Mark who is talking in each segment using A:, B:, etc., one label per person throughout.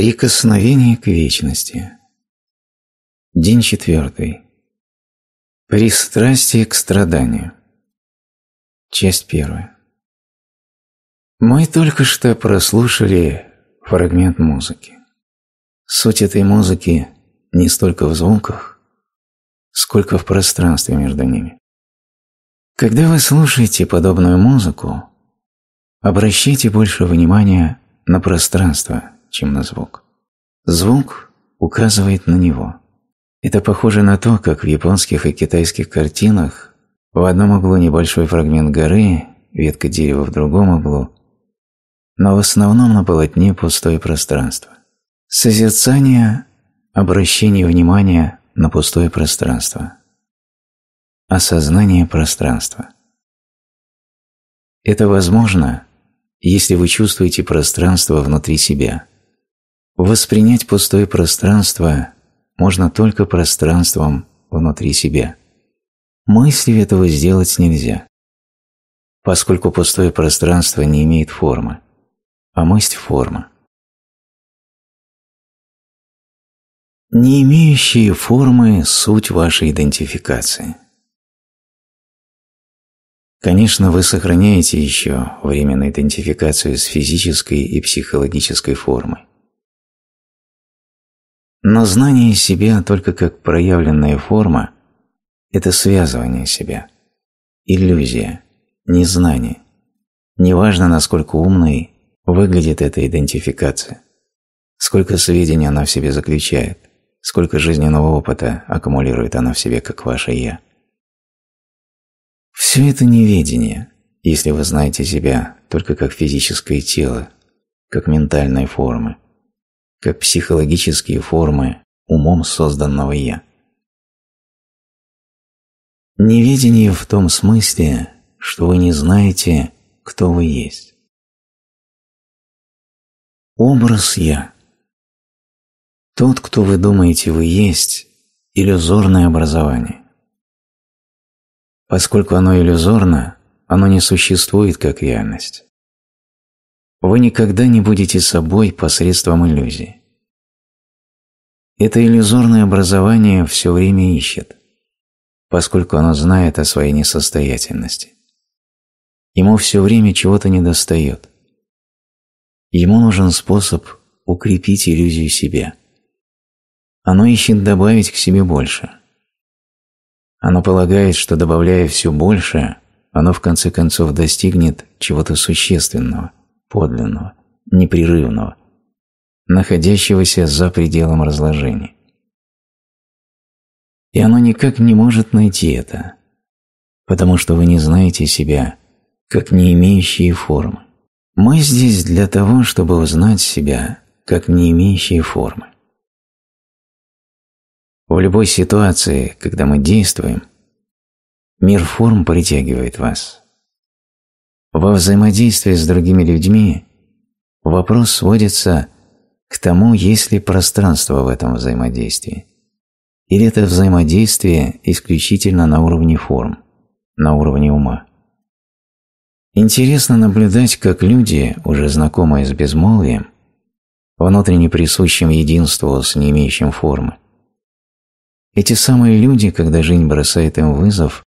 A: Прикосновение к вечности. День четвертый. Пристрастие к страданию. Часть первая. Мы только что прослушали фрагмент музыки. Суть этой музыки не столько в звуках, сколько в пространстве между ними. Когда вы слушаете подобную музыку, обращайте больше внимания на пространство, чем на звук. Звук указывает на него. Это похоже на то, как в японских и китайских картинах в одном углу небольшой фрагмент горы, ветка дерева в другом углу, но в основном на полотне пустое пространство. Созерцание – обращение внимания на пустое пространство. Осознание пространства. Это возможно, если вы чувствуете пространство внутри себя – Воспринять пустое пространство можно только пространством внутри себя. Мыслью этого сделать нельзя, поскольку пустое пространство не имеет формы, а мысль – форма. Не имеющие формы – суть вашей идентификации. Конечно, вы сохраняете еще временную идентификацию с физической и психологической формой. Но знание себя только как проявленная форма – это связывание себя, иллюзия, незнание. Неважно, насколько умной выглядит эта идентификация, сколько сведений она в себе заключает, сколько жизненного опыта аккумулирует она в себе, как ваше «я». Все это неведение, если вы знаете себя только как физическое тело, как ментальные формы, как психологические формы умом созданного «я». Неведение в том смысле, что вы не знаете, кто вы есть. Образ «я». Тот, кто вы думаете вы есть, иллюзорное образование. Поскольку оно иллюзорно, оно не существует как реальность. Вы никогда не будете собой посредством иллюзии. Это иллюзорное образование все время ищет, поскольку оно знает о своей несостоятельности. Ему все время чего-то недостает. Ему нужен способ укрепить иллюзию себя. Оно ищет добавить к себе больше. Оно полагает, что добавляя все больше, оно в конце концов достигнет чего-то существенного – подлинного, непрерывного, находящегося за пределом разложения. И оно никак не может найти это, потому что вы не знаете себя, как не имеющие формы. Мы здесь для того, чтобы узнать себя, как не имеющие формы. В любой ситуации, когда мы действуем, мир форм притягивает вас – во взаимодействии с другими людьми вопрос сводится к тому, есть ли пространство в этом взаимодействии. Или это взаимодействие исключительно на уровне форм, на уровне ума. Интересно наблюдать, как люди, уже знакомые с безмолвием, внутренне присущим единству с не имеющим формы, эти самые люди, когда жизнь бросает им вызов,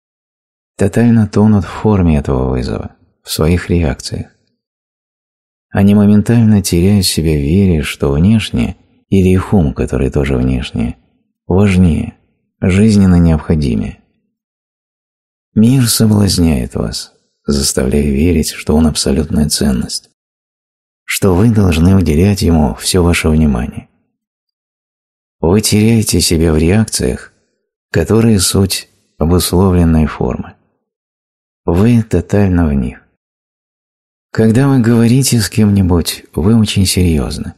A: тотально тонут в форме этого вызова в своих реакциях. Они моментально теряют себя в вере, что внешнее, или их ум, который тоже внешнее, важнее, жизненно необходимее. Мир соблазняет вас, заставляя верить, что он абсолютная ценность, что вы должны уделять ему все ваше внимание. Вы теряете себя в реакциях, которые суть обусловленной формы. Вы тотально в них. Когда вы говорите с кем-нибудь, вы очень серьезны.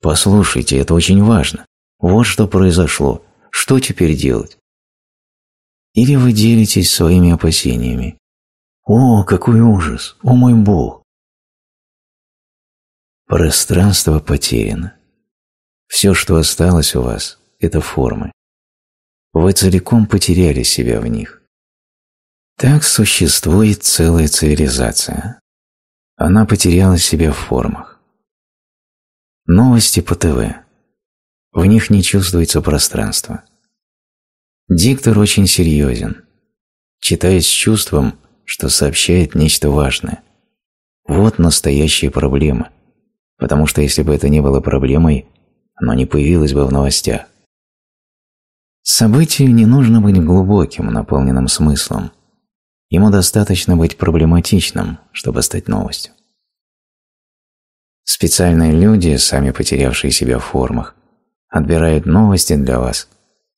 A: Послушайте, это очень важно. Вот что произошло. Что теперь делать? Или вы делитесь своими опасениями. О, какой ужас! О мой Бог! Пространство потеряно. Все, что осталось у вас, это формы. Вы целиком потеряли себя в них. Так существует целая цивилизация она потеряла себя в формах. Новости по ТВ. В них не чувствуется пространство. Диктор очень серьезен. Читает с чувством, что сообщает нечто важное. Вот настоящая проблема. Потому что если бы это не было проблемой, оно не появилось бы в новостях. Событию не нужно быть глубоким, наполненным смыслом. Ему достаточно быть проблематичным, чтобы стать новостью. Специальные люди, сами потерявшие себя в формах, отбирают новости для вас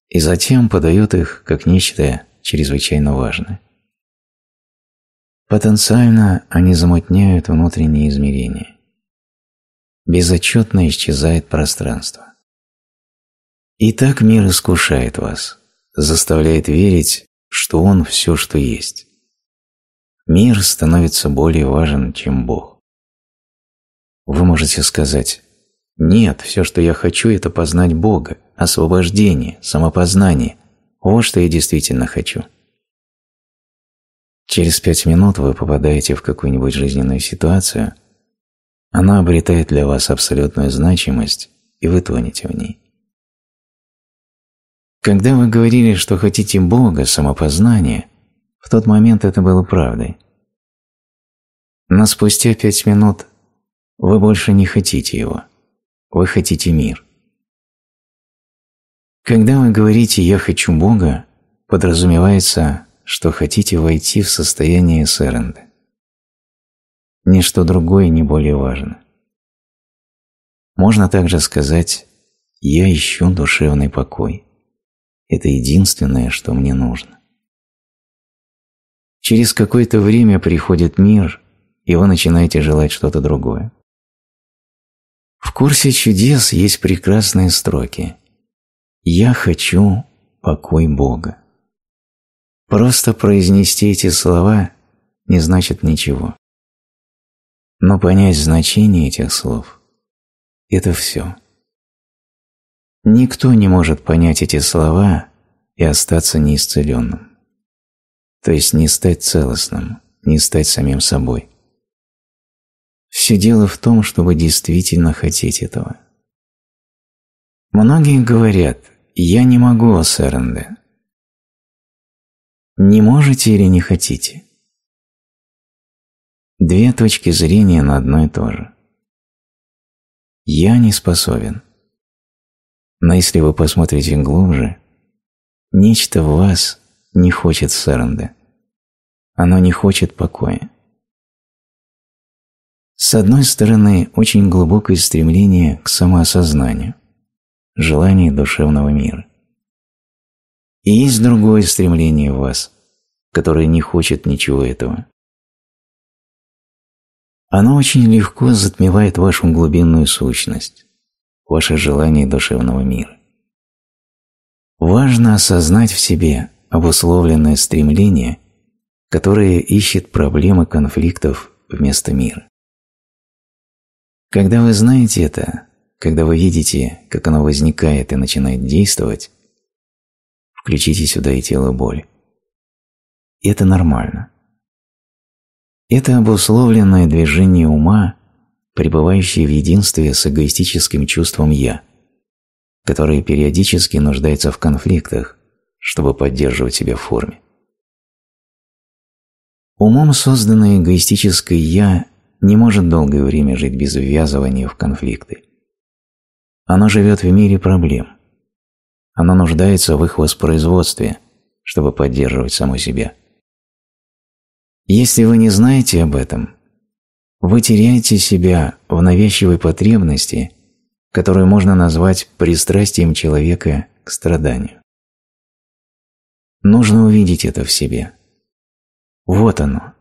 A: и затем подают их как нечто чрезвычайно важное. Потенциально они замутняют внутренние измерения. Безотчетно исчезает пространство. И так мир искушает вас, заставляет верить, что он все, что есть. Мир становится более важен, чем Бог. Вы можете сказать, нет, все, что я хочу, это познать Бога, освобождение, самопознание. Вот что я действительно хочу. Через пять минут вы попадаете в какую-нибудь жизненную ситуацию, она обретает для вас абсолютную значимость, и вы тонете в ней. Когда вы говорили, что хотите Бога, самопознание, в тот момент это было правдой. Но спустя пять минут вы больше не хотите его. Вы хотите мир. Когда вы говорите «я хочу Бога», подразумевается, что хотите войти в состояние сэренда. Ничто другое не более важно. Можно также сказать «я ищу душевный покой». Это единственное, что мне нужно. Через какое-то время приходит мир, и вы начинаете желать что-то другое. В курсе чудес есть прекрасные строки «Я хочу покой Бога». Просто произнести эти слова не значит ничего. Но понять значение этих слов – это все. Никто не может понять эти слова и остаться неисцеленным. То есть не стать целостным, не стать самим собой. Все дело в том, чтобы действительно хотеть этого. Многие говорят «я не могу, Сэренде». Не можете или не хотите? Две точки зрения на одно и то же. Я не способен. Но если вы посмотрите глубже, нечто в вас не хочет саранды. Оно не хочет покоя. С одной стороны, очень глубокое стремление к самоосознанию, желание душевного мира. И есть другое стремление в вас, которое не хочет ничего этого. Оно очень легко затмевает вашу глубинную сущность, ваше желание душевного мира. Важно осознать в себе обусловленное стремление, которое ищет проблемы конфликтов вместо мира. Когда вы знаете это, когда вы видите, как оно возникает и начинает действовать, включите сюда и тело боли. Это нормально. Это обусловленное движение ума пребывающие в единстве с эгоистическим чувством «я», которое периодически нуждается в конфликтах, чтобы поддерживать себя в форме. Умом созданное эгоистическое «я» не может долгое время жить без ввязывания в конфликты. Оно живет в мире проблем. Оно нуждается в их воспроизводстве, чтобы поддерживать само себя. Если вы не знаете об этом, вы теряете себя в навязчивой потребности, которую можно назвать пристрастием человека к страданию. Нужно увидеть это в себе. Вот оно.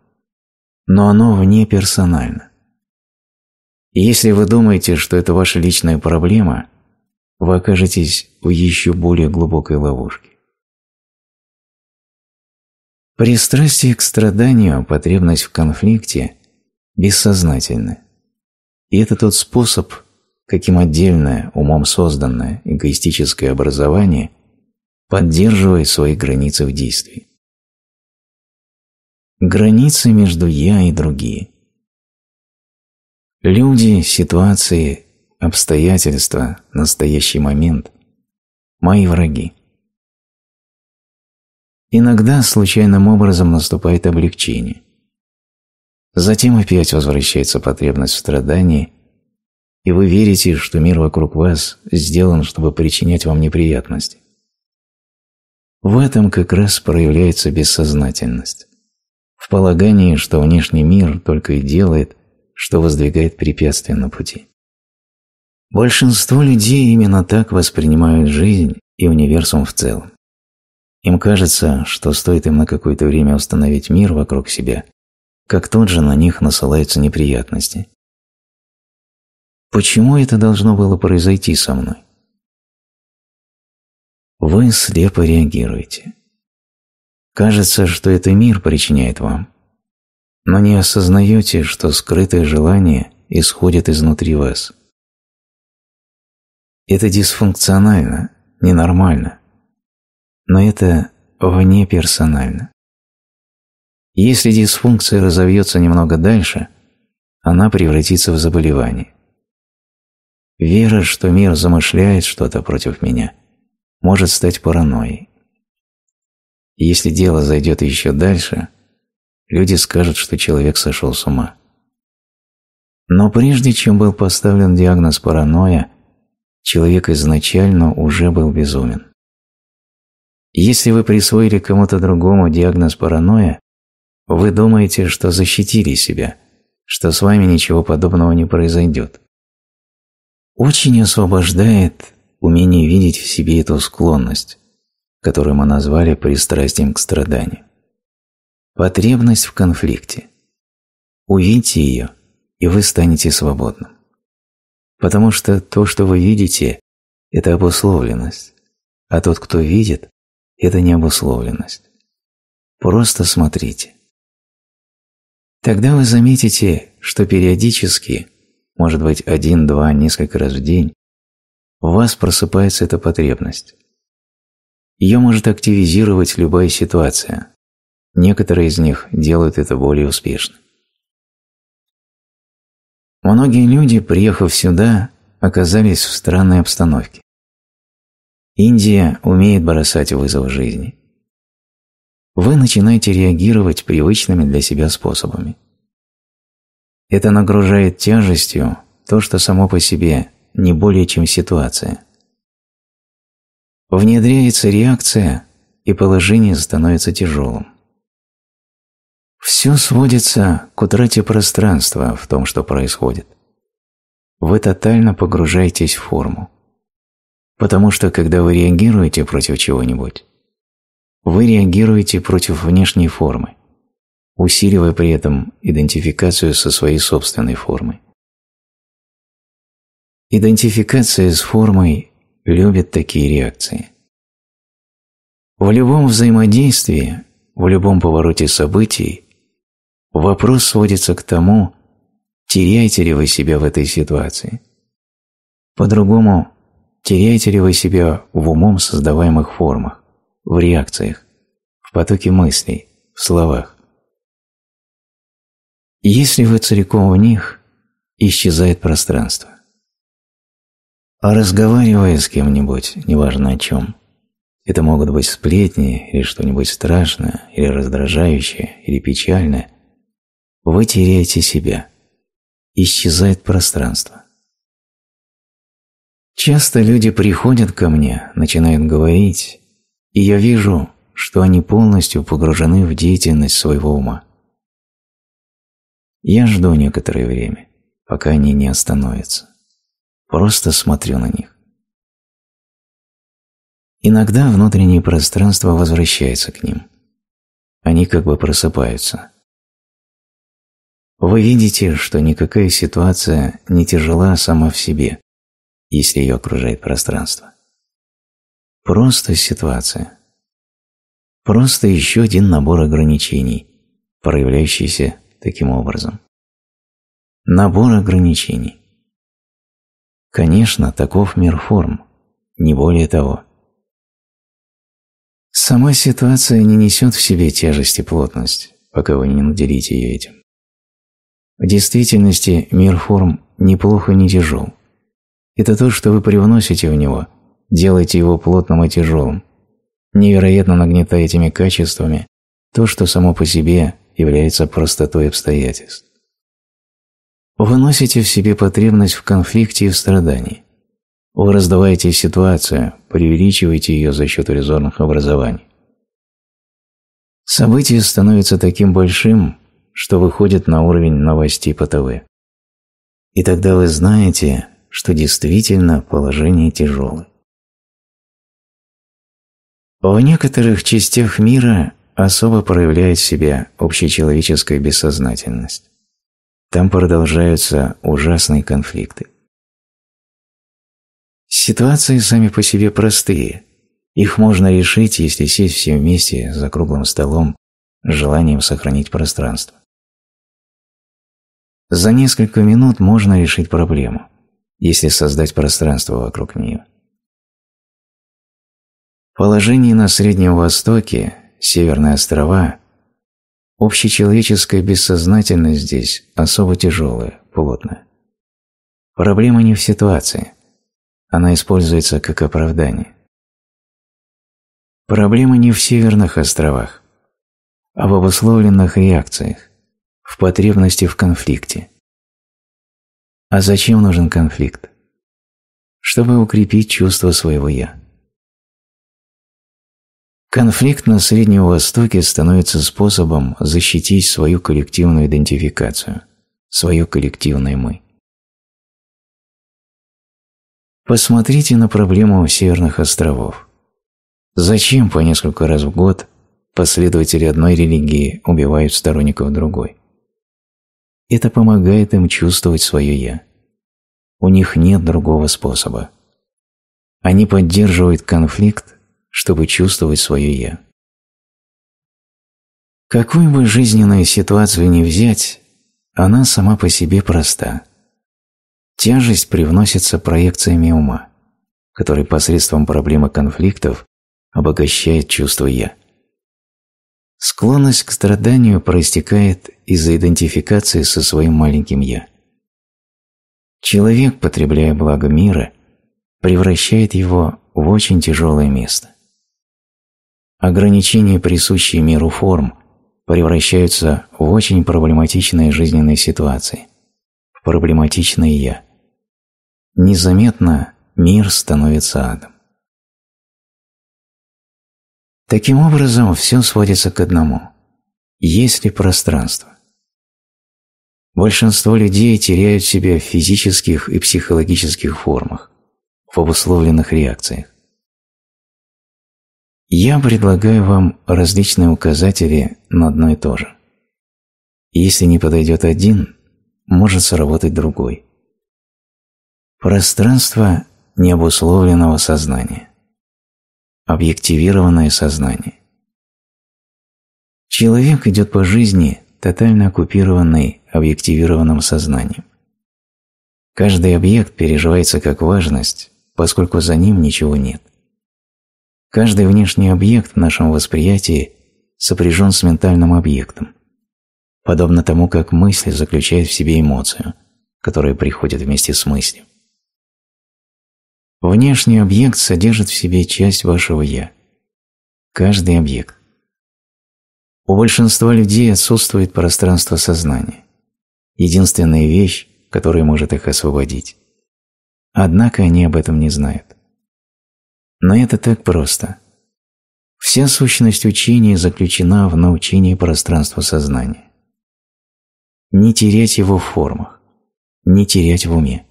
A: Но оно вне персонально. Если вы думаете, что это ваша личная проблема, вы окажетесь в еще более глубокой ловушке. Пристрастие к страданию, потребность в конфликте бессознательны. И это тот способ, каким отдельное, умом созданное эгоистическое образование поддерживает свои границы в действии. Границы между «я» и другие. Люди, ситуации, обстоятельства, настоящий момент – мои враги. Иногда случайным образом наступает облегчение. Затем опять возвращается потребность в страдании, и вы верите, что мир вокруг вас сделан, чтобы причинять вам неприятности. В этом как раз проявляется бессознательность. В полагании, что внешний мир только и делает, что воздвигает препятствия на пути. Большинство людей именно так воспринимают жизнь и универсум в целом. Им кажется, что стоит им на какое-то время установить мир вокруг себя, как тут же на них насылаются неприятности. Почему это должно было произойти со мной? Вы слепо реагируете. Кажется, что это мир причиняет вам, но не осознаете, что скрытое желание исходит изнутри вас. Это дисфункционально, ненормально, но это вне персонально. Если дисфункция разовьется немного дальше, она превратится в заболевание. Вера, что мир замышляет что-то против меня, может стать паранойей. Если дело зайдет еще дальше, люди скажут, что человек сошел с ума. Но прежде чем был поставлен диагноз паранойя, человек изначально уже был безумен. Если вы присвоили кому-то другому диагноз паранойя, вы думаете, что защитили себя, что с вами ничего подобного не произойдет. Очень освобождает умение видеть в себе эту склонность, которую мы назвали пристрастием к страданию. Потребность в конфликте. Увидьте ее, и вы станете свободным. Потому что то, что вы видите, это обусловленность, а тот, кто видит, это не обусловленность. Просто смотрите. Тогда вы заметите, что периодически, может быть один, два, несколько раз в день, у вас просыпается эта потребность. Ее может активизировать любая ситуация. Некоторые из них делают это более успешно. Многие люди, приехав сюда, оказались в странной обстановке. Индия умеет бросать вызов жизни. Вы начинаете реагировать привычными для себя способами. Это нагружает тяжестью то, что само по себе не более чем ситуация. Внедряется реакция, и положение становится тяжелым. Все сводится к утрате пространства в том, что происходит. Вы тотально погружаетесь в форму. Потому что, когда вы реагируете против чего-нибудь, вы реагируете против внешней формы, усиливая при этом идентификацию со своей собственной формой. Идентификация с формой любит такие реакции. В любом взаимодействии, в любом повороте событий вопрос сводится к тому, теряете ли вы себя в этой ситуации. По-другому, Теряете ли вы себя в умом создаваемых формах, в реакциях, в потоке мыслей, в словах? Если вы целиком в них, исчезает пространство. А разговаривая с кем-нибудь, неважно о чем, это могут быть сплетни или что-нибудь страшное, или раздражающее, или печальное, вы теряете себя. Исчезает пространство. Часто люди приходят ко мне, начинают говорить, и я вижу, что они полностью погружены в деятельность своего ума. Я жду некоторое время, пока они не остановятся. Просто смотрю на них. Иногда внутреннее пространство возвращается к ним. Они как бы просыпаются. Вы видите, что никакая ситуация не тяжела сама в себе, если ее окружает пространство. Просто ситуация. Просто еще один набор ограничений, проявляющийся таким образом. Набор ограничений. Конечно, таков мир форм, не более того. Сама ситуация не несет в себе тяжесть и плотность, пока вы не наделите ее этим. В действительности мир форм неплохо не тяжел Это то, что вы привносите в него, делаете его плотным и тяжелым, невероятно нагнетая этими качествами то, что само по себе является простотой обстоятельств. Вы носите в себе потребность в конфликте и в страдании. Вы раздаваете ситуацию, преувеличиваете ее за счет резонных образований. Событие становится таким большим, что выходит на уровень новостей по ТВ. И тогда вы знаете, что действительно положение тяжелое. В некоторых частях мира особо проявляет себя общечеловеческая бессознательность. Там продолжаются ужасные конфликты. Ситуации сами по себе простые. Их можно решить, если сесть все вместе за круглым столом с желанием сохранить пространство. За несколько минут можно решить проблему, если создать пространство вокруг нее. Положение на Среднем Востоке, Северные острова, общечеловеческая бессознательность здесь особо тяжелая, плотная. Проблема не в ситуации, она используется как оправдание. Проблема не в Северных островах, а в обусловленных реакциях, в потребности в конфликте. А зачем нужен конфликт? Чтобы укрепить чувство своего «я». Конфликт на Среднем Востоке становится способом защитить свою коллективную идентификацию, свое коллективное «мы». Посмотрите на проблему Северных островов. Зачем по несколько раз в год последователи одной религии убивают сторонников другой? Это помогает им чувствовать свое «я». У них нет другого способа. Они поддерживают конфликт, чтобы чувствовать свое «я». Какую бы жизненную ситуацию ни взять, она сама по себе проста. Тяжесть привносится проекциями ума, который посредством проблемы конфликтов обогащает чувство «я». Склонность к страданию проистекает из-за идентификации со своим маленьким «я». Человек, потребляя благо мира, превращает его в очень тяжелое место. Ограничения, присущие миру форм, превращаются в очень проблематичные жизненные ситуации, в проблематичное «я». Незаметно мир становится адом. Таким образом, все сводится к одному. Есть ли пространство? Большинство людей теряют себя в физических и психологических формах, в обусловленных реакциях. Я предлагаю вам различные указатели на одно и то же. Если не подойдет один, может сработать другой. Пространство необусловленного сознания объективированное сознание. Человек идет по жизни тотально оккупированный объективированным сознанием. Каждый объект переживается как важность, поскольку за ним ничего нет. Каждый внешний объект в нашем восприятии сопряжен с ментальным объектом, подобно тому, как мысль заключает в себе эмоцию, которая приходит вместе с мыслью. Внешний объект содержит в себе часть вашего «я». Каждый объект. У большинства людей отсутствует пространство сознания. Единственная вещь, которая может их освободить. Однако они об этом не знают. Но это так просто. Вся сущность учения заключена в научении пространства сознания. Не терять его в формах, не терять в уме.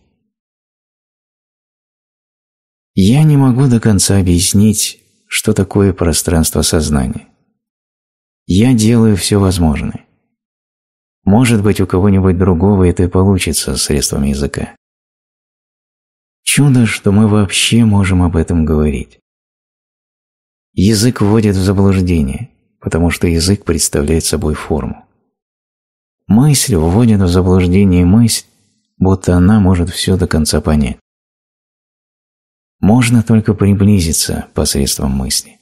A: Я не могу до конца объяснить, что такое пространство сознания. Я делаю все возможное. Может быть, у кого-нибудь другого это и получится средством языка. Чудо, что мы вообще можем об этом говорить. Язык вводит в заблуждение, потому что язык представляет собой форму. Мысль вводит в заблуждение мысль, будто она может все до конца понять можно только приблизиться посредством мысли.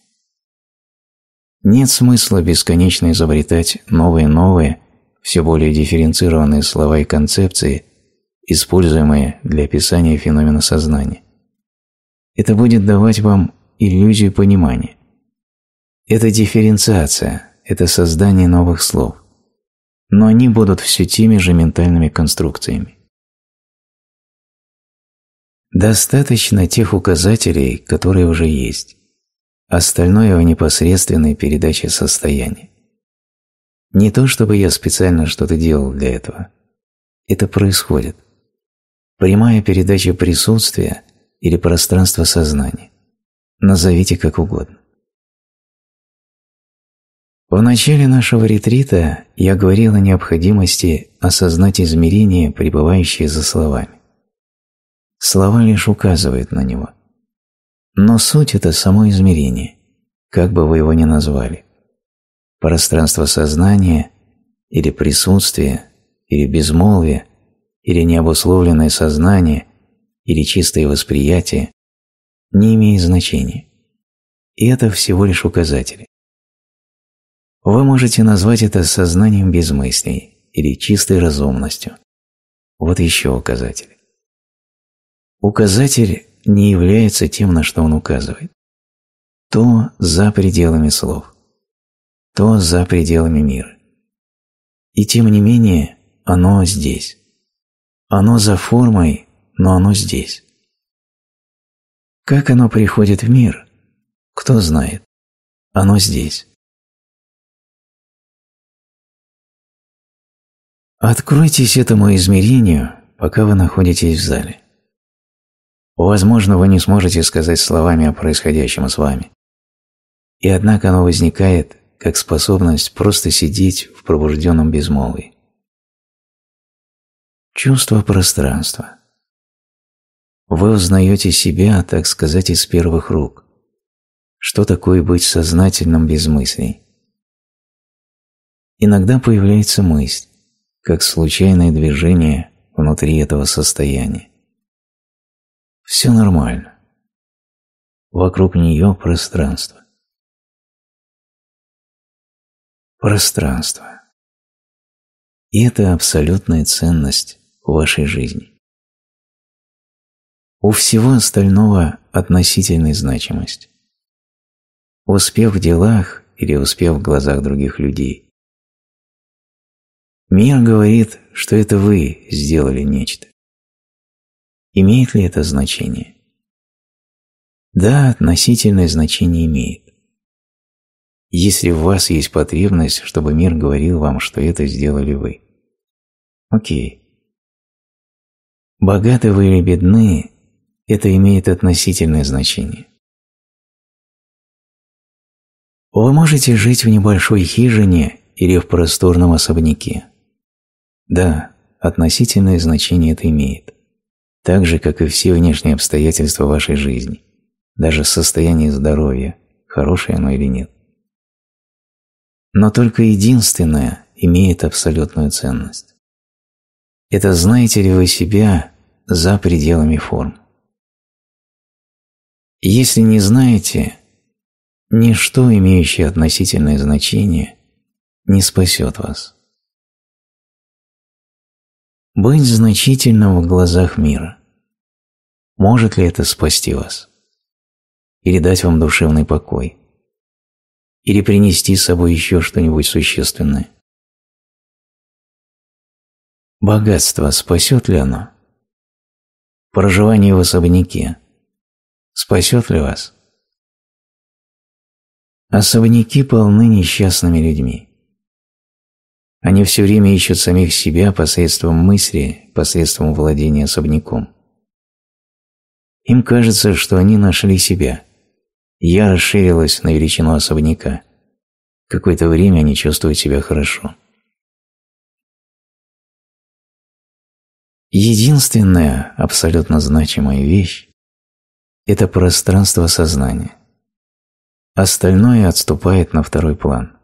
A: Нет смысла бесконечно изобретать новые-новые, все более дифференцированные слова и концепции, используемое для описания феномена сознания. Это будет давать вам иллюзию понимания. Это дифференциация, это создание новых слов. Но они будут все теми же ментальными конструкциями. Достаточно тех указателей, которые уже есть. Остальное в непосредственной передаче состояния. Не то, чтобы я специально что-то делал для этого. Это происходит. Прямая передача присутствия или пространства сознания. Назовите как угодно. В начале нашего ретрита я говорил о необходимости осознать измерения, пребывающие за словами. Слова лишь указывают на него. Но суть – это само измерение, как бы вы его ни назвали. Пространство сознания или присутствие, или безмолвие, или необусловленное сознание, или чистое восприятие не имеет значения. И это всего лишь указатели. Вы можете назвать это сознанием без или чистой разумностью. Вот еще указатель. Указатель не является тем, на что он указывает. То за пределами слов, то за пределами мира. И тем не менее, оно здесь. Оно за формой, но оно здесь. Как оно приходит в мир, кто знает. Оно здесь. Откройтесь этому измерению, пока вы находитесь в зале. Возможно, вы не сможете сказать словами о происходящем с вами. И однако оно возникает как способность просто сидеть в пробужденном безмолвии. Чувство пространства. Вы узнаете себя, так сказать, из первых рук. Что такое быть сознательным без мыслей? Иногда появляется мысль, как случайное движение внутри этого состояния. Все нормально. Вокруг нее пространство. Пространство. И это абсолютная ценность вашей жизни. У всего остального относительная значимость. Успех в делах или успех в глазах других людей. Мир говорит, что это вы сделали нечто. Имеет ли это значение? Да, относительное значение имеет. Если в вас есть потребность, чтобы мир говорил вам, что это сделали вы. Окей. Богаты вы или бедны, это имеет относительное значение. Вы можете жить в небольшой хижине или в просторном особняке. Да, относительное значение это имеет так же, как и все внешние обстоятельства вашей жизни, даже состояние здоровья, хорошее оно или нет. Но только единственное имеет абсолютную ценность. Это знаете ли вы себя за пределами форм. Если не знаете, ничто, имеющее относительное значение, не спасет вас. Быть значительным в глазах мира. Может ли это спасти вас? Или дать вам душевный покой? Или принести с собой еще что-нибудь существенное? Богатство спасет ли оно? Проживание в особняке спасет ли вас? Особняки полны несчастными людьми. Они все время ищут самих себя посредством мысли, посредством владения особняком. Им кажется, что они нашли себя. Я расширилась на величину особняка. Какое-то время они чувствуют себя хорошо. Единственная абсолютно значимая вещь – это пространство сознания. Остальное отступает на второй план.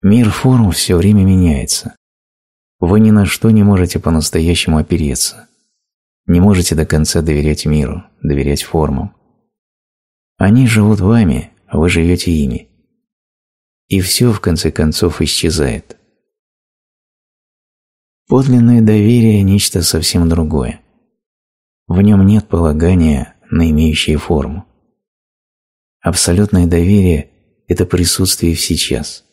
A: Мир форм все время меняется. Вы ни на что не можете по-настоящему опереться. Не можете до конца доверять миру, доверять формам. Они живут вами, а вы живете ими. И все в конце концов исчезает. Подлинное доверие – нечто совсем другое. В нем нет полагания на имеющие форму. Абсолютное доверие – это присутствие в сейчас.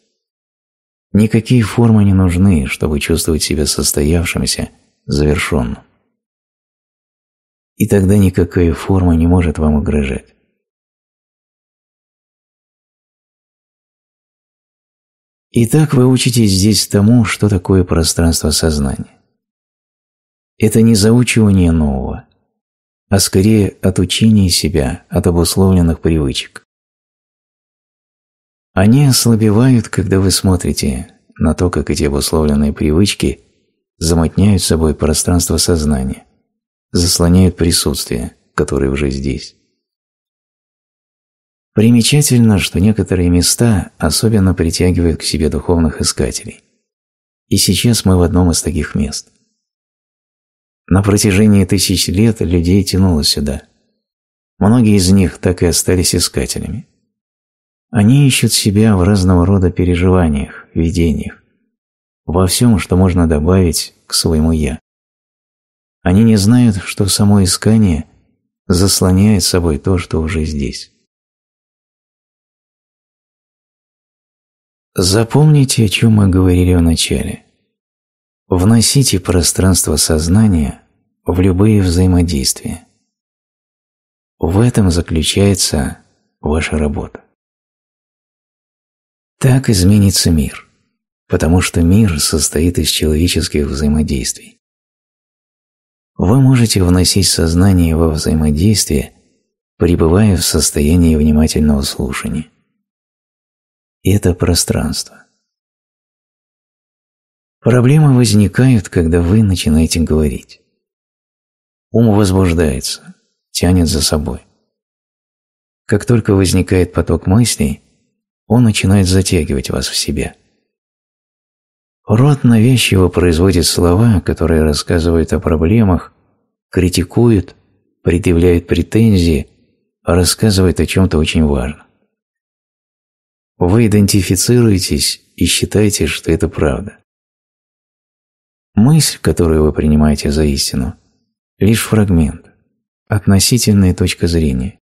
A: Никакие формы не нужны, чтобы чувствовать себя состоявшимся, завершенным. И тогда никакая форма не может вам угрожать. Итак, вы учитесь здесь тому, что такое пространство сознания. Это не заучивание нового, а скорее отучение себя от обусловленных привычек. Они ослабевают, когда вы смотрите на то, как эти обусловленные привычки замутняют собой пространство сознания, заслоняют присутствие, которое уже здесь. Примечательно, что некоторые места особенно притягивают к себе духовных искателей. И сейчас мы в одном из таких мест – на протяжении тысяч лет людей тянуло сюда. Многие из них так и остались искателями. Они ищут себя в разного рода переживаниях, видениях, во всем, что можно добавить к своему «я». Они не знают, что само искание заслоняет собой то, что уже здесь. Запомните, о чем мы говорили в начале. Вносите пространство сознания в любые взаимодействия. В этом заключается ваша работа. Так изменится мир, потому что мир состоит из человеческих взаимодействий. Вы можете вносить сознание во взаимодействие, пребывая в состоянии внимательного слушания. Это пространство. Проблемы возникают, когда вы начинаете говорить. Ум возбуждается, тянет за собой. Как только возникает поток мыслей, он начинает затягивать вас в себя. Рот навязчиво производит слова, которые рассказывают о проблемах, критикуют, предъявляют претензии, рассказывают о чем-то очень важном. Вы идентифицируетесь и считаете, что это правда. Мысль, которую вы принимаете за истину, лишь фрагмент, относительная точка зрения.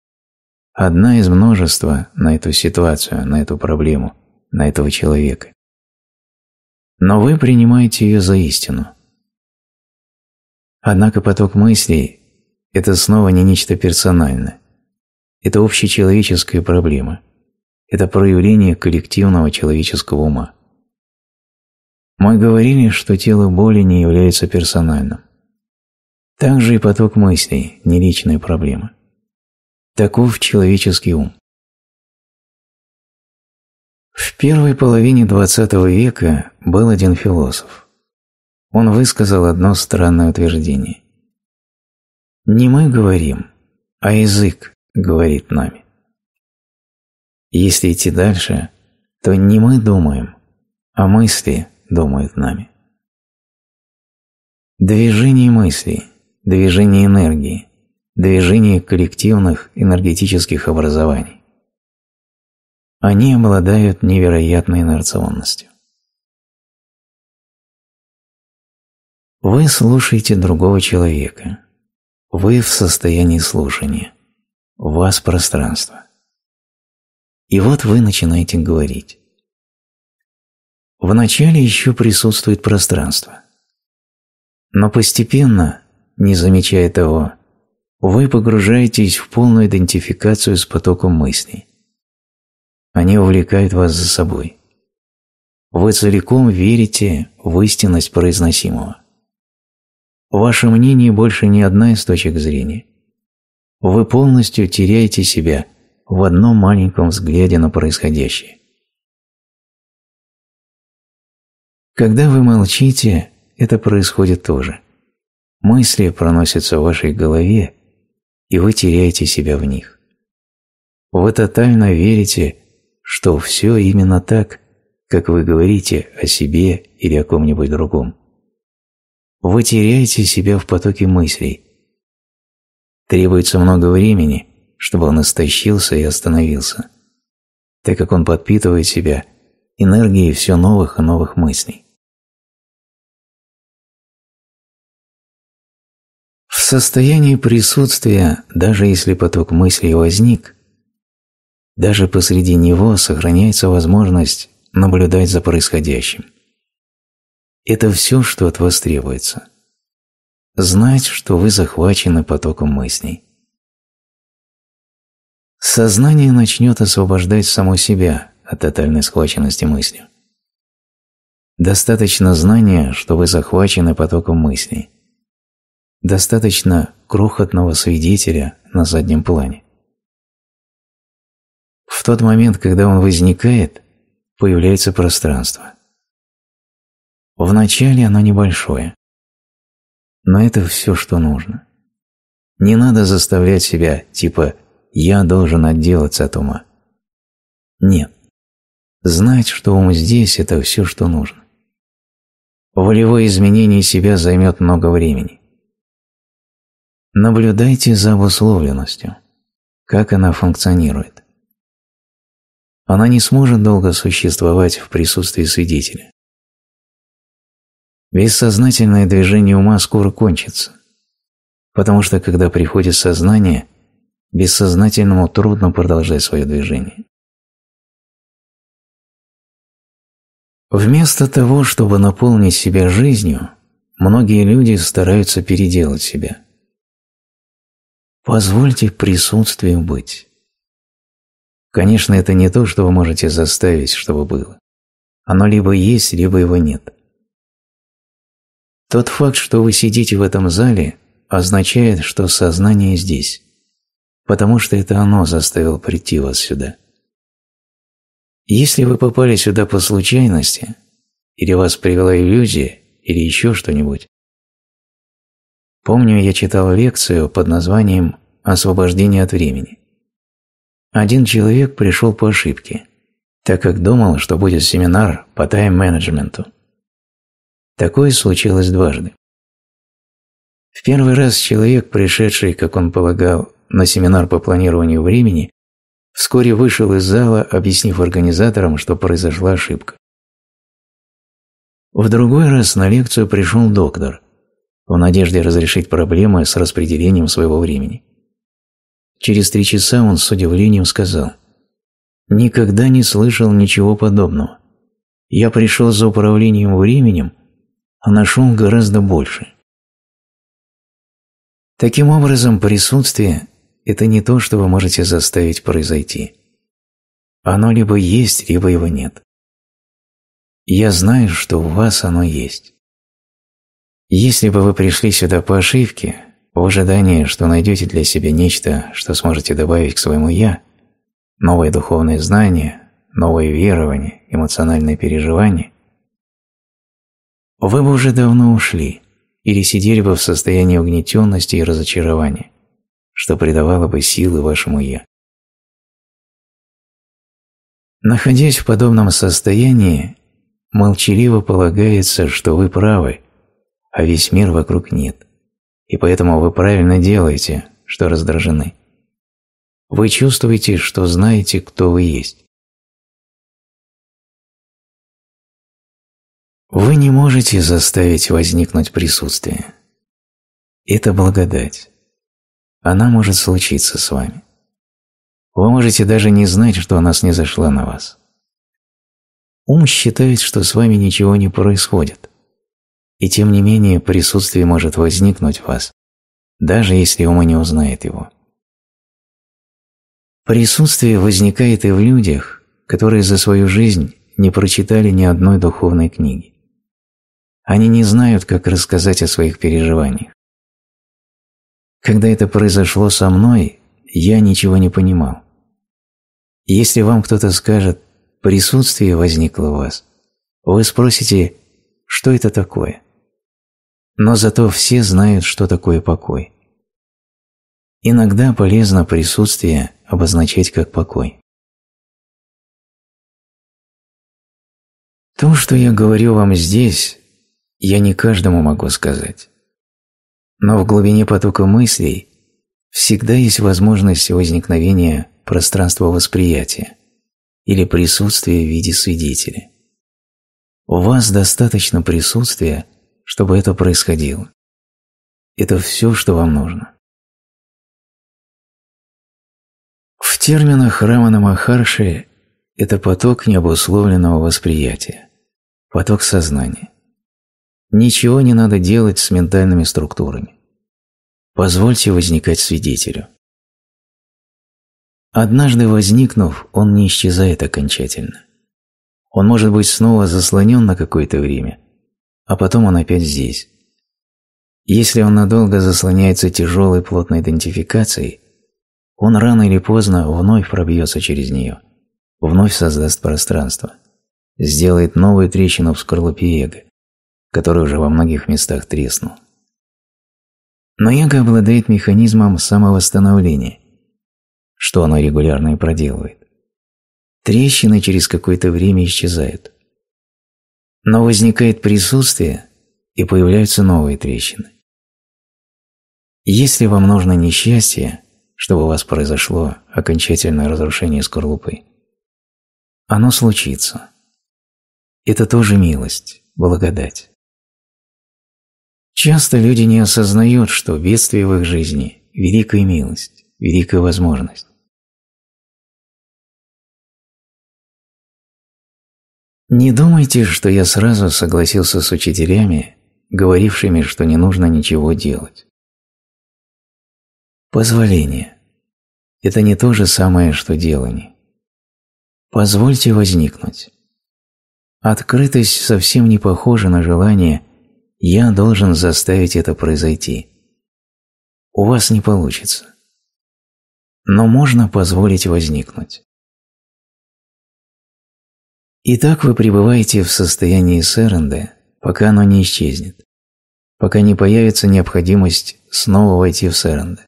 A: Одна из множества на эту ситуацию, на эту проблему, на этого человека. Но вы принимаете ее за истину. Однако поток мыслей – это снова не нечто персональное. Это общечеловеческая проблема. Это проявление коллективного человеческого ума. Мы говорили, что тело боли не является персональным. Также и поток мыслей – не личная проблема. Таков человеческий ум. В первой половине XX века был один философ. Он высказал одно странное утверждение. Не мы говорим, а язык говорит нами. Если идти дальше, то не мы думаем, а мысли думают нами. Движение мыслей, движение энергии, движение коллективных энергетических образований. Они обладают невероятной инерционностью. Вы слушаете другого человека. Вы в состоянии слушания. У вас пространство. И вот вы начинаете говорить. Вначале еще присутствует пространство. Но постепенно, не замечая того, вы погружаетесь в полную идентификацию с потоком мыслей. Они увлекают вас за собой. Вы целиком верите в истинность произносимого. Ваше мнение больше не одна из точек зрения. Вы полностью теряете себя в одном маленьком взгляде на происходящее. Когда вы молчите, это происходит тоже. Мысли проносятся в вашей голове, и вы теряете себя в них. Вы тотально верите, что все именно так, как вы говорите о себе или о ком-нибудь другом. Вы теряете себя в потоке мыслей. Требуется много времени, чтобы он истощился и остановился, так как он подпитывает себя энергией все новых и новых мыслей. состоянии присутствия, даже если поток мыслей возник, даже посреди него сохраняется возможность наблюдать за происходящим. Это все, что от вас требуется. Знать, что вы захвачены потоком мыслей. Сознание начнет освобождать само себя от тотальной схваченности мыслью. Достаточно знания, что вы захвачены потоком мыслей. Достаточно крохотного свидетеля на заднем плане. В тот момент, когда он возникает, появляется пространство. Вначале оно небольшое, но это все, что нужно. Не надо заставлять себя, типа «я должен отделаться от ума». Нет. Знать, что ум здесь – это все, что нужно. Волевое изменение себя займет много времени. Наблюдайте за обусловленностью, как она функционирует. Она не сможет долго существовать в присутствии свидетеля. Бессознательное движение ума скоро кончится, потому что когда приходит сознание, бессознательному трудно продолжать свое движение. Вместо того, чтобы наполнить себя жизнью, многие люди стараются переделать себя. Позвольте присутствию быть. Конечно, это не то, что вы можете заставить, чтобы было. Оно либо есть, либо его нет. Тот факт, что вы сидите в этом зале, означает, что сознание здесь, потому что это оно заставило прийти вас сюда. Если вы попали сюда по случайности, или вас привела иллюзия, или еще что-нибудь. Помню, я читал лекцию под названием «Освобождение от времени». Один человек пришел по ошибке, так как думал, что будет семинар по тайм-менеджменту. Такое случилось дважды. В первый раз человек, пришедший, как он полагал, на семинар по планированию времени, вскоре вышел из зала, объяснив организаторам, что произошла ошибка. В другой раз на лекцию пришел доктор, в надежде разрешить проблемы с распределением своего времени. Через три часа он с удивлением сказал, «Никогда не слышал ничего подобного. Я пришел за управлением временем, а нашел гораздо больше. Таким образом, присутствие – это не то, что вы можете заставить произойти. Оно либо есть, либо его нет. Я знаю, что у вас оно есть. Если бы вы пришли сюда по ошибке, в ожидании, что найдете для себя нечто, что сможете добавить к своему «я», новые духовные знания, новые верования, эмоциональные переживания, вы бы уже давно ушли или сидели бы в состоянии угнетенности и разочарования, что придавало бы силы вашему «я». Находясь в подобном состоянии, молчаливо полагается, что вы правы, а весь мир вокруг нет, и поэтому вы правильно делаете, что раздражены. Вы чувствуете, что знаете, кто вы есть. Вы не можете заставить возникнуть присутствие. Это благодать. Она может случиться с вами. Вы можете даже не знать, что она снизошла на вас. Ум считает, что с вами ничего не происходит. И тем не менее присутствие может возникнуть в вас, даже если ум не узнает его. Присутствие возникает и в людях, которые за свою жизнь не прочитали ни одной духовной книги. Они не знают, как рассказать о своих переживаниях. Когда это произошло со мной, я ничего не понимал. Если вам кто-то скажет «присутствие возникло у вас», вы спросите «что это такое?». Но зато все знают, что такое покой. Иногда полезно присутствие обозначать как покой. То, что я говорю вам здесь, я не каждому могу сказать. Но в глубине потока мыслей всегда есть возможность возникновения пространства восприятия или присутствия в виде свидетеля. У вас достаточно присутствия, чтобы это происходило. – это все, что вам нужно. В терминах Рамана Махарши это поток необусловленного восприятия, поток сознания. Ничего не надо делать с ментальными структурами. Позвольте возникать свидетелю. Однажды возникнув, он не исчезает окончательно. Он может быть снова заслонен на какое-то время, а потом он опять здесь. Если он надолго заслоняется тяжелой плотной идентификацией, он рано или поздно вновь пробьется через нее, вновь создаст пространство, сделает новую трещину в скорлупе эго, который уже во многих местах треснул. Но эго обладает механизмом самовосстановления, что оно регулярно и проделывает. Трещины через какое-то время исчезают. Но возникает присутствие, и появляются новые трещины. Если вам нужно несчастье, чтобы у вас произошло окончательное разрушение скорлупы, оно случится. Это тоже милость, благодать. Часто люди не осознают, что бедствие в их жизни – великая милость, великая возможность. Не думайте, что я сразу согласился с учителями, говорившими, что не нужно ничего делать. Позволение – это не то же самое, что делание. Позвольте возникнуть. Открытость совсем не похожа на желание «я должен заставить это произойти». У вас не получится. Но можно позволить возникнуть. Итак, вы пребываете в состоянии Серенде, пока оно не исчезнет, пока не появится необходимость снова войти в Серенде.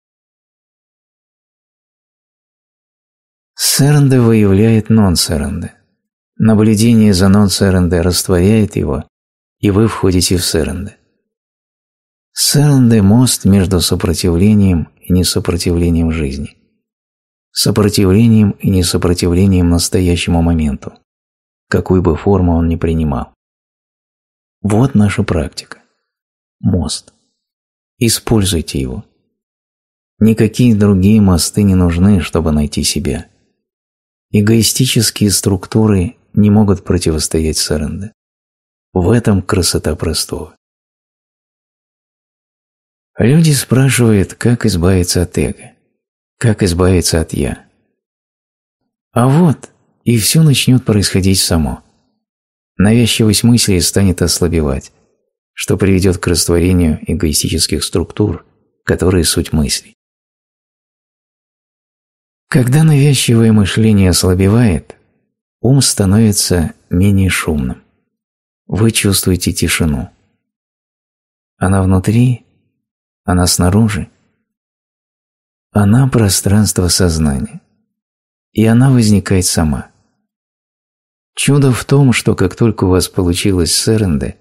A: Серенде выявляет нон-серенде. Наблюдение за нон-серенде растворяет его, и вы входите в серенде. Серенде – мост между сопротивлением и несопротивлением жизни. Сопротивлением и несопротивлением настоящему моменту какую бы форму он ни принимал. Вот наша практика. Мост. Используйте его. Никакие другие мосты не нужны, чтобы найти себя. Эгоистические структуры не могут противостоять Саренде. В этом красота простого. Люди спрашивают, как избавиться от эго, как избавиться от «я». А вот и все начнет происходить само. Навязчивость мысли станет ослабевать, что приведет к растворению эгоистических структур, которые суть мысли. Когда навязчивое мышление ослабевает, ум становится менее шумным. Вы чувствуете тишину. Она внутри, она снаружи. Она пространство сознания. И она возникает сама. Чудо в том, что как только у вас получилось сэренде,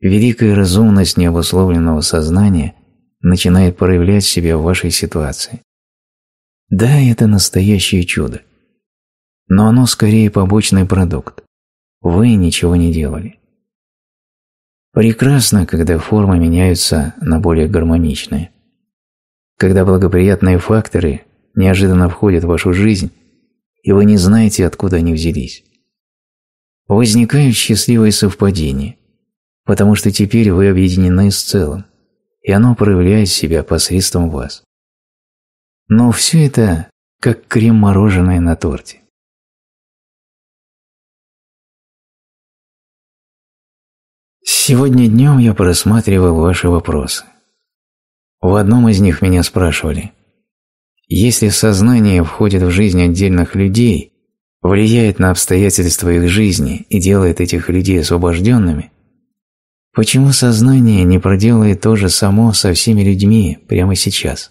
A: великая разумность необусловленного сознания начинает проявлять себя в вашей ситуации. Да, это настоящее чудо. Но оно скорее побочный продукт. Вы ничего не делали. Прекрасно, когда формы меняются на более гармоничные. Когда благоприятные факторы неожиданно входят в вашу жизнь, и вы не знаете, откуда они взялись возникают счастливые совпадения, потому что теперь вы объединены с целым, и оно проявляет себя посредством вас. Но все это как крем-мороженое на торте. Сегодня днем я просматривал ваши вопросы. В одном из них меня спрашивали, если сознание входит в жизнь отдельных людей, влияет на обстоятельства их жизни и делает этих людей освобожденными, почему сознание не проделает то же само со всеми людьми прямо сейчас?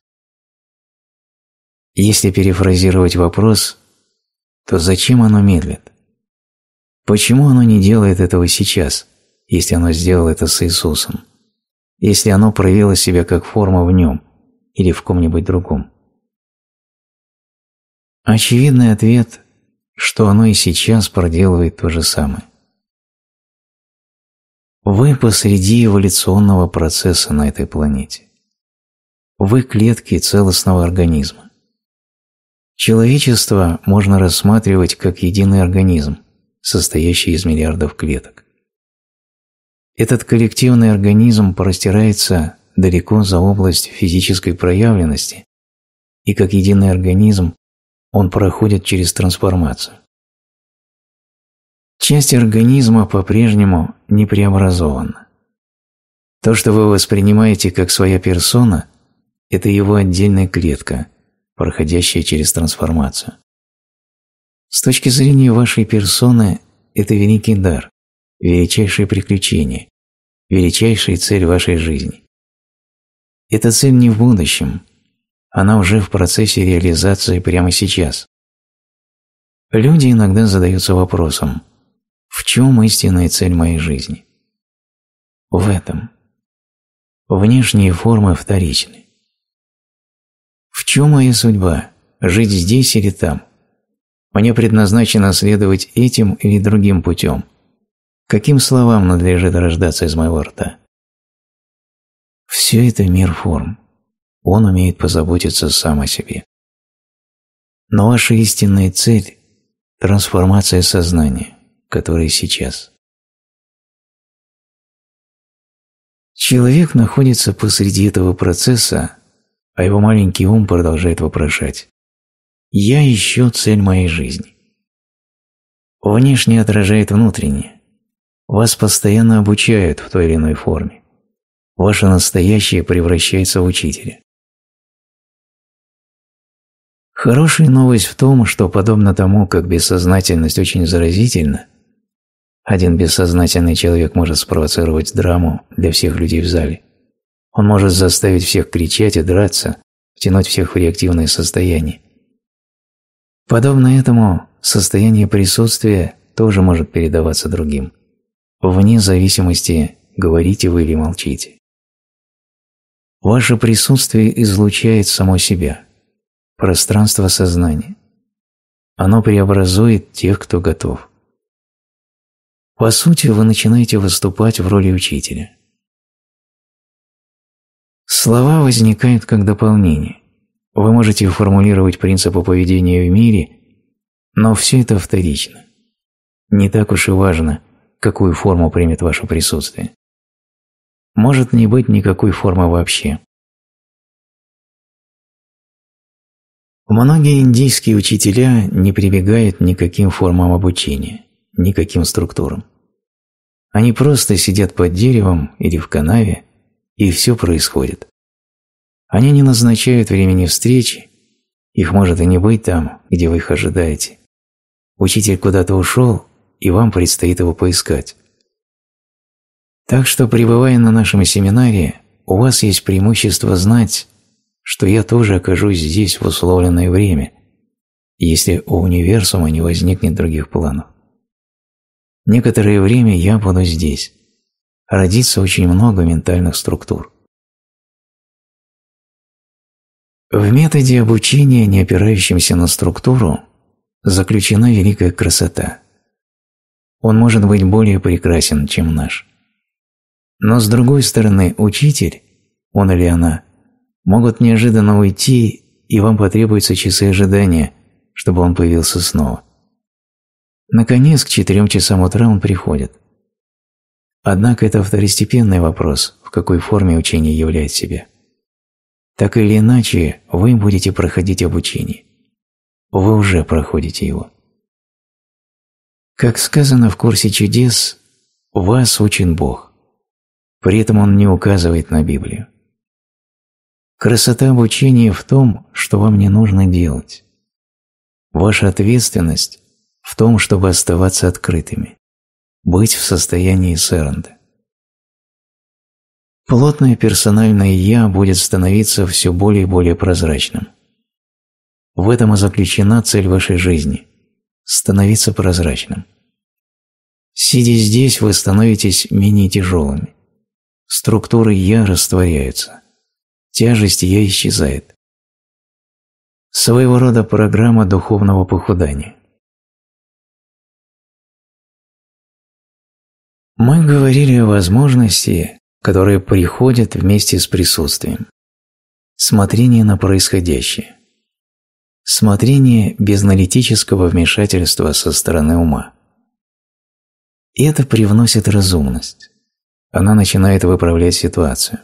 A: Если перефразировать вопрос, то зачем оно медлит? Почему оно не делает этого сейчас, если оно сделало это с Иисусом? Если оно проявило себя как форма в нем или в ком-нибудь другом? Очевидный ответ что оно и сейчас проделывает то же самое. Вы посреди эволюционного процесса на этой планете. Вы клетки целостного организма. Человечество можно рассматривать как единый организм, состоящий из миллиардов клеток. Этот коллективный организм простирается далеко за область физической проявленности, и как единый организм он проходит через трансформацию. Часть организма по-прежнему не преобразована. То, что вы воспринимаете как своя персона, это его отдельная клетка, проходящая через трансформацию. С точки зрения вашей персоны, это великий дар, величайшее приключение, величайшая цель вашей жизни. Эта цель не в будущем, она уже в процессе реализации прямо сейчас. Люди иногда задаются вопросом, в чем истинная цель моей жизни? В этом. Внешние формы вторичны. В чем моя судьба? Жить здесь или там? Мне предназначено следовать этим или другим путем. Каким словам надлежит рождаться из моего рта? Все это мир форм. Он умеет позаботиться сам о себе. Но ваша истинная цель – трансформация сознания, которая сейчас. Человек находится посреди этого процесса, а его маленький ум продолжает вопрошать «Я ищу цель моей жизни». Внешне отражает внутреннее. Вас постоянно обучают в той или иной форме. Ваше настоящее превращается в учителя. Хорошая новость в том, что подобно тому, как бессознательность очень заразительна, один бессознательный человек может спровоцировать драму для всех людей в зале. Он может заставить всех кричать и драться, втянуть всех в реактивное состояние. Подобно этому, состояние присутствия тоже может передаваться другим, вне зависимости, говорите вы или молчите. Ваше присутствие излучает само себя, пространство сознания. Оно преобразует тех, кто готов. По сути, вы начинаете выступать в роли учителя. Слова возникают как дополнение. Вы можете формулировать принципы поведения в мире, но все это вторично. Не так уж и важно, какую форму примет ваше присутствие. Может не быть никакой формы вообще. Многие индийские учителя не прибегают ни к каким формам обучения, никаким структурам. Они просто сидят под деревом или в канаве, и все происходит. Они не назначают времени встречи, их может и не быть там, где вы их ожидаете. Учитель куда-то ушел, и вам предстоит его поискать. Так что, пребывая на нашем семинаре, у вас есть преимущество знать, что я тоже окажусь здесь в условленное время, если у универсума не возникнет других планов. Некоторое время я буду здесь. Родится очень много ментальных структур. В методе обучения, не опирающемся на структуру, заключена великая красота. Он может быть более прекрасен, чем наш. Но с другой стороны, учитель, он или она, могут неожиданно уйти, и вам потребуются часы ожидания, чтобы он появился снова. Наконец, к четырем часам утра он приходит. Однако это второстепенный вопрос, в какой форме учение является себя. Так или иначе, вы будете проходить обучение. Вы уже проходите его. Как сказано в курсе чудес, вас учит Бог. При этом Он не указывает на Библию. Красота обучения в том, что вам не нужно делать. Ваша ответственность в том, чтобы оставаться открытыми, быть в состоянии сэренда. Плотное персональное «я» будет становиться все более и более прозрачным. В этом и заключена цель вашей жизни – становиться прозрачным. Сидя здесь, вы становитесь менее тяжелыми. Структуры «я» растворяются тяжесть ее исчезает. Своего рода программа духовного похудания. Мы говорили о возможности, которые приходят вместе с присутствием. Смотрение на происходящее. Смотрение без аналитического вмешательства со стороны ума. И это привносит разумность. Она начинает выправлять ситуацию.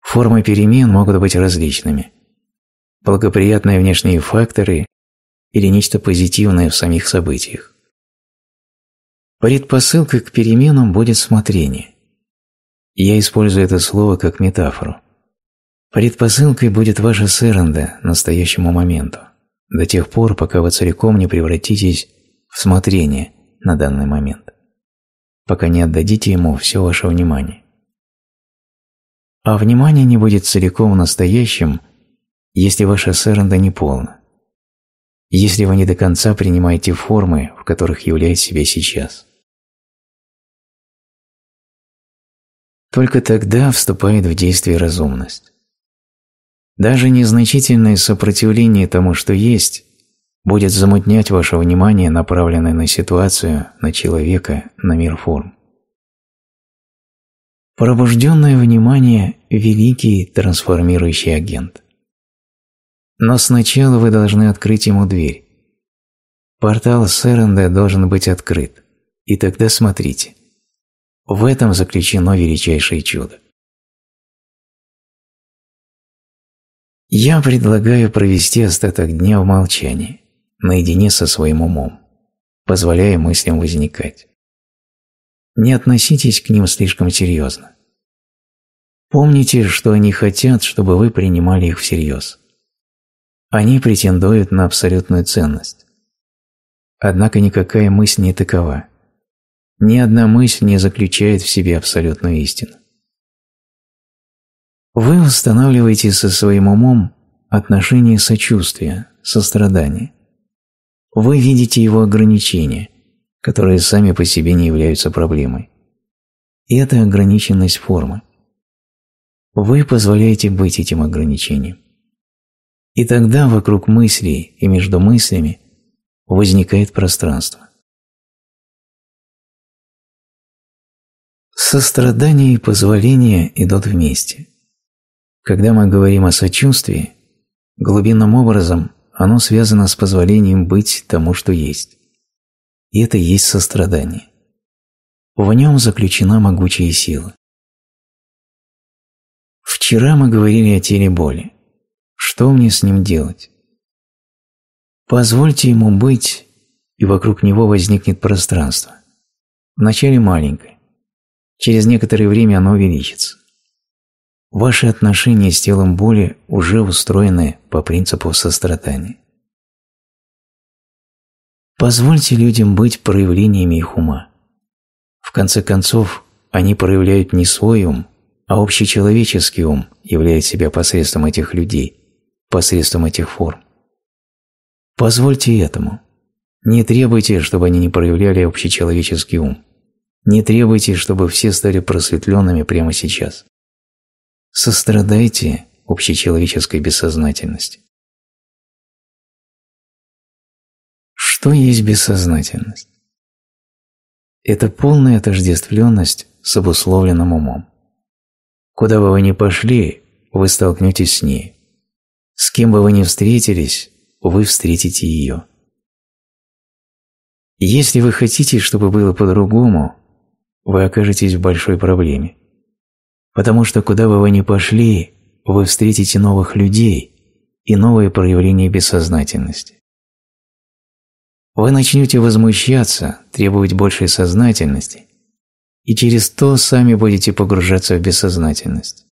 A: Формы перемен могут быть различными. Благоприятные внешние факторы или нечто позитивное в самих событиях. Предпосылкой к переменам будет смотрение. Я использую это слово как метафору. Предпосылкой будет ваша сэренда настоящему моменту, до тех пор, пока вы целиком не превратитесь в смотрение на данный момент, пока не отдадите ему все ваше внимание. А внимание не будет целиком настоящим, если ваша сэренда не полна если вы не до конца принимаете формы, в которых является себя сейчас. Только тогда вступает в действие разумность. Даже незначительное сопротивление тому, что есть, будет замутнять ваше внимание, направленное на ситуацию, на человека, на мир форм. Пробужденное внимание – великий трансформирующий агент. Но сначала вы должны открыть ему дверь. Портал Серенда должен быть открыт, и тогда смотрите. В этом заключено величайшее чудо. Я предлагаю провести остаток дня в молчании, наедине со своим умом, позволяя мыслям возникать. Не относитесь к ним слишком серьезно. Помните, что они хотят, чтобы вы принимали их всерьез. Они претендуют на абсолютную ценность. Однако никакая мысль не такова. Ни одна мысль не заключает в себе абсолютную истину. Вы устанавливаете со своим умом отношение сочувствия, сострадания. Вы видите его ограничения, которые сами по себе не являются проблемой. И это ограниченность формы. Вы позволяете быть этим ограничением. И тогда вокруг мыслей и между мыслями возникает пространство. Сострадание и позволение идут вместе. Когда мы говорим о сочувствии, глубинным образом оно связано с позволением быть тому, что есть. И это есть сострадание. В нем заключена могучая сила. Вчера мы говорили о теле боли. Что мне с ним делать? Позвольте ему быть, и вокруг него возникнет пространство. Вначале маленькое. Через некоторое время оно увеличится. Ваши отношения с телом боли уже устроены по принципу сострадания. Позвольте людям быть проявлениями их ума. В конце концов, они проявляют не свой ум, а общечеловеческий ум являет себя посредством этих людей – посредством этих форм. Позвольте этому. Не требуйте, чтобы они не проявляли общечеловеческий ум. Не требуйте, чтобы все стали просветленными прямо сейчас. Сострадайте общечеловеческой бессознательности. Что есть бессознательность? Это полная отождествленность с обусловленным умом. Куда бы вы ни пошли, вы столкнетесь с ней. С кем бы вы ни встретились, вы встретите ее. Если вы хотите, чтобы было по-другому, вы окажетесь в большой проблеме. Потому что куда бы вы ни пошли, вы встретите новых людей и новые проявления бессознательности. Вы начнете возмущаться, требовать большей сознательности, и через то сами будете погружаться в бессознательность.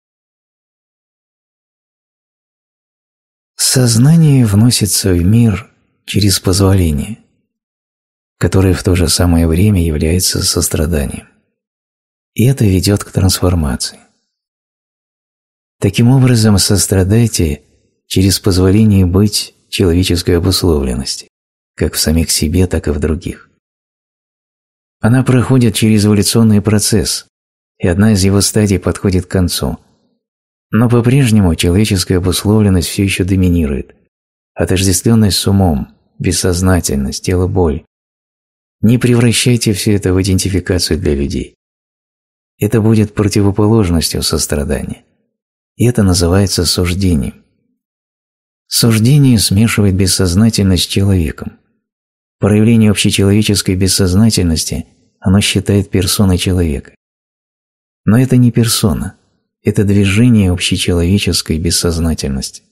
A: Сознание вносится в мир через позволение, которое в то же самое время является состраданием. И это ведет к трансформации. Таким образом, сострадайте через позволение быть человеческой обусловленности, как в самих себе, так и в других. Она проходит через эволюционный процесс, и одна из его стадий подходит к концу – но по-прежнему человеческая обусловленность все еще доминирует. Отождествленность с умом, бессознательность, тело боль. Не превращайте все это в идентификацию для людей. Это будет противоположностью сострадания. И это называется суждением. Суждение смешивает бессознательность с человеком. Проявление общечеловеческой бессознательности оно считает персоной человека. Но это не персона, это движение общечеловеческой бессознательности.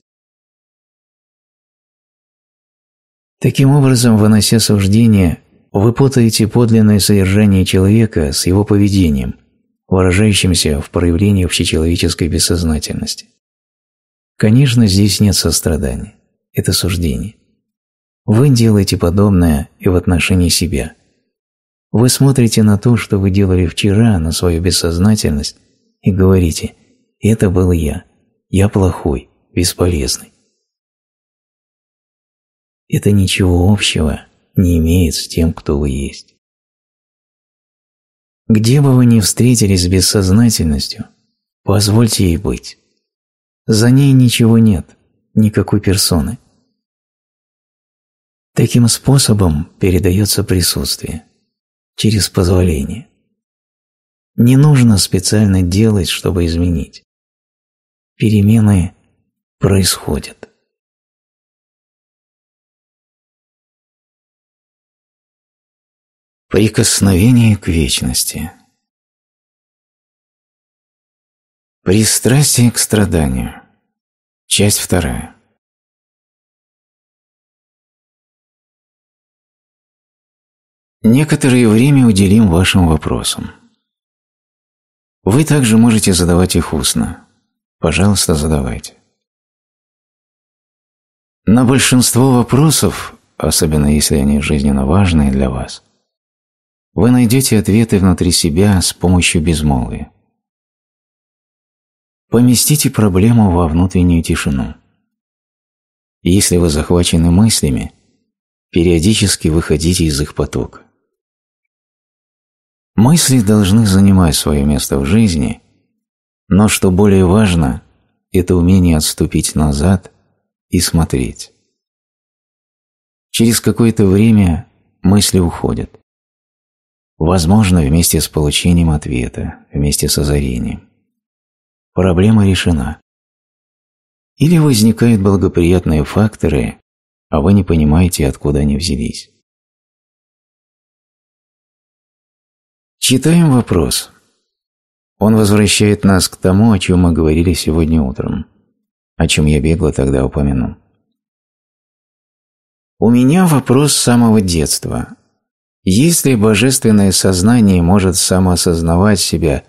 A: Таким образом, вынося суждение, вы путаете подлинное содержание человека с его поведением, выражающимся в проявлении общечеловеческой бессознательности. Конечно, здесь нет сострадания. Это суждение. Вы делаете подобное и в отношении себя. Вы смотрите на то, что вы делали вчера, на свою бессознательность, и говорите «это был я, я плохой, бесполезный». Это ничего общего не имеет с тем, кто вы есть. Где бы вы ни встретились с бессознательностью, позвольте ей быть. За ней ничего нет, никакой персоны. Таким способом передается присутствие, через позволение. Не нужно специально делать, чтобы изменить. Перемены происходят. Прикосновение к вечности Пристрастие к страданию Часть вторая Некоторое время уделим вашим вопросам. Вы также можете задавать их устно. Пожалуйста, задавайте. На большинство вопросов, особенно если они жизненно важные для вас, вы найдете ответы внутри себя с помощью безмолвия. Поместите проблему во внутреннюю тишину. Если вы захвачены мыслями, периодически выходите из их потока. Мысли должны занимать свое место в жизни, но что более важно, это умение отступить назад и смотреть. Через какое-то время мысли уходят. Возможно, вместе с получением ответа, вместе с озарением. Проблема решена. Или возникают благоприятные факторы, а вы не понимаете, откуда они взялись. Читаем вопрос. Он возвращает нас к тому, о чем мы говорили сегодня утром, о чем я бегло тогда упомянул. У меня вопрос с самого детства, если божественное сознание может самоосознавать себя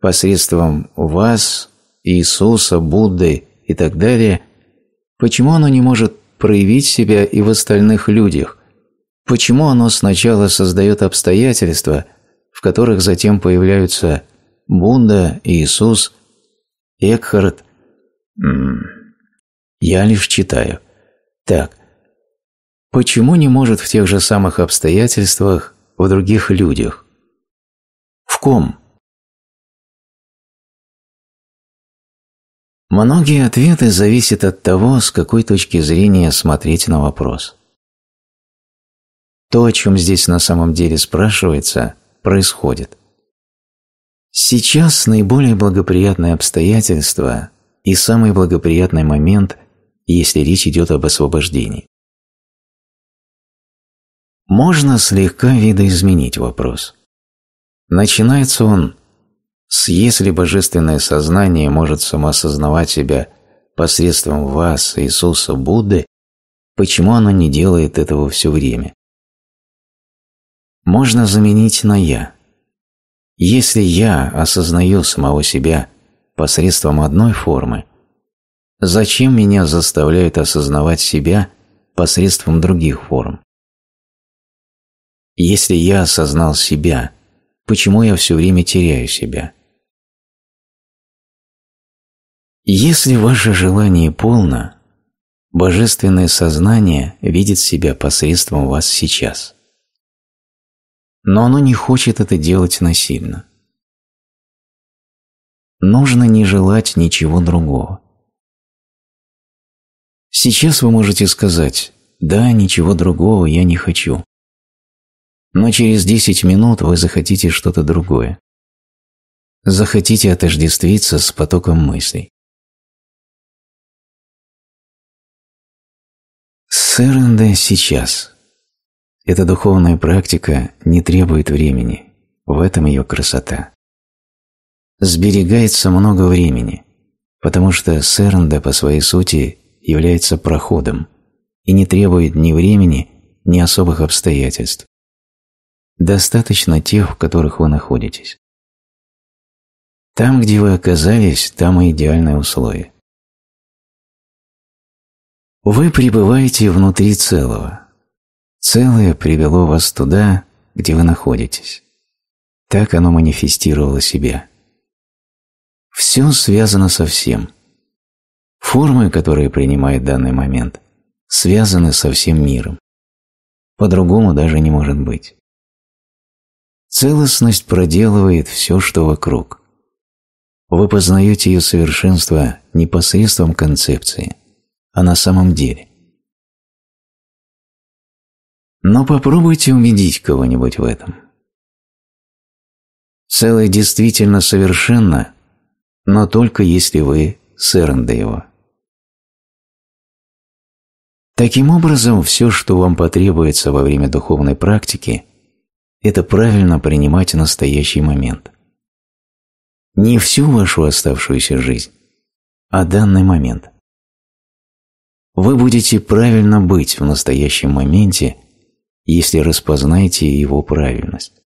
A: посредством вас, Иисуса, Будды и так далее, почему оно не может проявить себя и в остальных людях? Почему оно сначала создает обстоятельства, в которых затем появляются Будда, Иисус, Экхарт? Я лишь читаю. Так, Почему не может в тех же самых обстоятельствах в других людях? В ком? Многие ответы зависят от того, с какой точки зрения смотреть на вопрос. То, о чем здесь на самом деле спрашивается, происходит. Сейчас наиболее благоприятные обстоятельства и самый благоприятный момент, если речь идет об освобождении. Можно слегка видоизменить вопрос. Начинается он с «если божественное сознание может самоосознавать себя посредством вас, Иисуса, Будды, почему оно не делает этого все время?» Можно заменить на «я». Если я осознаю самого себя посредством одной формы, зачем меня заставляют осознавать себя посредством других форм? Если я осознал себя, почему я все время теряю себя? Если ваше желание полно, Божественное сознание видит себя посредством вас сейчас. Но оно не хочет это делать насильно. Нужно не желать ничего другого. Сейчас вы можете сказать «Да, ничего другого я не хочу», но через 10 минут вы захотите что-то другое. Захотите отождествиться с потоком мыслей. Сэренда сейчас. Эта духовная практика не требует времени, в этом ее красота. Сберегается много времени, потому что сэренда по своей сути является проходом и не требует ни времени, ни особых обстоятельств. Достаточно тех, в которых вы находитесь. Там, где вы оказались, там и идеальные условия. Вы пребываете внутри целого. Целое привело вас туда, где вы находитесь. Так оно манифестировало себя. Все связано со всем. Формы, которые принимает данный момент, связаны со всем миром. По-другому даже не может быть. Целостность проделывает все, что вокруг. Вы познаете ее совершенство не посредством концепции, а на самом деле. Но попробуйте убедить кого-нибудь в этом. Целое действительно совершенно, но только если вы сэрнда его. Таким образом, все, что вам потребуется во время духовной практики, это правильно принимать настоящий момент. Не всю вашу оставшуюся жизнь, а данный момент. Вы будете правильно быть в настоящем моменте, если распознаете его правильность.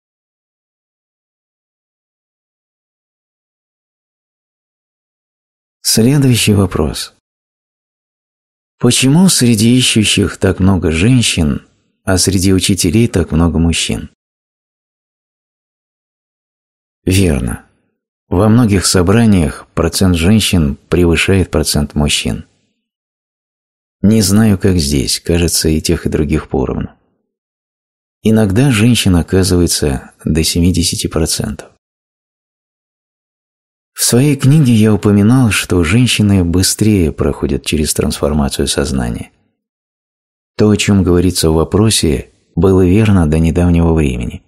A: Следующий вопрос. Почему среди ищущих так много женщин, а среди учителей так много мужчин? Верно. Во многих собраниях процент женщин превышает процент мужчин. Не знаю, как здесь, кажется, и тех, и других поровну. Иногда женщин оказывается до 70%. В своей книге я упоминал, что женщины быстрее проходят через трансформацию сознания. То, о чем говорится в вопросе, было верно до недавнего времени.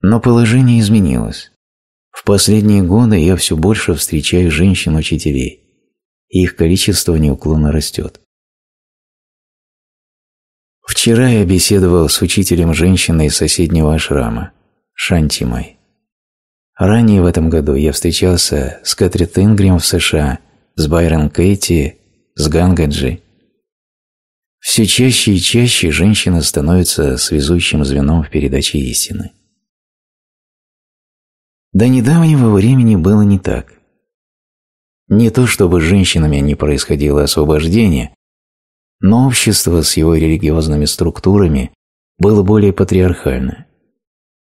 A: Но положение изменилось. В последние годы я все больше встречаю женщин-учителей, и их количество неуклонно растет. Вчера я беседовал с учителем женщины из соседнего ашрама, Шантимой. Ранее в этом году я встречался с Кэтри Тенгрим в США, с Байрон Кейти, с Гангаджи. Все чаще и чаще женщина становится связующим звеном в передаче истины. До недавнего времени было не так. Не то чтобы с женщинами не происходило освобождение, но общество с его религиозными структурами было более патриархальное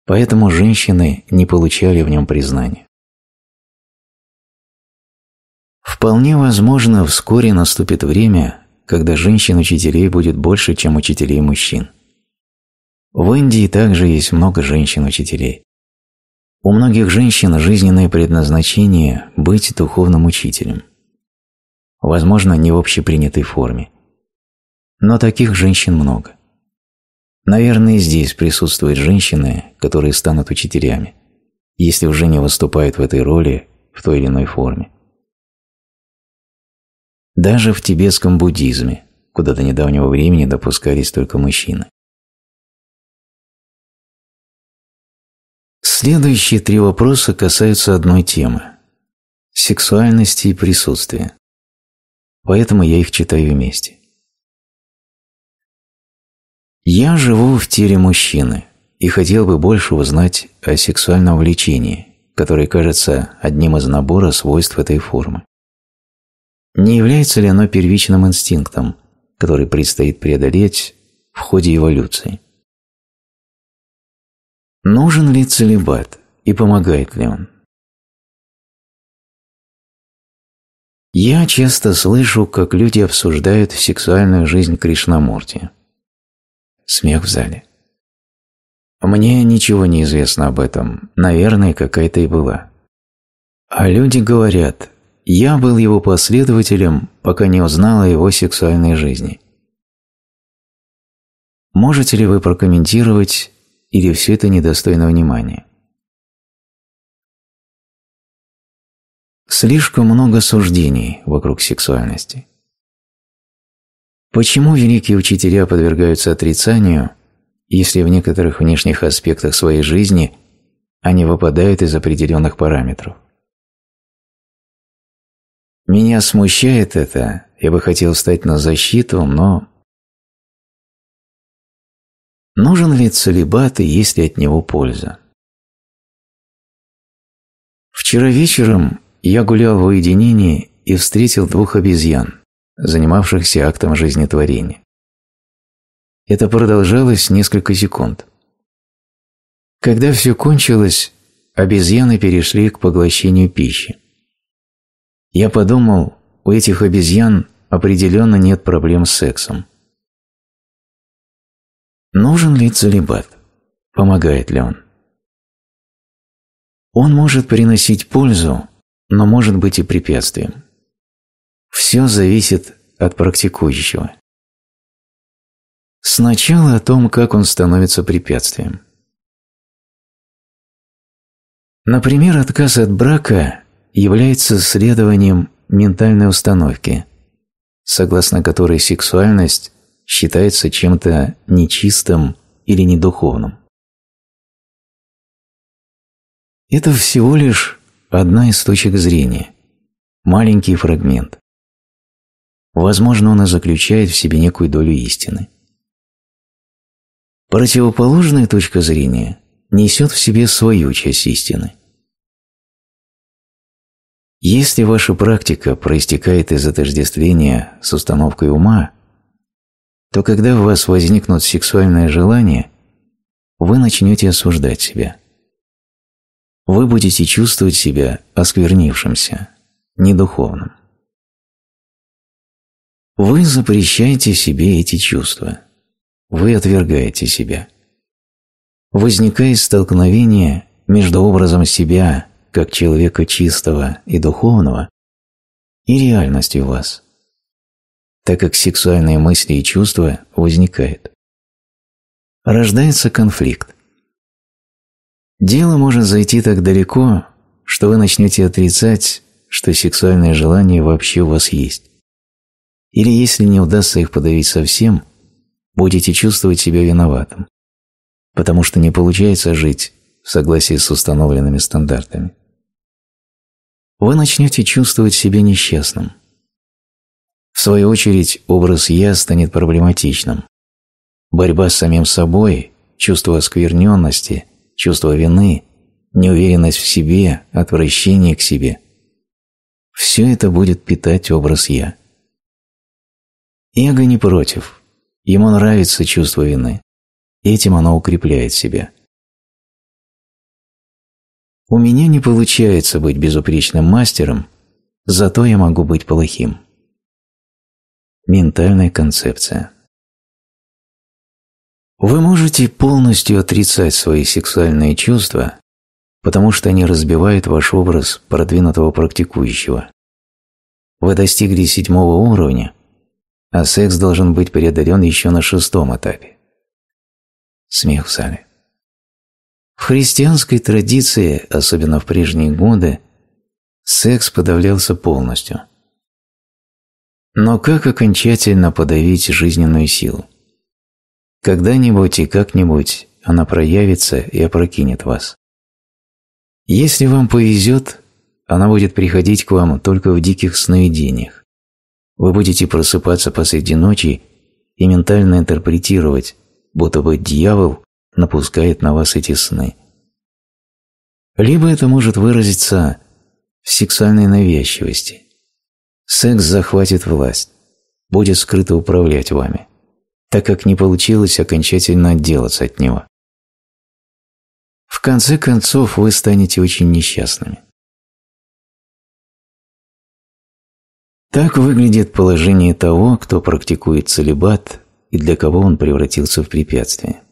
A: поэтому женщины не получали в нем признания. Вполне возможно, вскоре наступит время, когда женщин-учителей будет больше, чем учителей мужчин. В Индии также есть много женщин-учителей. У многих женщин жизненное предназначение – быть духовным учителем. Возможно, не в общепринятой форме. Но таких женщин много. Наверное, здесь присутствуют женщины, которые станут учителями, если уже не выступают в этой роли в той или иной форме. Даже в тибетском буддизме, куда до недавнего времени допускались только мужчины. Следующие три вопроса касаются одной темы – сексуальности и присутствия. Поэтому я их читаю вместе. Я живу в теле мужчины и хотел бы больше узнать о сексуальном влечении, которое кажется одним из набора свойств этой формы. Не является ли оно первичным инстинктом, который предстоит преодолеть в ходе эволюции? Нужен ли целебат и помогает ли он? Я часто слышу, как люди обсуждают сексуальную жизнь Кришнамурти – Смех в зале. Мне ничего не известно об этом, наверное, какая-то и была. А люди говорят, я был его последователем, пока не узнал о его сексуальной жизни. Можете ли вы прокомментировать, или все это недостойно внимания? Слишком много суждений вокруг сексуальности. Почему великие учителя подвергаются отрицанию, если в некоторых внешних аспектах своей жизни они выпадают из определенных параметров? Меня смущает это, я бы хотел встать на защиту, но... Нужен ли целебат и есть ли от него польза? Вчера вечером я гулял в уединении и встретил двух обезьян, занимавшихся актом жизнетворения. Это продолжалось несколько секунд. Когда все кончилось, обезьяны перешли к поглощению пищи. Я подумал, у этих обезьян определенно нет проблем с сексом. Нужен ли целебат? Помогает ли он? Он может приносить пользу, но может быть и препятствием. Все зависит от практикующего. Сначала о том, как он становится препятствием. Например, отказ от брака является следованием ментальной установки, согласно которой сексуальность считается чем-то нечистым или недуховным. Это всего лишь одна из точек зрения, маленький фрагмент. Возможно, он и заключает в себе некую долю истины. Противоположная точка зрения несет в себе свою часть истины. Если ваша практика проистекает из отождествления с установкой ума, то когда у вас возникнут сексуальные желания, вы начнете осуждать себя. Вы будете чувствовать себя осквернившимся, недуховным. Вы запрещаете себе эти чувства. Вы отвергаете себя. Возникает столкновение между образом себя как человека чистого и духовного и реальностью вас, так как сексуальные мысли и чувства возникают. Рождается конфликт. Дело может зайти так далеко, что вы начнете отрицать, что сексуальные желания вообще у вас есть. Или если не удастся их подавить совсем, будете чувствовать себя виноватым, потому что не получается жить в согласии с установленными стандартами. Вы начнете чувствовать себя несчастным. В свою очередь, образ «я» станет проблематичным. Борьба с самим собой, чувство оскверненности, чувство вины, неуверенность в себе, отвращение к себе – все это будет питать образ «я». Эго не против. Ему нравится чувство вины. Этим оно укрепляет себя. У меня не получается быть безупречным мастером, зато я могу быть плохим. Ментальная концепция. Вы можете полностью отрицать свои сексуальные чувства, потому что они разбивают ваш образ продвинутого практикующего. Вы достигли седьмого уровня – а секс должен быть преодолен еще на шестом этапе. Смех в зале. В христианской традиции, особенно в прежние годы, секс подавлялся полностью. Но как окончательно подавить жизненную силу? Когда-нибудь и как-нибудь она проявится и опрокинет вас. Если вам повезет, она будет приходить к вам только в диких сновидениях. Вы будете просыпаться посреди ночи и ментально интерпретировать, будто бы дьявол напускает на вас эти сны. Либо это может выразиться в сексуальной навязчивости. Секс захватит власть, будет скрыто управлять вами, так как не получилось окончательно отделаться от него. В конце концов вы станете очень несчастными. Так выглядит положение того, кто практикует целебат и для кого он превратился в препятствие.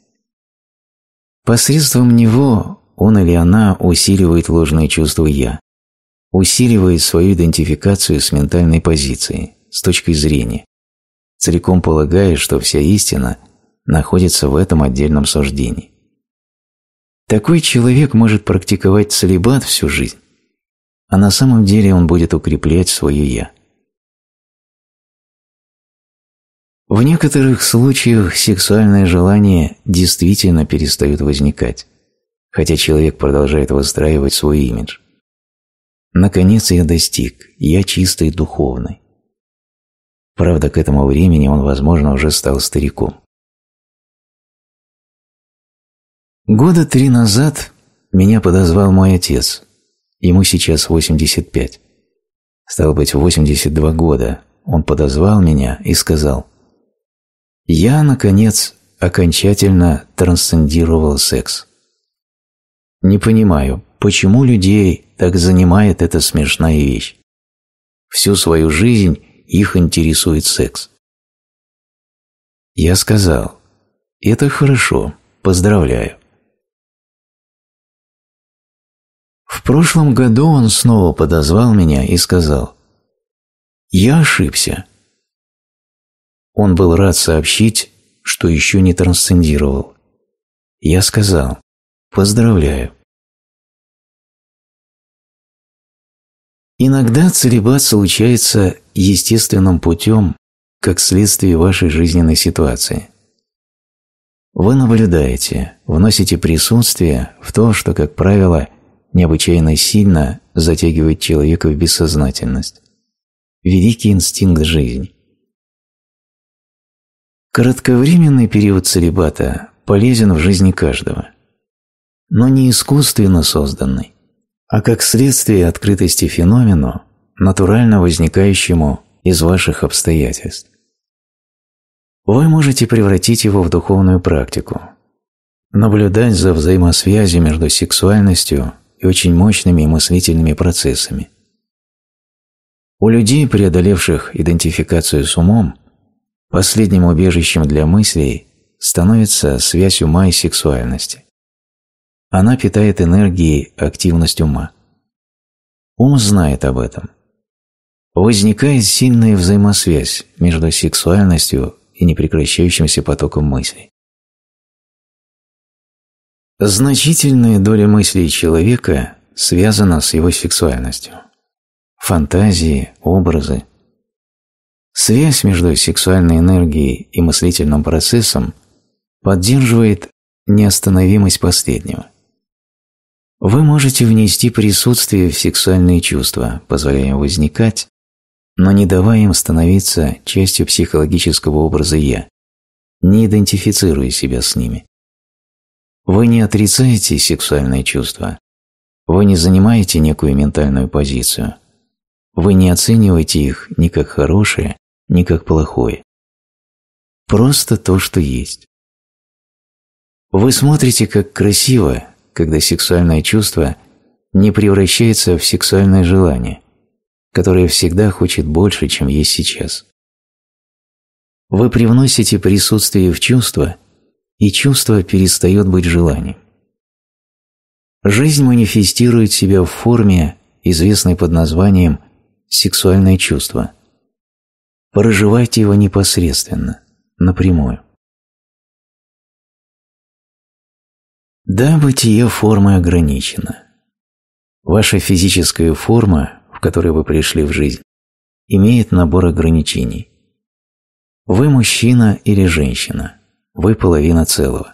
A: Посредством него он или она усиливает ложное чувство «я», усиливает свою идентификацию с ментальной позицией, с точкой зрения, целиком полагая, что вся истина находится в этом отдельном суждении. Такой человек может практиковать целебат всю жизнь, а на самом деле он будет укреплять свое «я». В некоторых случаях сексуальные желания действительно перестают возникать, хотя человек продолжает выстраивать свой имидж. Наконец я достиг, я чистый духовный. Правда, к этому времени он, возможно, уже стал стариком. Года три назад меня подозвал мой отец. Ему сейчас 85. Стало быть, 82 года. Он подозвал меня и сказал, «Я, наконец, окончательно трансцендировал секс. Не понимаю, почему людей так занимает эта смешная вещь. Всю свою жизнь их интересует секс. Я сказал, это хорошо, поздравляю. В прошлом году он снова подозвал меня и сказал, «Я ошибся». Он был рад сообщить, что еще не трансцендировал. Я сказал, «Поздравляю». Иногда целебат случается естественным путем, как следствие вашей жизненной ситуации. Вы наблюдаете, вносите присутствие в то, что, как правило, необычайно сильно затягивает человека в бессознательность. Великий инстинкт жизни. Кратковременный период целебата полезен в жизни каждого, но не искусственно созданный, а как следствие открытости феномену, натурально возникающему из ваших обстоятельств. Вы можете превратить его в духовную практику, наблюдать за взаимосвязью между сексуальностью и очень мощными мыслительными процессами. У людей, преодолевших идентификацию с умом, последним убежищем для мыслей становится связь ума и сексуальности. Она питает энергией активность ума. Ум знает об этом. Возникает сильная взаимосвязь между сексуальностью и непрекращающимся потоком мыслей. Значительная доля мыслей человека связана с его сексуальностью. Фантазии, образы. Связь между сексуальной энергией и мыслительным процессом поддерживает неостановимость последнего. Вы можете внести присутствие в сексуальные чувства, позволяя им возникать, но не давая им становиться частью психологического образа «я», не идентифицируя себя с ними. Вы не отрицаете сексуальные чувства. Вы не занимаете некую ментальную позицию. Вы не оцениваете их ни как хорошее, ни как плохое. Просто то, что есть. Вы смотрите, как красиво, когда сексуальное чувство не превращается в сексуальное желание, которое всегда хочет больше, чем есть сейчас. Вы привносите присутствие в чувство – и чувство перестает быть желанием. Жизнь манифестирует себя в форме, известной под названием «сексуальное чувство». Проживайте его непосредственно, напрямую. Да, бытие формы ограничено. Ваша физическая форма, в которой вы пришли в жизнь, имеет набор ограничений. Вы мужчина или женщина – вы половина целого.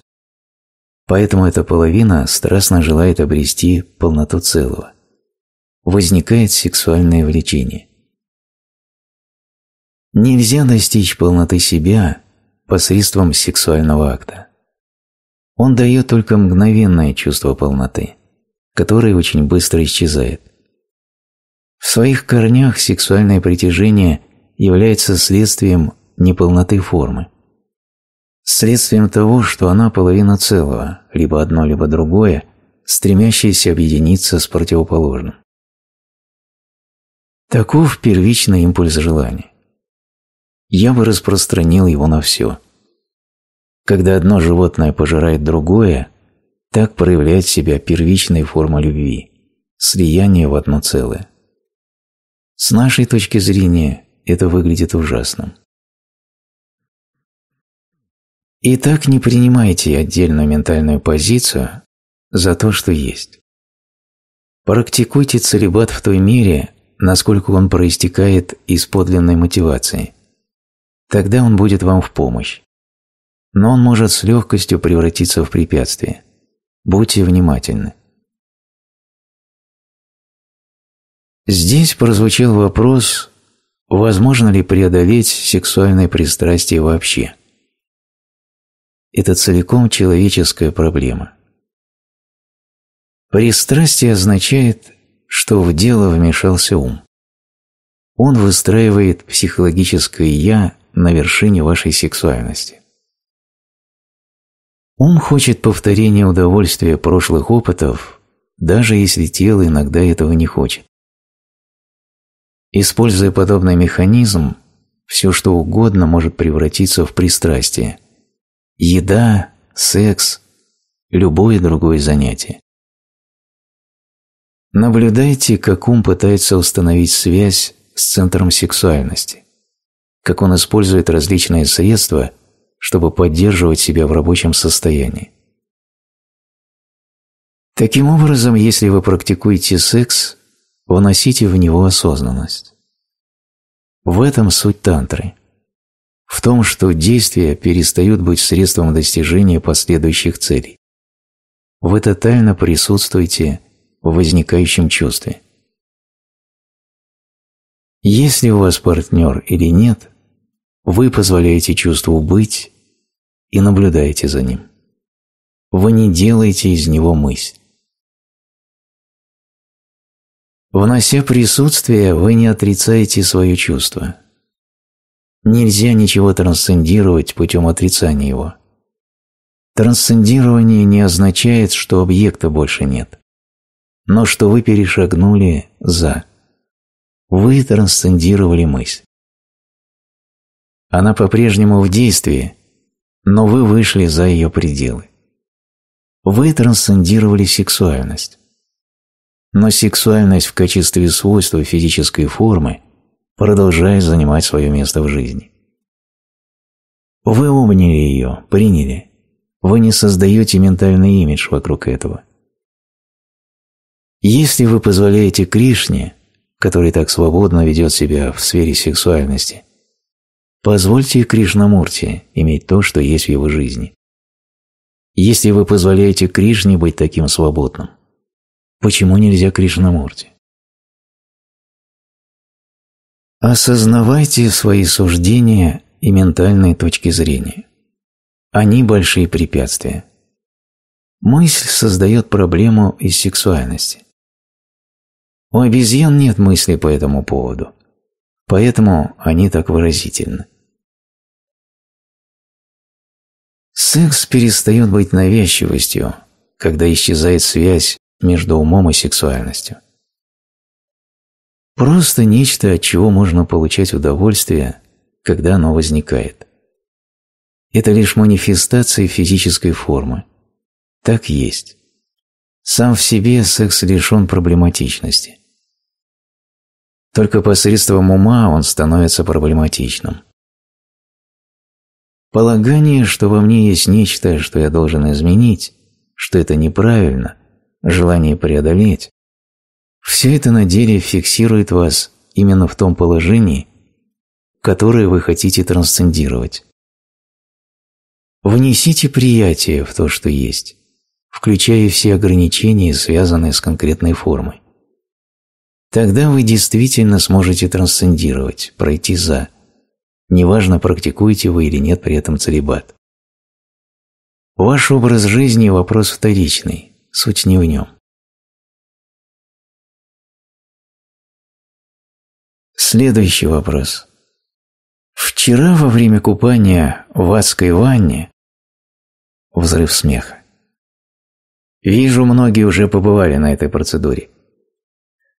A: Поэтому эта половина страстно желает обрести полноту целого. Возникает сексуальное влечение. Нельзя достичь полноты себя посредством сексуального акта. Он дает только мгновенное чувство полноты, которое очень быстро исчезает. В своих корнях сексуальное притяжение является следствием неполноты формы следствием того, что она половина целого, либо одно, либо другое, стремящееся объединиться с противоположным. Таков первичный импульс желания. Я бы распространил его на все. Когда одно животное пожирает другое, так проявляет себя первичная форма любви, слияние в одно целое. С нашей точки зрения это выглядит ужасным. Итак, не принимайте отдельную ментальную позицию за то, что есть. Практикуйте целебат в той мере, насколько он проистекает из подлинной мотивации. тогда он будет вам в помощь. Но он может с легкостью превратиться в препятствие. Будьте внимательны. Здесь прозвучал вопрос, возможно ли преодолеть сексуальное пристрастие вообще. Это целиком человеческая проблема. Пристрастие означает, что в дело вмешался ум. Он выстраивает психологическое «я» на вершине вашей сексуальности. Ум хочет повторения удовольствия прошлых опытов, даже если тело иногда этого не хочет. Используя подобный механизм, все что угодно может превратиться в пристрастие. Еда, секс, любое другое занятие. Наблюдайте, как ум пытается установить связь с центром сексуальности, как он использует различные средства, чтобы поддерживать себя в рабочем состоянии. Таким образом, если вы практикуете секс, вносите в него осознанность. В этом суть тантры. В том, что действия перестают быть средством достижения последующих целей. Вы тотально присутствуете в возникающем чувстве. Если у вас партнер или нет, вы позволяете чувству быть и наблюдаете за ним. Вы не делаете из него мысль. Внося присутствие, вы не отрицаете свое чувство. Нельзя ничего трансцендировать путем отрицания его. Трансцендирование не означает, что объекта больше нет, но что вы перешагнули за. Вы трансцендировали мысль. Она по-прежнему в действии, но вы вышли за ее пределы. Вы трансцендировали сексуальность. Но сексуальность в качестве свойства физической формы продолжает занимать свое место в жизни. Вы обняли ее, приняли. Вы не создаете ментальный имидж вокруг этого. Если вы позволяете Кришне, который так свободно ведет себя в сфере сексуальности, позвольте Кришнамурти иметь то, что есть в его жизни. Если вы позволяете Кришне быть таким свободным, почему нельзя Кришнамурти? Осознавайте свои суждения и ментальные точки зрения. Они большие препятствия. Мысль создает проблему из сексуальности. У обезьян нет мысли по этому поводу, поэтому они так выразительны. Секс перестает быть навязчивостью, когда исчезает связь между умом и сексуальностью. Просто нечто, от чего можно получать удовольствие, когда оно возникает. Это лишь манифестация физической формы. Так есть. Сам в себе секс лишен проблематичности. Только посредством ума он становится проблематичным. Полагание, что во мне есть нечто, что я должен изменить, что это неправильно, желание преодолеть, все это на деле фиксирует вас именно в том положении, которое вы хотите трансцендировать. Внесите приятие в то, что есть включая все ограничения, связанные с конкретной формой. Тогда вы действительно сможете трансцендировать, пройти за. Неважно, практикуете вы или нет при этом целебат. Ваш образ жизни – вопрос вторичный, суть не в нем. Следующий вопрос. Вчера во время купания в адской ванне взрыв смеха. Вижу, многие уже побывали на этой процедуре.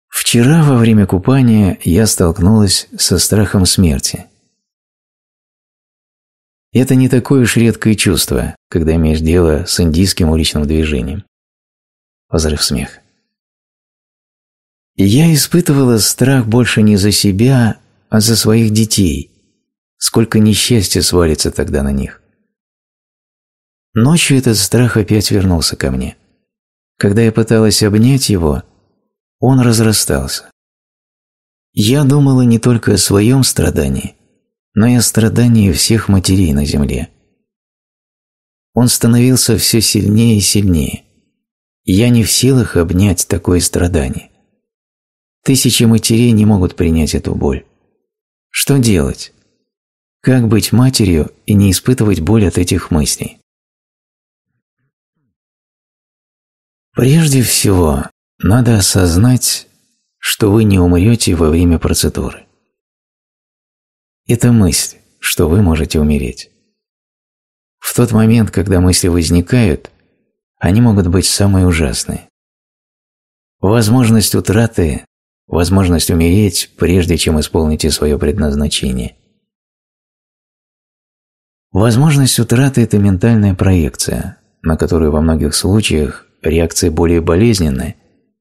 A: Вчера во время купания я столкнулась со страхом смерти. Это не такое уж редкое чувство, когда имеешь дело с индийским уличным движением. Взрыв смеха. я испытывала страх больше не за себя, а за своих детей. Сколько несчастья свалится тогда на них. Ночью этот страх опять вернулся ко мне. Когда я пыталась обнять его, он разрастался. Я думала не только о своем страдании, но и о страдании всех матерей на земле. Он становился все сильнее и сильнее. Я не в силах обнять такое страдание. Тысячи матерей не могут принять эту боль. Что делать? Как быть матерью и не испытывать боль от этих мыслей? Прежде всего, надо осознать, что вы не умрете во время процедуры. Это мысль, что вы можете умереть. В тот момент, когда мысли возникают, они могут быть самые ужасные. Возможность утраты, возможность умереть, прежде чем исполните свое предназначение. Возможность утраты – это ментальная проекция, на которую во многих случаях реакция более болезненная,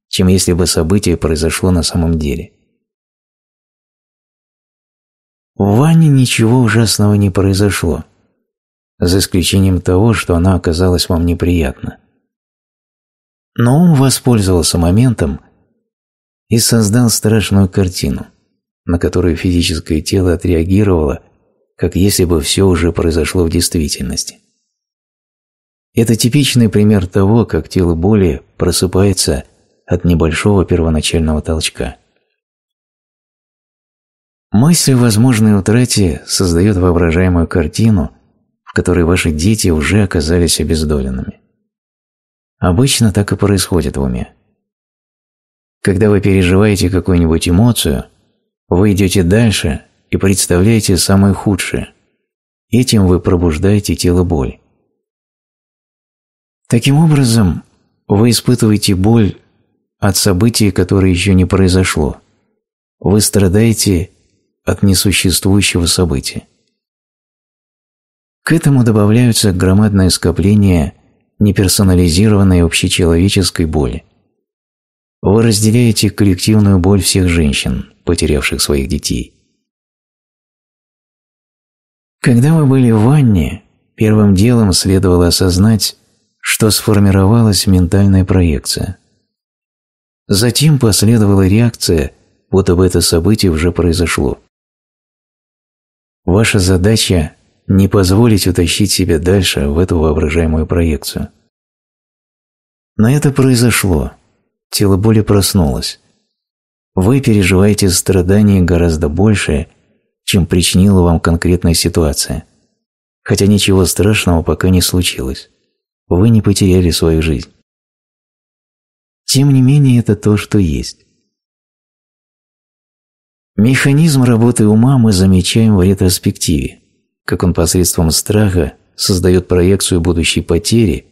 A: чем если бы событие произошло на самом деле. В ванне ничего ужасного не произошло, за исключением того, что она оказалась вам неприятна. Но ум воспользовался моментом и создал страшную картину, на которую физическое тело отреагировало, как если бы все уже произошло в действительности. Это типичный пример того, как тело боли просыпается от небольшого первоначального толчка. Мысль о возможной утрате создает воображаемую картину, в которой ваши дети уже оказались обездоленными. Обычно так и происходит в уме. Когда вы переживаете какую-нибудь эмоцию, вы идете дальше и представляете самое худшее. Этим вы пробуждаете тело боли. Таким образом, вы испытываете боль от события, которое еще не произошло. Вы страдаете от несуществующего события. К этому добавляются громадное скопление неперсонализированной общечеловеческой боли. Вы разделяете коллективную боль всех женщин, потерявших своих детей. Когда вы были в ванне, первым делом следовало осознать, что сформировалась ментальная проекция. Затем последовала реакция, будто бы это событие уже произошло. Ваша задача – не позволить утащить себя дальше в эту воображаемую проекцию. Но это произошло. Тело боли проснулось. Вы переживаете страдания гораздо больше, чем причинила вам конкретная ситуация, хотя ничего страшного пока не случилось вы не потеряли свою жизнь. Тем не менее, это то, что есть. Механизм работы ума мы замечаем в ретроспективе, как он посредством страха создает проекцию будущей потери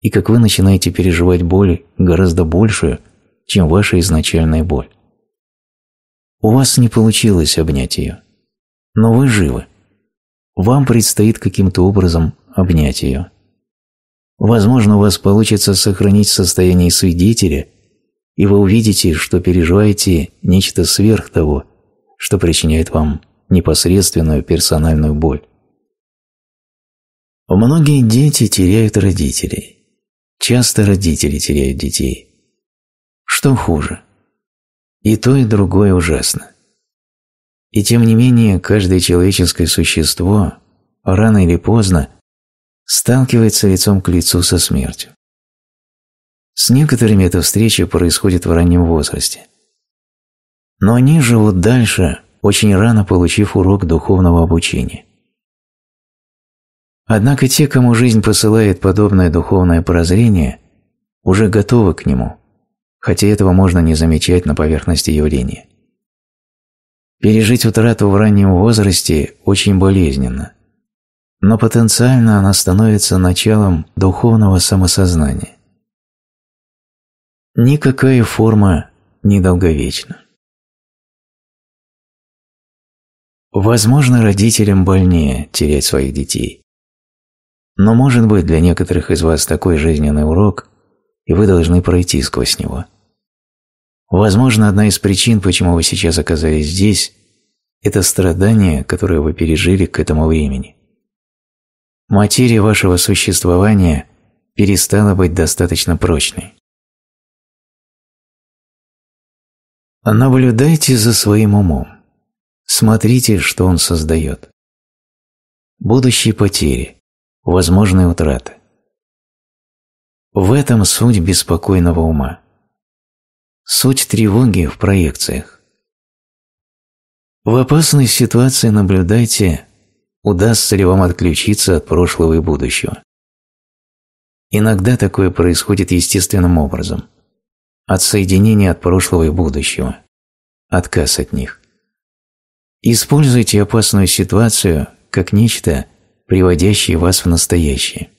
A: и как вы начинаете переживать боль гораздо большую, чем ваша изначальная боль. У вас не получилось обнять ее, но вы живы. Вам предстоит каким-то образом обнять ее. Возможно, у вас получится сохранить состояние свидетеля, и вы увидите, что переживаете нечто сверх того, что причиняет вам непосредственную персональную боль. Многие дети теряют родителей. Часто родители теряют детей. Что хуже? И то, и другое ужасно. И тем не менее, каждое человеческое существо рано или поздно сталкивается лицом к лицу со смертью. С некоторыми эта встреча происходит в раннем возрасте. Но они живут дальше, очень рано получив урок духовного обучения. Однако те, кому жизнь посылает подобное духовное прозрение, уже готовы к нему, хотя этого можно не замечать на поверхности явления. Пережить утрату в раннем возрасте очень болезненно – но потенциально она становится началом духовного самосознания. Никакая форма не долговечна. Возможно, родителям больнее терять своих детей. Но может быть для некоторых из вас такой жизненный урок, и вы должны пройти сквозь него. Возможно, одна из причин, почему вы сейчас оказались здесь, это страдание, которое вы пережили к этому времени материя вашего существования перестала быть достаточно прочной. Наблюдайте за своим умом. Смотрите, что он создает. будущие потери, возможные утраты. В этом суть беспокойного ума. Суть тревоги в проекциях. В опасной ситуации наблюдайте, удастся ли вам отключиться от прошлого и будущего. Иногда такое происходит естественным образом. Отсоединение от прошлого и будущего. Отказ от них. Используйте опасную ситуацию как нечто, приводящее вас в настоящее.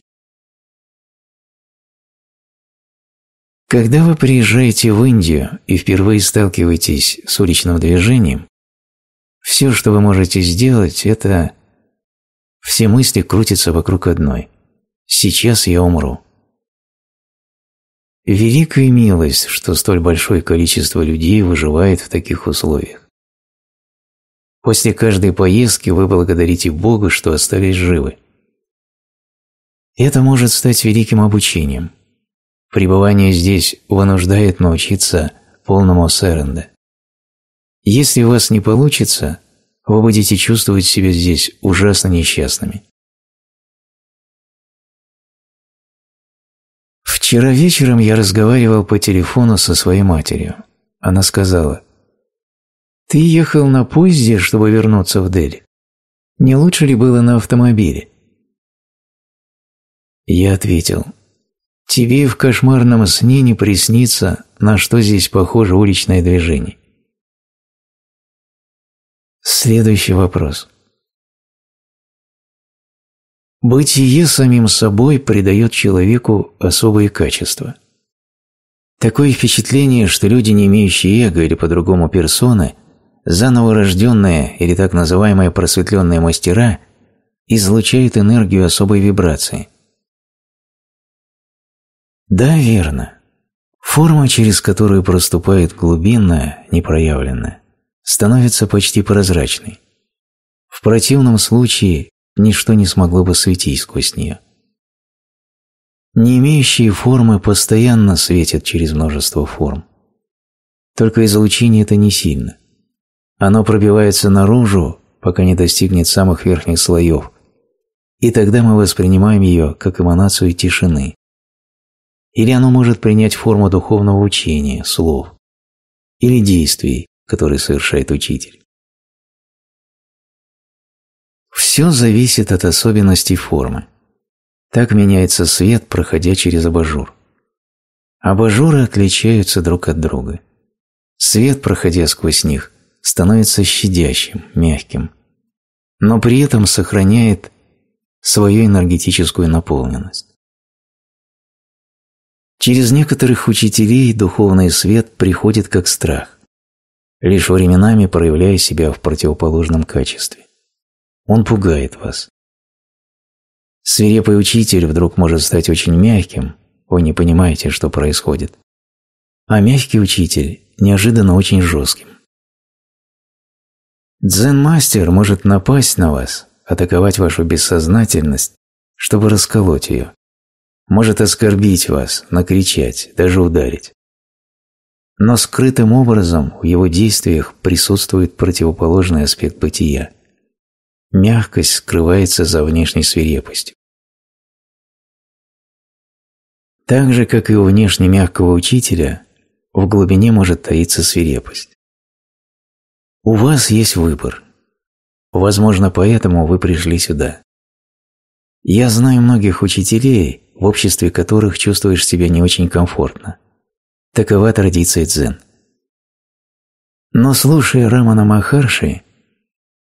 A: Когда вы приезжаете в Индию и впервые сталкиваетесь с уличным движением, все, что вы можете сделать, это все мысли крутятся вокруг одной. Сейчас я умру. Великая милость, что столь большое количество людей выживает в таких условиях. После каждой поездки вы благодарите Бога, что остались живы. Это может стать великим обучением. Пребывание здесь вынуждает научиться полному сэренде. Если у вас не получится, вы будете чувствовать себя здесь ужасно несчастными. Вчера вечером я разговаривал по телефону со своей матерью. Она сказала, «Ты ехал на поезде, чтобы вернуться в Дели. Не лучше ли было на автомобиле?» Я ответил, «Тебе в кошмарном сне не приснится, на что здесь похоже уличное движение. Следующий вопрос. Бытие самим собой придает человеку особые качества. Такое впечатление, что люди, не имеющие эго или по-другому персоны, заново рожденные или так называемые просветленные мастера, излучают энергию особой вибрации. Да, верно. Форма, через которую проступает глубинная, непроявленная, становится почти прозрачной. В противном случае ничто не смогло бы светить сквозь нее. Не имеющие формы постоянно светят через множество форм. Только излучение это не сильно. Оно пробивается наружу, пока не достигнет самых верхних слоев, и тогда мы воспринимаем ее как эманацию тишины. Или оно может принять форму духовного учения, слов, или действий, который совершает учитель. Все зависит от особенностей формы. Так меняется свет, проходя через абажур. Абажуры отличаются друг от друга. Свет, проходя сквозь них, становится щадящим, мягким, но при этом сохраняет свою энергетическую наполненность. Через некоторых учителей духовный свет приходит как страх лишь временами проявляя себя в противоположном качестве. Он пугает вас. Свирепый учитель вдруг может стать очень мягким, вы не понимаете, что происходит. А мягкий учитель неожиданно очень жестким. Дзен-мастер может напасть на вас, атаковать вашу бессознательность, чтобы расколоть ее. Может оскорбить вас, накричать, даже ударить. Но скрытым образом в его действиях присутствует противоположный аспект бытия. Мягкость скрывается за внешней свирепостью. Так же, как и у внешне мягкого учителя, в глубине может таиться свирепость. У вас есть выбор. Возможно, поэтому вы пришли сюда. Я знаю многих учителей, в обществе которых чувствуешь себя не очень комфортно. Такова традиция дзен. Но слушая Рамана Махарши,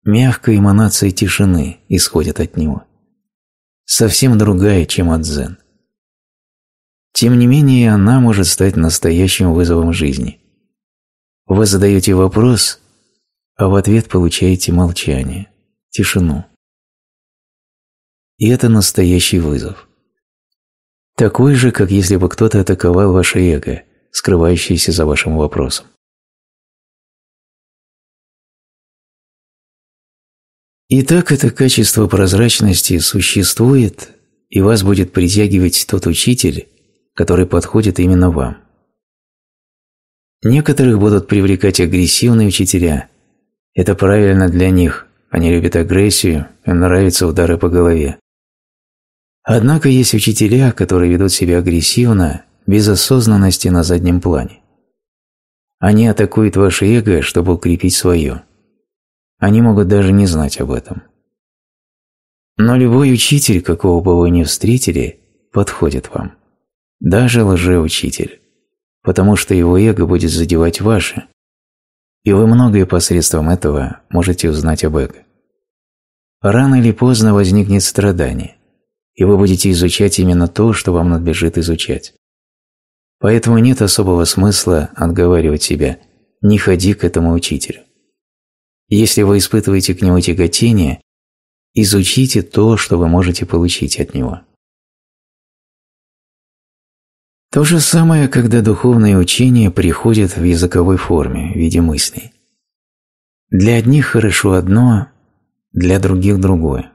A: мягкая эманация тишины исходит от него. Совсем другая, чем от дзен. Тем не менее, она может стать настоящим вызовом жизни. Вы задаете вопрос, а в ответ получаете молчание, тишину. И это настоящий вызов. Такой же, как если бы кто-то атаковал ваше эго – скрывающиеся за вашим вопросом. Итак, это качество прозрачности существует, и вас будет притягивать тот учитель, который подходит именно вам. Некоторых будут привлекать агрессивные учителя. Это правильно для них, они любят агрессию, им нравятся удары по голове. Однако есть учителя, которые ведут себя агрессивно, без осознанности на заднем плане. Они атакуют ваше эго, чтобы укрепить свое. Они могут даже не знать об этом. Но любой учитель, какого бы вы ни встретили, подходит вам. Даже лжеучитель. Потому что его эго будет задевать ваше. И вы многое посредством этого можете узнать об эго. Рано или поздно возникнет страдание, и вы будете изучать именно то, что вам надлежит изучать. Поэтому нет особого смысла отговаривать себя «не ходи к этому учителю». Если вы испытываете к нему тяготение, изучите то, что вы можете получить от него. То же самое, когда духовное учение приходит в языковой форме, в виде мыслей. Для одних хорошо одно, для других другое.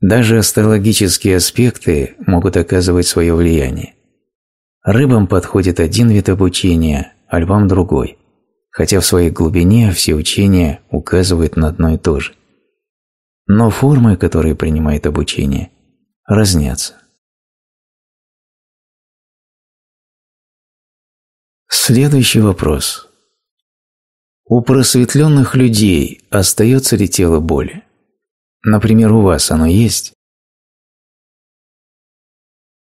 A: Даже астрологические аспекты могут оказывать свое влияние. Рыбам подходит один вид обучения, а львам другой, хотя в своей глубине все учения указывают на одно и то же. Но формы, которые принимает обучение, разнятся. Следующий вопрос. У просветленных людей остается ли тело боли? Например, у вас оно есть?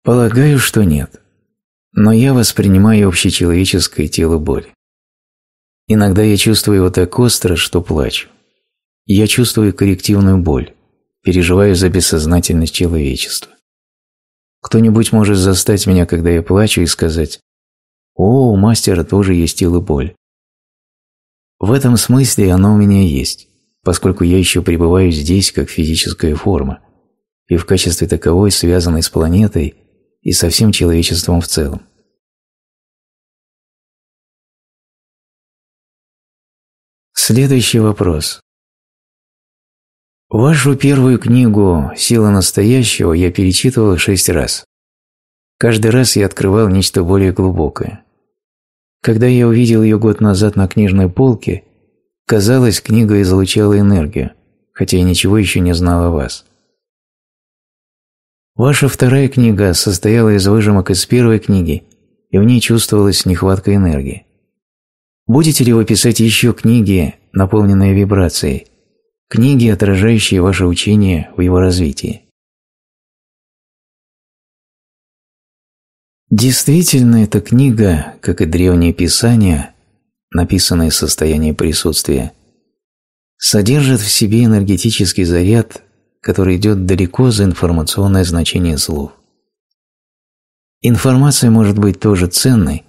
A: Полагаю, что нет но я воспринимаю общечеловеческое тело боли. Иногда я чувствую его так остро, что плачу. Я чувствую коррективную боль, переживаю за бессознательность человечества. Кто-нибудь может застать меня, когда я плачу, и сказать «О, у мастера тоже есть тело боль». В этом смысле оно у меня есть, поскольку я еще пребываю здесь как физическая форма, и в качестве таковой связанной с планетой и со всем человечеством в целом. Следующий вопрос. Вашу первую книгу «Сила настоящего» я перечитывал шесть раз. Каждый раз я открывал нечто более глубокое. Когда я увидел ее год назад на книжной полке, казалось, книга излучала энергию, хотя я ничего еще не знал о вас. Ваша вторая книга состояла из выжимок из первой книги, и в ней чувствовалась нехватка энергии. Будете ли вы писать еще книги, наполненные вибрацией, книги, отражающие ваше учение в его развитии? Действительно, эта книга, как и древние писания, написанные в состоянии присутствия, содержит в себе энергетический заряд который идет далеко за информационное значение слов. Информация может быть тоже ценной,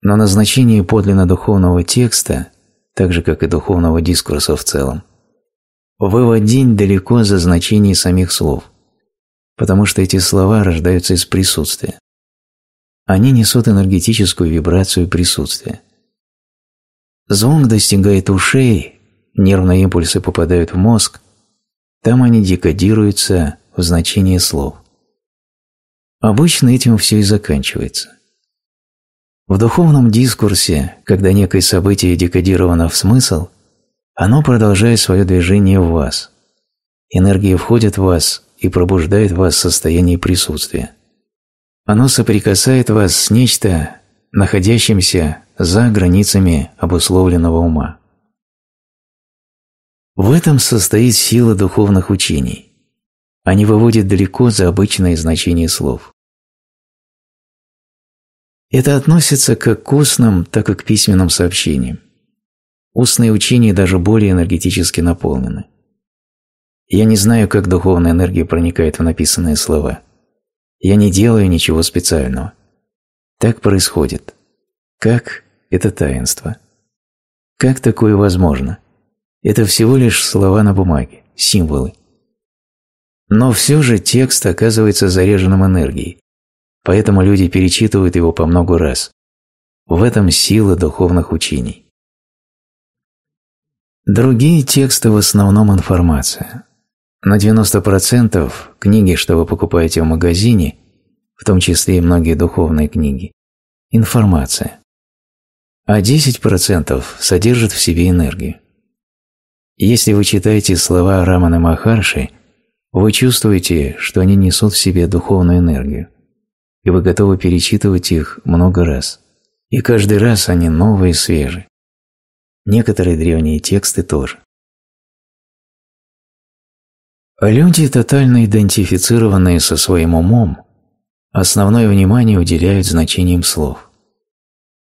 A: но назначение подлинно духовного текста, так же как и духовного дискурса в целом, выводить далеко за значение самих слов, потому что эти слова рождаются из присутствия. Они несут энергетическую вибрацию присутствия. Звук достигает ушей, нервные импульсы попадают в мозг, там они декодируются в значении слов. Обычно этим все и заканчивается. В духовном дискурсе, когда некое событие декодировано в смысл, оно продолжает свое движение в вас. Энергия входит в вас и пробуждает в вас состояние присутствия. Оно соприкасает вас с нечто, находящимся за границами обусловленного ума. В этом состоит сила духовных учений. Они выводят далеко за обычное значение слов. Это относится как к устным, так и к письменным сообщениям. Устные учения даже более энергетически наполнены. Я не знаю, как духовная энергия проникает в написанные слова. Я не делаю ничего специального. Так происходит. Как – это таинство. Как такое возможно? Это всего лишь слова на бумаге, символы. Но все же текст оказывается заряженным энергией, поэтому люди перечитывают его по много раз. В этом сила духовных учений. Другие тексты в основном информация. На 90% книги, что вы покупаете в магазине, в том числе и многие духовные книги, информация. А 10% содержит в себе энергию. Если вы читаете слова Раманы Махарши, вы чувствуете, что они несут в себе духовную энергию, и вы готовы перечитывать их много раз. И каждый раз они новые и свежие. Некоторые древние тексты тоже. Люди, тотально идентифицированные со своим умом, основное внимание уделяют значениям слов.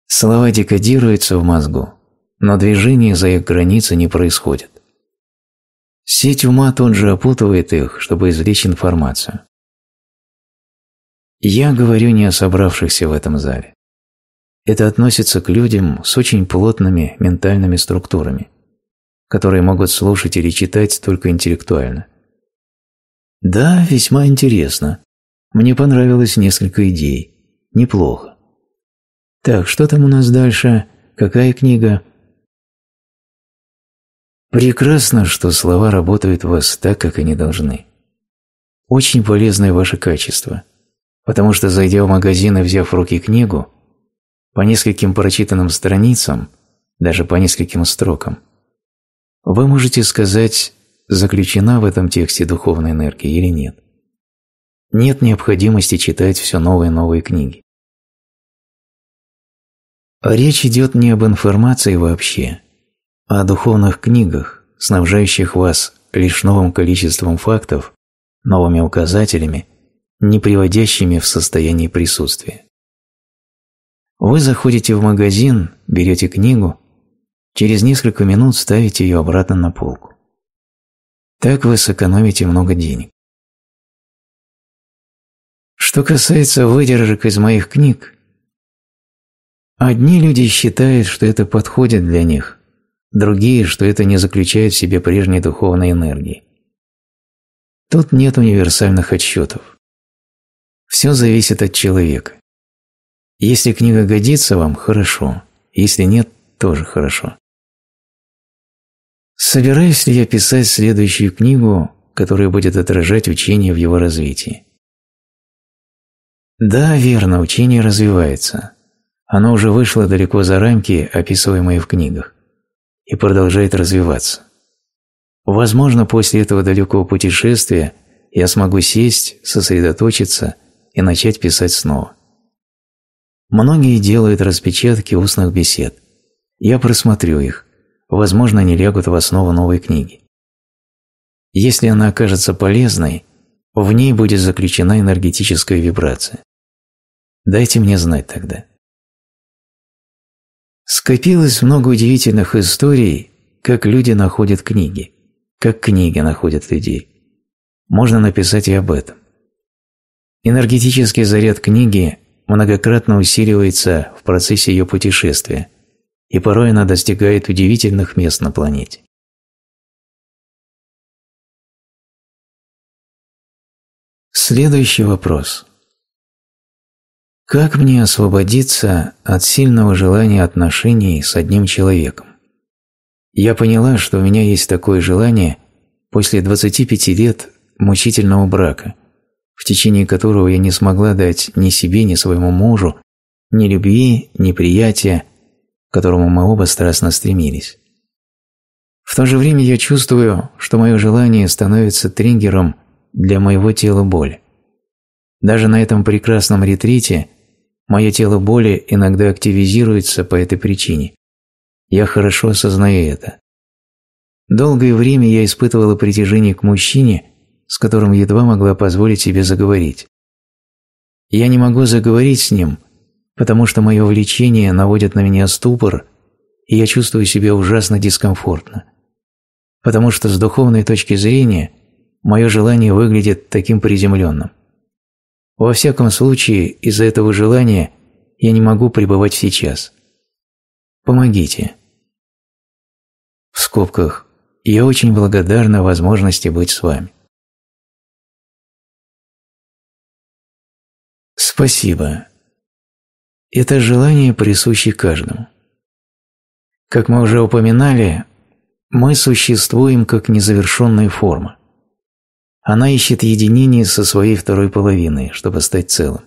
A: Слова декодируются в мозгу, но движение за их границы не происходит. Сеть ума тут же опутывает их, чтобы извлечь информацию. Я говорю не о собравшихся в этом зале. Это относится к людям с очень плотными ментальными структурами, которые могут слушать или читать только интеллектуально. Да, весьма интересно. Мне понравилось несколько идей. Неплохо. Так, что там у нас дальше? Какая книга? Прекрасно, что слова работают в вас так, как они должны. Очень полезное ваше качество, потому что, зайдя в магазин и взяв в руки книгу, по нескольким прочитанным страницам, даже по нескольким строкам, вы можете сказать заключена в этом тексте духовная энергия или нет. Нет необходимости читать все новые и новые книги. Речь идет не об информации вообще, о духовных книгах, снабжающих вас лишь новым количеством фактов, новыми указателями, не приводящими в состояние присутствия. Вы заходите в магазин, берете книгу, через несколько минут ставите ее обратно на полку. Так вы сэкономите много денег. Что касается выдержек из моих книг, одни люди считают, что это подходит для них, другие, что это не заключает в себе прежней духовной энергии. Тут нет универсальных отсчетов. Все зависит от человека. Если книга годится вам – хорошо, если нет – тоже хорошо. Собираюсь ли я писать следующую книгу, которая будет отражать учение в его развитии? Да, верно, учение развивается. Оно уже вышло далеко за рамки, описываемые в книгах, и продолжает развиваться. Возможно, после этого далекого путешествия я смогу сесть, сосредоточиться и начать писать снова. Многие делают распечатки устных бесед. Я просмотрю их, возможно, они лягут в основу новой книги. Если она окажется полезной, в ней будет заключена энергетическая вибрация. Дайте мне знать тогда. Скопилось много удивительных историй, как люди находят книги, как книги находят людей. Можно написать и об этом. Энергетический заряд книги многократно усиливается в процессе ее путешествия – и порой она достигает удивительных мест на планете. Следующий вопрос. Как мне освободиться от сильного желания отношений с одним человеком? Я поняла, что у меня есть такое желание после 25 лет мучительного брака, в течение которого я не смогла дать ни себе, ни своему мужу ни любви, ни приятия, к которому мы оба страстно стремились. В то же время я чувствую, что мое желание становится триггером для моего тела боли. Даже на этом прекрасном ретрите мое тело боли иногда активизируется по этой причине. Я хорошо осознаю это. Долгое время я испытывала притяжение к мужчине, с которым едва могла позволить себе заговорить. Я не могу заговорить с ним – потому что мое влечение наводит на меня ступор, и я чувствую себя ужасно дискомфортно. Потому что с духовной точки зрения мое желание выглядит таким приземленным. Во всяком случае, из-за этого желания я не могу пребывать сейчас. Помогите. В скобках «Я очень благодарна возможности быть с вами». Спасибо. Это желание присуще каждому. Как мы уже упоминали, мы существуем как незавершенная форма. Она ищет единение со своей второй половиной, чтобы стать целым.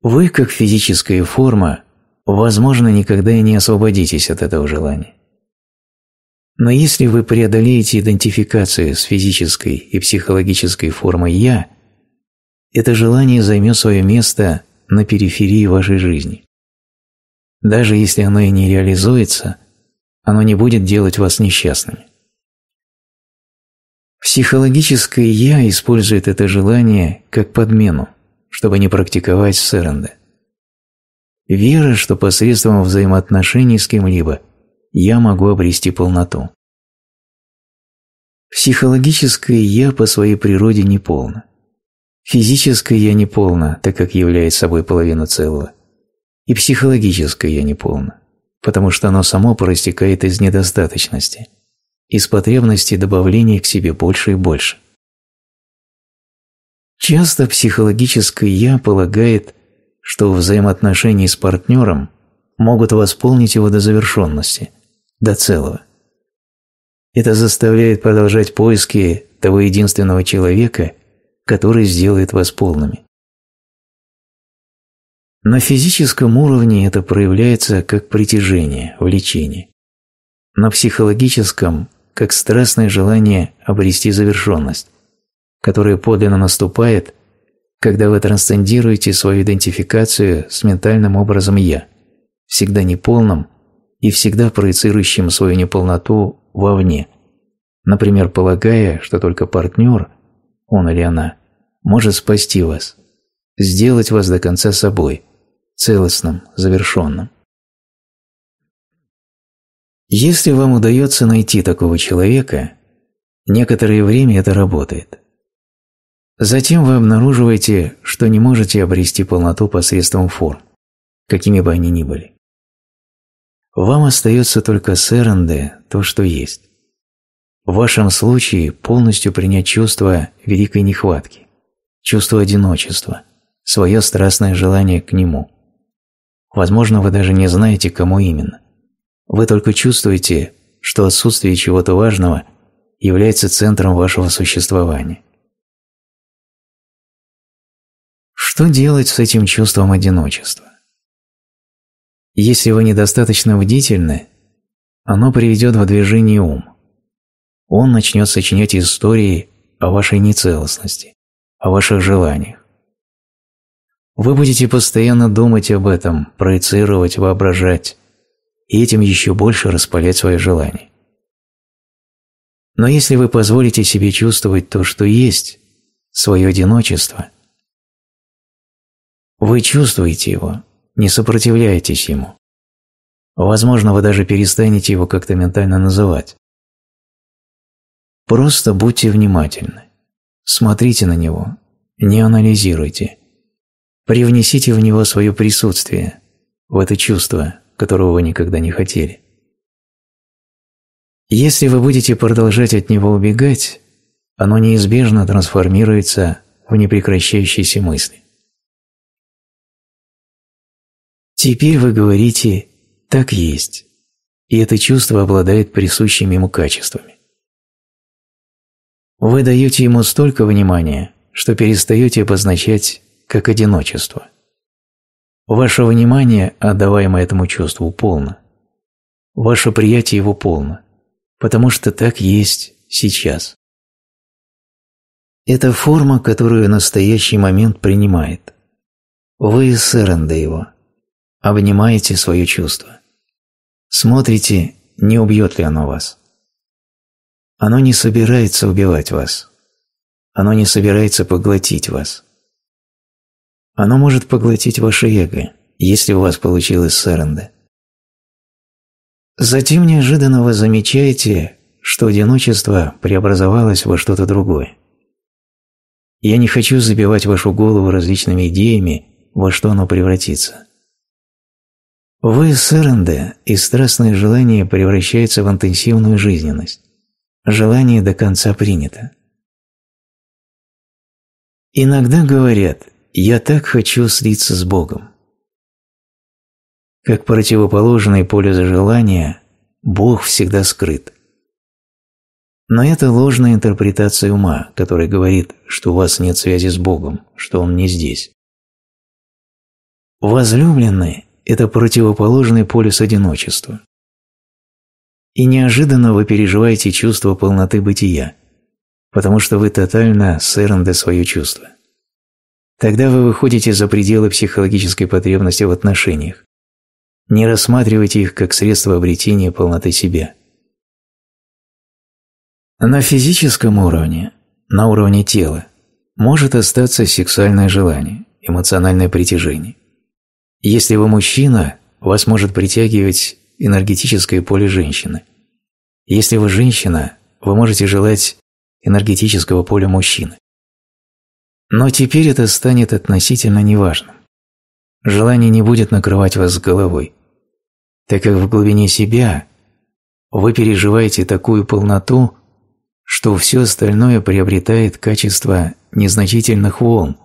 A: Вы, как физическая форма, возможно, никогда и не освободитесь от этого желания. Но если вы преодолеете идентификацию с физической и психологической формой «я», это желание займет свое место на периферии вашей жизни. Даже если оно и не реализуется, оно не будет делать вас несчастными. Психологическое «я» использует это желание как подмену, чтобы не практиковать сэренде. Вера, что посредством взаимоотношений с кем-либо я могу обрести полноту. Психологическое «я» по своей природе не полно. Физическое «я» не полно, так как является собой половину целого. И психологическое «я» не полно, потому что оно само проистекает из недостаточности – из потребности добавления к себе больше и больше. Часто психологическое «я» полагает, что взаимоотношения с партнером могут восполнить его до завершенности, до целого. Это заставляет продолжать поиски того единственного человека, который сделает вас полными. На физическом уровне это проявляется как притяжение, влечение. На психологическом как страстное желание обрести завершенность, которое подлинно наступает, когда вы трансцендируете свою идентификацию с ментальным образом «я», всегда неполным и всегда проецирующим свою неполноту вовне, например, полагая, что только партнер, он или она, может спасти вас, сделать вас до конца собой, целостным, завершенным. Если вам удается найти такого человека, некоторое время это работает. Затем вы обнаруживаете, что не можете обрести полноту посредством форм, какими бы они ни были. Вам остается только сэренде, то, что есть. В вашем случае полностью принять чувство великой нехватки, чувство одиночества, свое страстное желание к нему. Возможно, вы даже не знаете, кому именно. Вы только чувствуете, что отсутствие чего-то важного является центром вашего существования. Что делать с этим чувством одиночества? Если вы недостаточно бдительны, оно приведет в движение ум. Он начнет сочинять истории о вашей нецелостности, о ваших желаниях. Вы будете постоянно думать об этом, проецировать, воображать, и этим еще больше распалять свое желание. Но если вы позволите себе чувствовать то, что есть, свое одиночество, вы чувствуете его, не сопротивляетесь ему. Возможно, вы даже перестанете его как-то ментально называть. Просто будьте внимательны. Смотрите на него, не анализируйте. Привнесите в него свое присутствие, в это чувство, которого вы никогда не хотели. Если вы будете продолжать от него убегать, оно неизбежно трансформируется в непрекращающиеся мысли. Теперь вы говорите «так есть», и это чувство обладает присущими ему качествами. Вы даете ему столько внимания, что перестаете обозначать как одиночество. Ваше внимание, отдаваемое этому чувству, полно. Ваше приятие его полно, потому что так есть сейчас. Это форма, которую настоящий момент принимает. Вы сэренда его. Обнимаете свое чувство. Смотрите, не убьет ли оно вас. Оно не собирается убивать вас. Оно не собирается поглотить вас. Оно может поглотить ваше эго, если у вас получилось сэренда. Затем неожиданно вы замечаете, что одиночество преобразовалось во что-то другое. Я не хочу забивать вашу голову различными идеями, во что оно превратится. Вы сэренде, и страстное желание превращается в интенсивную жизненность. Желание до конца принято. Иногда говорят, «Я так хочу слиться с Богом». Как противоположное поле желания, Бог всегда скрыт. Но это ложная интерпретация ума, который говорит, что у вас нет связи с Богом, что Он не здесь. Возлюбленный – это противоположный полюс одиночества. И неожиданно вы переживаете чувство полноты бытия, потому что вы тотально сэрнде свое чувство. Тогда вы выходите за пределы психологической потребности в отношениях. Не рассматривайте их как средство обретения полноты себя. На физическом уровне, на уровне тела, может остаться сексуальное желание, эмоциональное притяжение. Если вы мужчина, вас может притягивать энергетическое поле женщины. Если вы женщина, вы можете желать энергетического поля мужчины. Но теперь это станет относительно неважным. Желание не будет накрывать вас с головой, так как в глубине себя вы переживаете такую полноту, что все остальное приобретает качество незначительных волн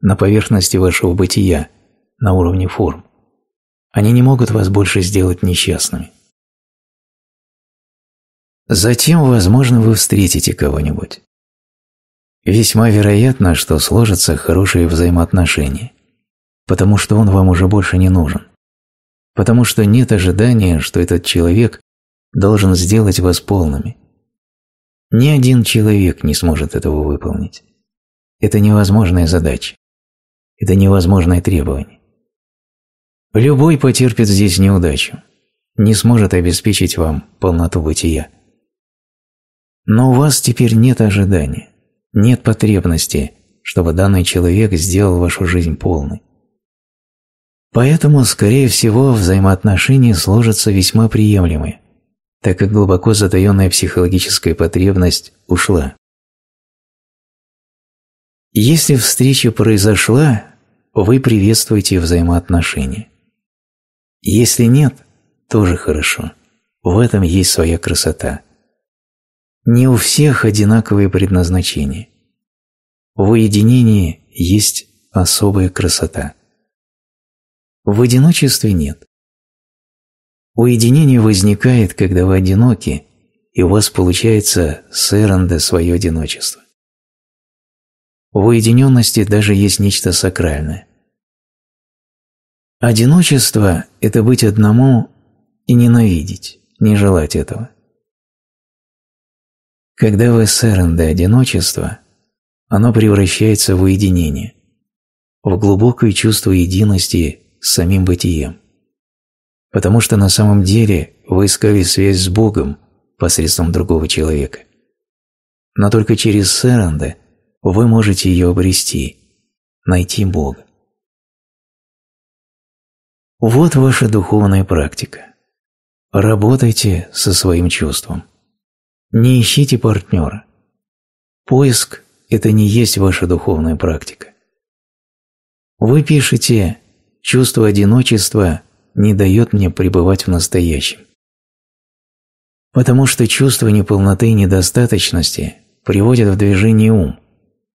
A: на поверхности вашего бытия, на уровне форм. Они не могут вас больше сделать несчастными. Затем, возможно, вы встретите кого-нибудь. Весьма вероятно, что сложатся хорошие взаимоотношения, потому что он вам уже больше не нужен, потому что нет ожидания, что этот человек должен сделать вас полными. Ни один человек не сможет этого выполнить. Это невозможная задача. Это невозможное требование. Любой потерпит здесь неудачу, не сможет обеспечить вам полноту бытия. Но у вас теперь нет ожидания, нет потребности, чтобы данный человек сделал вашу жизнь полной. Поэтому, скорее всего, взаимоотношения сложатся весьма приемлемые, так как глубоко затаенная психологическая потребность ушла. Если встреча произошла, вы приветствуете взаимоотношения. Если нет, тоже хорошо. В этом есть своя красота. Не у всех одинаковые предназначения. В уединении есть особая красота. В одиночестве нет. Уединение возникает, когда вы одиноки, и у вас получается сэренде свое одиночество. В уединенности даже есть нечто сакральное. Одиночество – это быть одному и ненавидеть, не желать этого. Когда вы сэрен до одиночества, оно превращается в уединение, в глубокое чувство единости с самим бытием. Потому что на самом деле вы искали связь с Богом посредством другого человека. Но только через Сэренда вы можете ее обрести, найти Бога. Вот ваша духовная практика. Работайте со своим чувством. Не ищите партнера. Поиск – это не есть ваша духовная практика. Вы пишете «Чувство одиночества не дает мне пребывать в настоящем». Потому что чувство неполноты и недостаточности приводит в движение ум,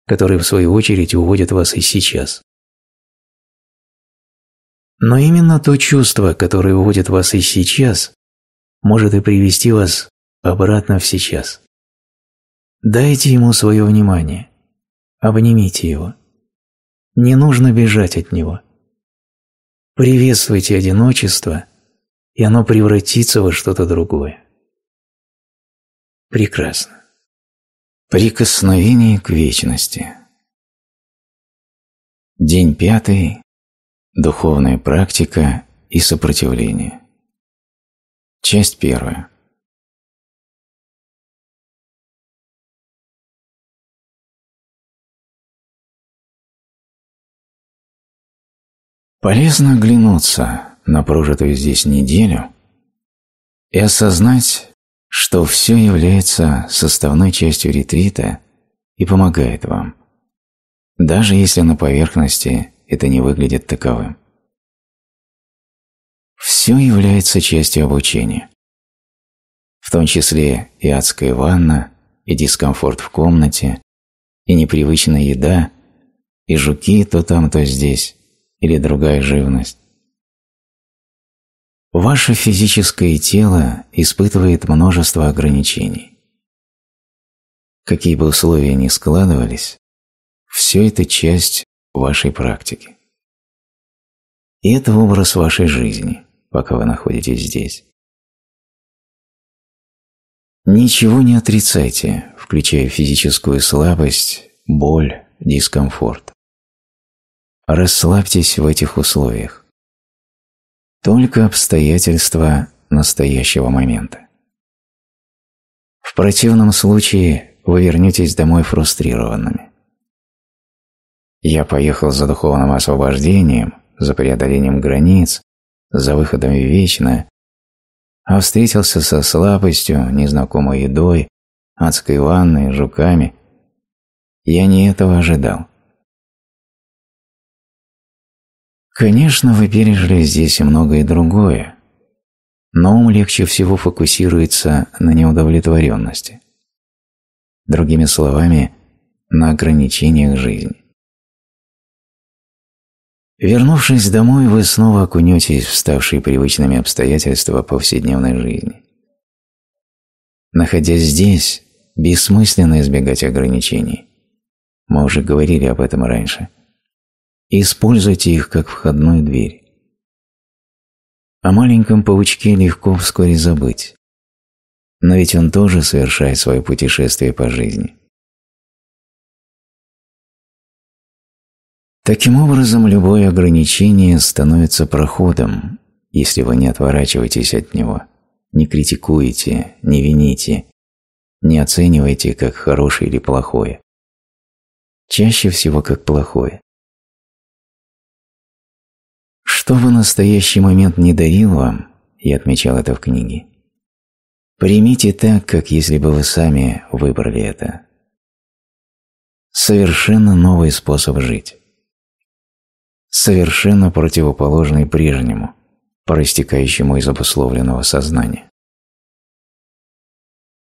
A: который в свою очередь уводит вас из сейчас. Но именно то чувство, которое уводит вас из сейчас, может и привести вас обратно в сейчас. Дайте ему свое внимание, обнимите его. Не нужно бежать от него. Приветствуйте одиночество, и оно превратится во что-то другое. Прекрасно. Прикосновение к вечности. День пятый, Духовная практика и сопротивление. Часть первая. Полезно оглянуться на прожитую здесь неделю и осознать, что все является составной частью ретрита и помогает вам, даже если на поверхности это не выглядит таковым. Все является частью обучения. В том числе и адская ванна, и дискомфорт в комнате, и непривычная еда, и жуки то там, то здесь, или другая живность. Ваше физическое тело испытывает множество ограничений. Какие бы условия ни складывались, все это часть вашей практики. И это образ вашей жизни, пока вы находитесь здесь. Ничего не отрицайте, включая физическую слабость, боль, дискомфорт. Расслабьтесь в этих условиях. Только обстоятельства настоящего момента. В противном случае вы вернетесь домой фрустрированными. Я поехал за духовным освобождением, за преодолением границ, за выходом в вечное, а встретился со слабостью, незнакомой едой, адской ванной, жуками. Я не этого ожидал. Конечно, вы пережили здесь и многое другое, но ум легче всего фокусируется на неудовлетворенности. Другими словами, на ограничениях жизни. Вернувшись домой, вы снова окунетесь в ставшие привычными обстоятельства повседневной жизни. Находясь здесь, бессмысленно избегать ограничений. Мы уже говорили об этом раньше. Используйте их как входную дверь. О маленьком паучке легко вскоре забыть. Но ведь он тоже совершает свое путешествие по жизни. Таким образом, любое ограничение становится проходом, если вы не отворачиваетесь от него, не критикуете, не вините, не оцениваете как хорошее или плохое. Чаще всего как плохое. Что в настоящий момент не дарил вам, я отмечал это в книге, примите так, как если бы вы сами выбрали это. Совершенно новый способ жить совершенно противоположный прежнему, проистекающему из обусловленного сознания.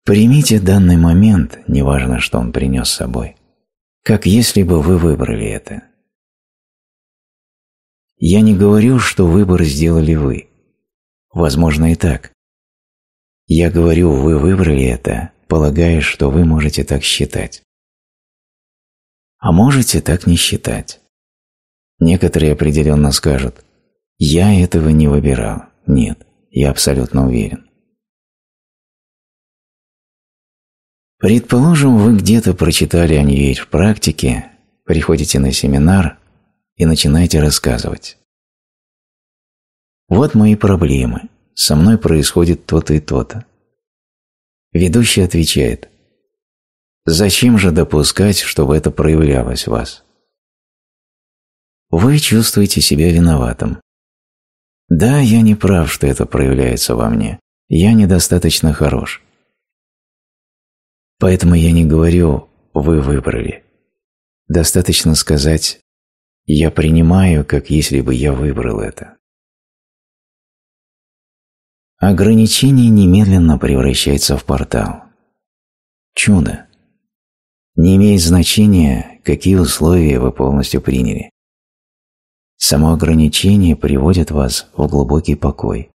A: Примите данный момент, неважно, что он принес с собой, как если бы вы выбрали это. Я не говорю, что выбор сделали вы. Возможно и так. Я говорю, вы выбрали это, полагая, что вы можете так считать. А можете так не считать. Некоторые определенно скажут «Я этого не выбирал». Нет, я абсолютно уверен. Предположим, вы где-то прочитали о ней в практике, приходите на семинар и начинаете рассказывать. Вот мои проблемы, со мной происходит то-то и то-то. Ведущий отвечает, зачем же допускать, чтобы это проявлялось в вас? вы чувствуете себя виноватым. Да, я не прав, что это проявляется во мне. Я недостаточно хорош. Поэтому я не говорю «вы выбрали». Достаточно сказать «я принимаю, как если бы я выбрал это». Ограничение немедленно превращается в портал. Чудо. Не имеет значения, какие условия вы полностью приняли. Само ограничение приводит вас в глубокий покой.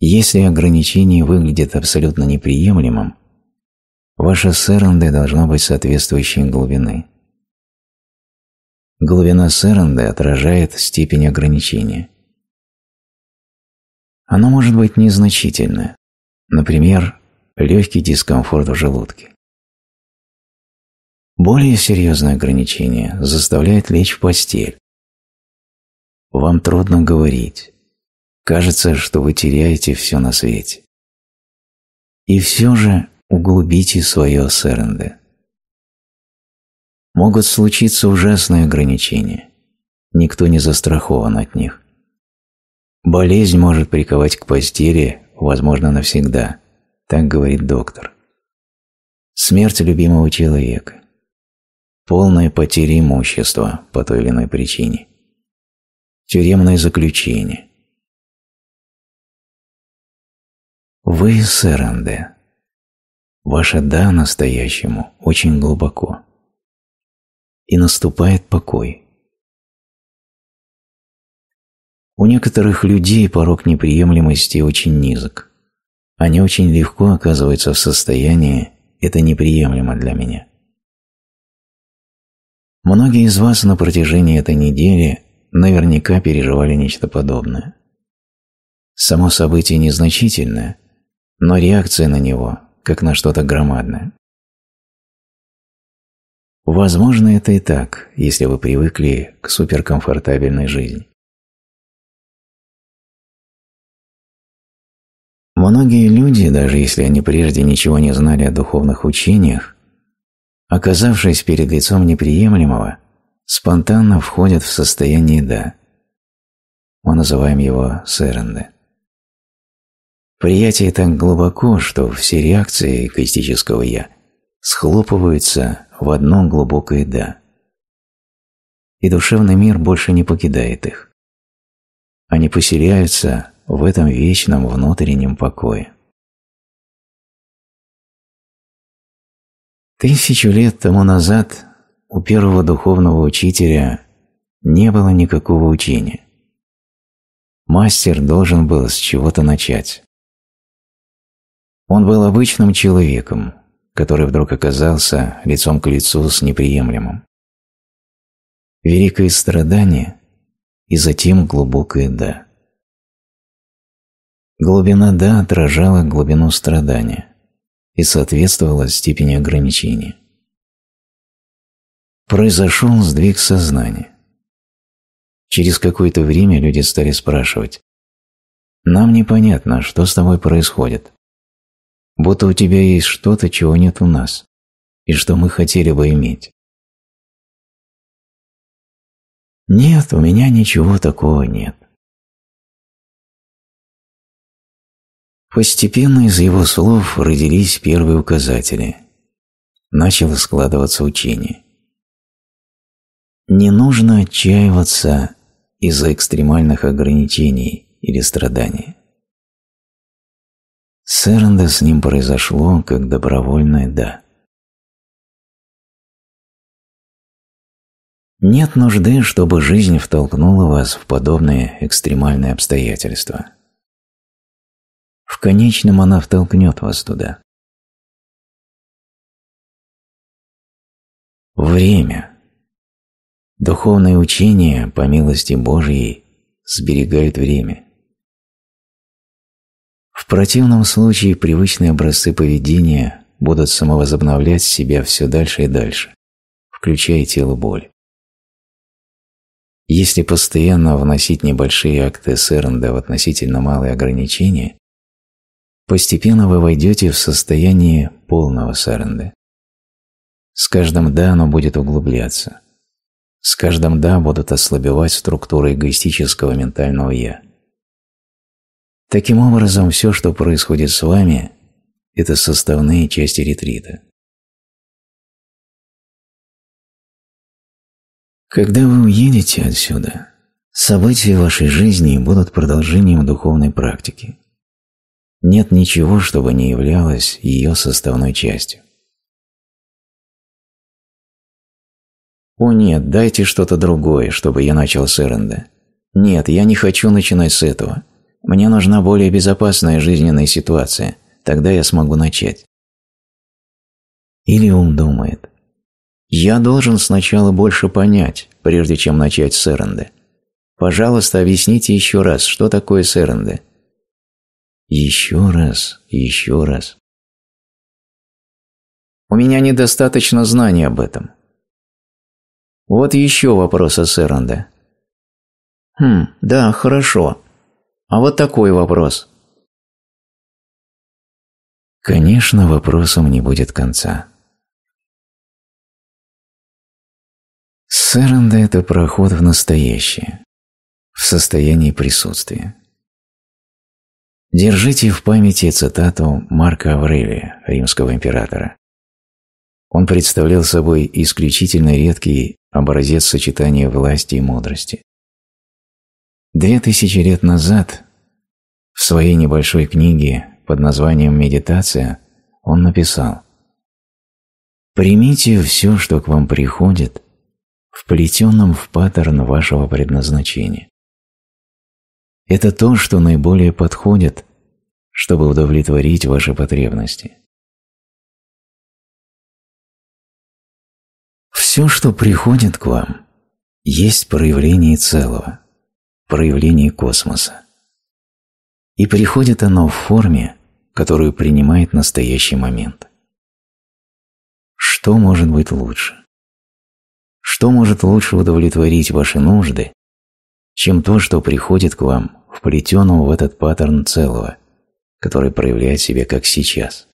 A: Если ограничение выглядит абсолютно неприемлемым, ваша серенде должна быть соответствующей глубины. Глубина серенде отражает степень ограничения. Оно может быть незначительное, например, легкий дискомфорт в желудке. Более серьезное ограничение заставляет лечь в постель. Вам трудно говорить. Кажется, что вы теряете все на свете. И все же углубите свое серенде. Могут случиться ужасные ограничения. Никто не застрахован от них. Болезнь может приковать к постели, возможно, навсегда, так говорит доктор. Смерть любимого человека полная потеря имущества по той или иной причине, тюремное заключение. Вы Серанде. Ваше «да» настоящему очень глубоко. И наступает покой. У некоторых людей порог неприемлемости очень низок. Они очень легко оказываются в состоянии «это неприемлемо для меня». Многие из вас на протяжении этой недели наверняка переживали нечто подобное. Само событие незначительное, но реакция на него как на что-то громадное. Возможно, это и так, если вы привыкли к суперкомфортабельной жизни. Многие люди, даже если они прежде ничего не знали о духовных учениях, оказавшись перед лицом неприемлемого, спонтанно входят в состояние «да». Мы называем его «сэренде». Приятие так глубоко, что все реакции эгоистического «я» схлопываются в одно глубокое «да». И душевный мир больше не покидает их. Они поселяются в этом вечном внутреннем покое. Тысячу лет тому назад у первого духовного учителя не было никакого учения. Мастер должен был с чего-то начать. Он был обычным человеком, который вдруг оказался лицом к лицу с неприемлемым. Великое страдание и затем глубокое «да». Глубина «да» отражала глубину страдания и соответствовала степени ограничения. Произошел сдвиг сознания. Через какое-то время люди стали спрашивать, «Нам непонятно, что с тобой происходит будто у тебя есть что-то, чего нет у нас, и что мы хотели бы иметь. Нет, у меня ничего такого нет. Постепенно из его слов родились первые указатели. Начало складываться учение. Не нужно отчаиваться из-за экстремальных ограничений или страданий. С с ним произошло как добровольное «да». Нет нужды, чтобы жизнь втолкнула вас в подобные экстремальные обстоятельства. В конечном она втолкнет вас туда. Время. Духовное учение, по милости Божьей, сберегает время. В противном случае привычные образцы поведения будут самовозобновлять себя все дальше и дальше, включая тело боль. Если постоянно вносить небольшие акты СРНД в относительно малые ограничения, постепенно вы войдете в состояние полного СРНД. С каждым «да» оно будет углубляться. С каждым «да» будут ослабевать структуры эгоистического ментального «я». Таким образом, все, что происходит с вами, это составные части ретрита. Когда вы уедете отсюда, события вашей жизни будут продолжением духовной практики. Нет ничего, чтобы не являлось ее составной частью. «О нет, дайте что-то другое, чтобы я начал с эренда. Нет, я не хочу начинать с этого. Мне нужна более безопасная жизненная ситуация, тогда я смогу начать. Или ум думает, я должен сначала больше понять, прежде чем начать с эренды. Пожалуйста, объясните еще раз, что такое с эренды. Еще раз, еще раз. У меня недостаточно знаний об этом. Вот еще вопрос о Сэренде. Хм, да, хорошо. А вот такой вопрос. Конечно, вопросом не будет конца. Сэренда – это проход в настоящее, в состоянии присутствия. Держите в памяти цитату Марка Аврелия, римского императора. Он представлял собой исключительно редкий образец сочетания власти и мудрости. Две тысячи лет назад в своей небольшой книге под названием «Медитация» он написал «Примите все, что к вам приходит, вплетенном в паттерн вашего предназначения. Это то, что наиболее подходит, чтобы удовлетворить ваши потребности. Все, что приходит к вам, есть проявление целого – проявлений космоса. И приходит оно в форме, которую принимает настоящий момент. Что может быть лучше? Что может лучше удовлетворить ваши нужды, чем то, что приходит к вам вплетенном в этот паттерн целого, который проявляет себя как сейчас?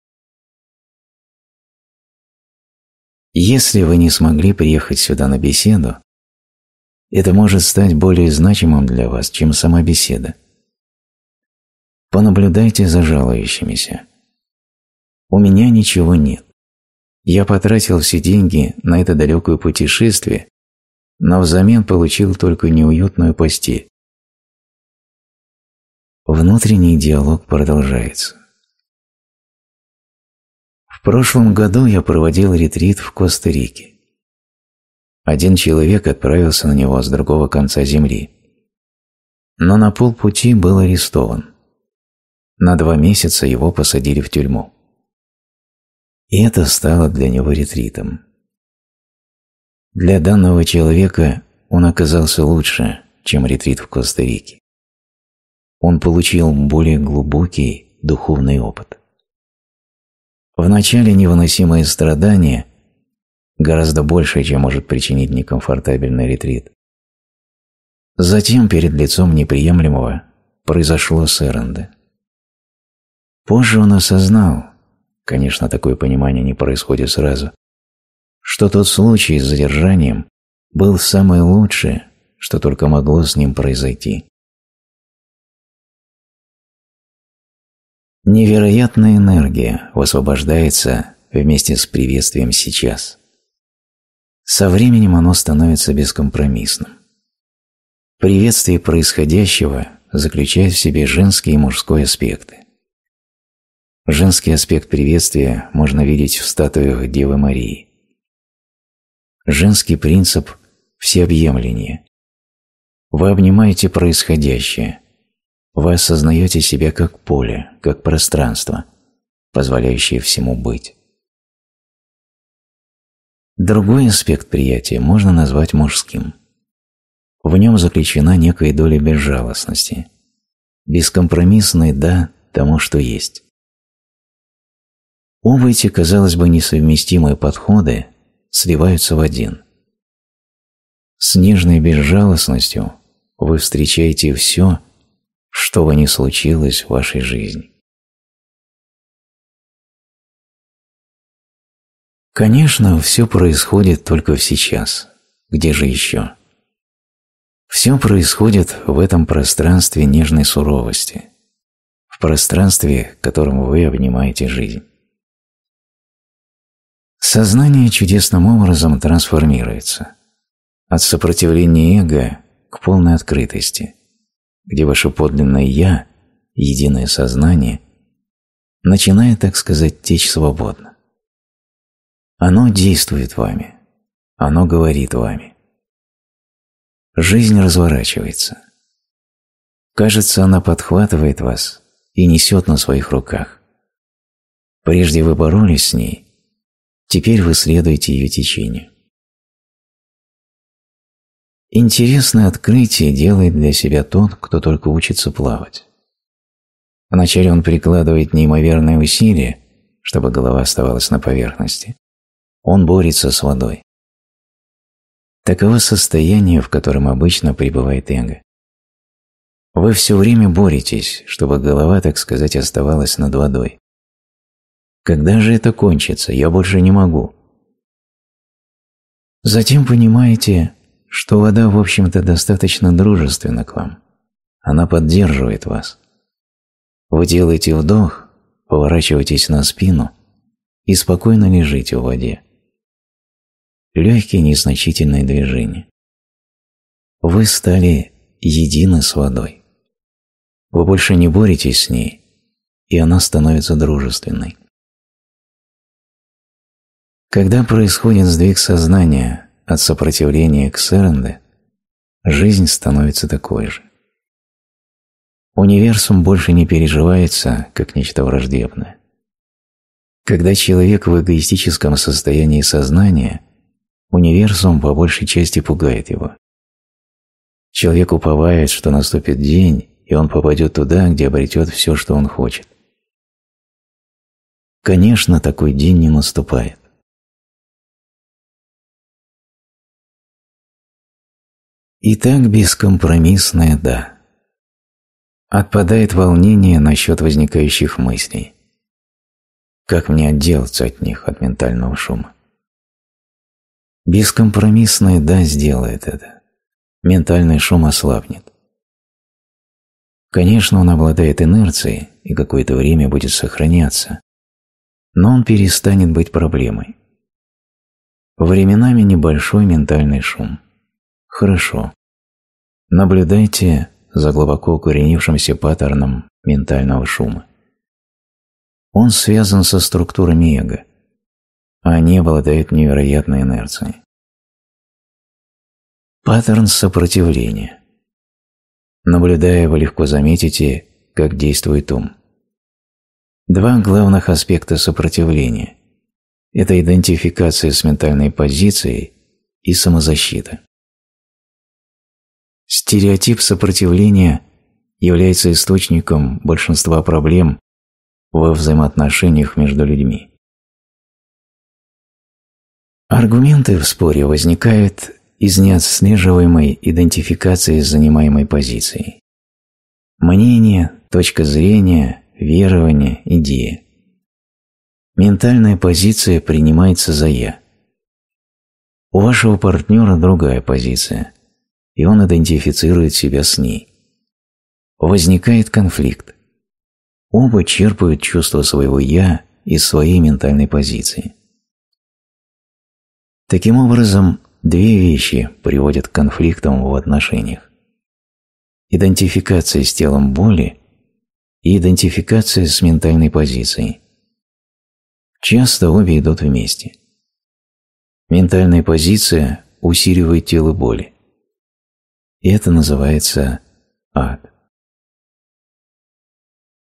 A: Если вы не смогли приехать сюда на беседу, это может стать более значимым для вас, чем сама беседа. Понаблюдайте за жалующимися. У меня ничего нет. Я потратил все деньги на это далекое путешествие, но взамен получил только неуютную постель. Внутренний диалог продолжается. В прошлом году я проводил ретрит в Коста-Рике. Один человек отправился на него с другого конца земли, но на полпути был арестован. На два месяца его посадили в тюрьму. И это стало для него ретритом. Для данного человека он оказался лучше, чем ретрит в Коста-Рике. Он получил более глубокий духовный опыт. Вначале невыносимые страдания гораздо больше, чем может причинить некомфортабельный ретрит. Затем перед лицом неприемлемого произошло с. Позже он осознал, конечно, такое понимание не происходит сразу, что тот случай с задержанием был самое лучшее, что только могло с ним произойти. Невероятная энергия высвобождается вместе с приветствием сейчас. Со временем оно становится бескомпромиссным. Приветствие происходящего заключает в себе женский и мужской аспекты. Женский аспект приветствия можно видеть в статуях Девы Марии. Женский принцип – всеобъемление. Вы обнимаете происходящее. Вы осознаете себя как поле, как пространство, позволяющее всему быть. Другой аспект приятия можно назвать мужским. В нем заключена некая доля безжалостности, бескомпромиссный «да» тому, что есть. Оба эти, казалось бы, несовместимые подходы сливаются в один. С нежной безжалостностью вы встречаете все, что бы ни случилось в вашей жизни. Конечно, все происходит только в сейчас. Где же еще? Все происходит в этом пространстве нежной суровости, в пространстве, которым вы обнимаете жизнь. Сознание чудесным образом трансформируется от сопротивления эго к полной открытости, где ваше подлинное «я», единое сознание, начинает, так сказать, течь свободно. Оно действует вами, оно говорит вами. Жизнь разворачивается. Кажется, она подхватывает вас и несет на своих руках. Прежде вы боролись с ней, Теперь вы следуете ее течению. Интересное открытие делает для себя тот, кто только учится плавать. Вначале он прикладывает неимоверные усилия, чтобы голова оставалась на поверхности. Он борется с водой. Таково состояние, в котором обычно пребывает эго. Вы все время боретесь, чтобы голова, так сказать, оставалась над водой. Когда же это кончится? Я больше не могу. Затем понимаете, что вода, в общем-то, достаточно дружественна к вам. Она поддерживает вас. Вы делаете вдох, поворачиваетесь на спину и спокойно лежите в воде. Легкие незначительные движения. Вы стали едины с водой. Вы больше не боретесь с ней, и она становится дружественной. Когда происходит сдвиг сознания от сопротивления к Серенде, жизнь становится такой же. Универсум больше не переживается как нечто враждебное. Когда человек в эгоистическом состоянии сознания, универсум по большей части пугает его. Человек уповает, что наступит день, и он попадет туда, где обретет все, что он хочет. конечно, такой день не наступает. Итак, бескомпромиссное «да». Отпадает волнение насчет возникающих мыслей. Как мне отделаться от них, от ментального шума? Бескомпромиссное «да» сделает это. Ментальный шум ослабнет. Конечно, он обладает инерцией и какое-то время будет сохраняться, но он перестанет быть проблемой. Временами небольшой ментальный шум. Хорошо. Наблюдайте за глубоко укоренившимся паттерном ментального шума. Он связан со структурами эго, а они обладают невероятной инерцией. Паттерн сопротивления. Наблюдая, вы легко заметите, как действует ум. Два главных аспекта сопротивления – это идентификация с ментальной позицией и самозащита. Стереотип сопротивления является источником большинства проблем во взаимоотношениях между людьми. Аргументы в споре возникают из неотслеживаемой идентификации с занимаемой позицией. Мнение, точка зрения, верование, идея. Ментальная позиция принимается за «я». У вашего партнера другая позиция, и он идентифицирует себя с ней. Возникает конфликт. Оба черпают чувство своего «я» из своей ментальной позиции. Таким образом, Две вещи приводят к конфликтам в отношениях. Идентификация с телом боли и идентификация с ментальной позицией. Часто обе идут вместе. Ментальная позиция усиливает тело боли. И это называется ад.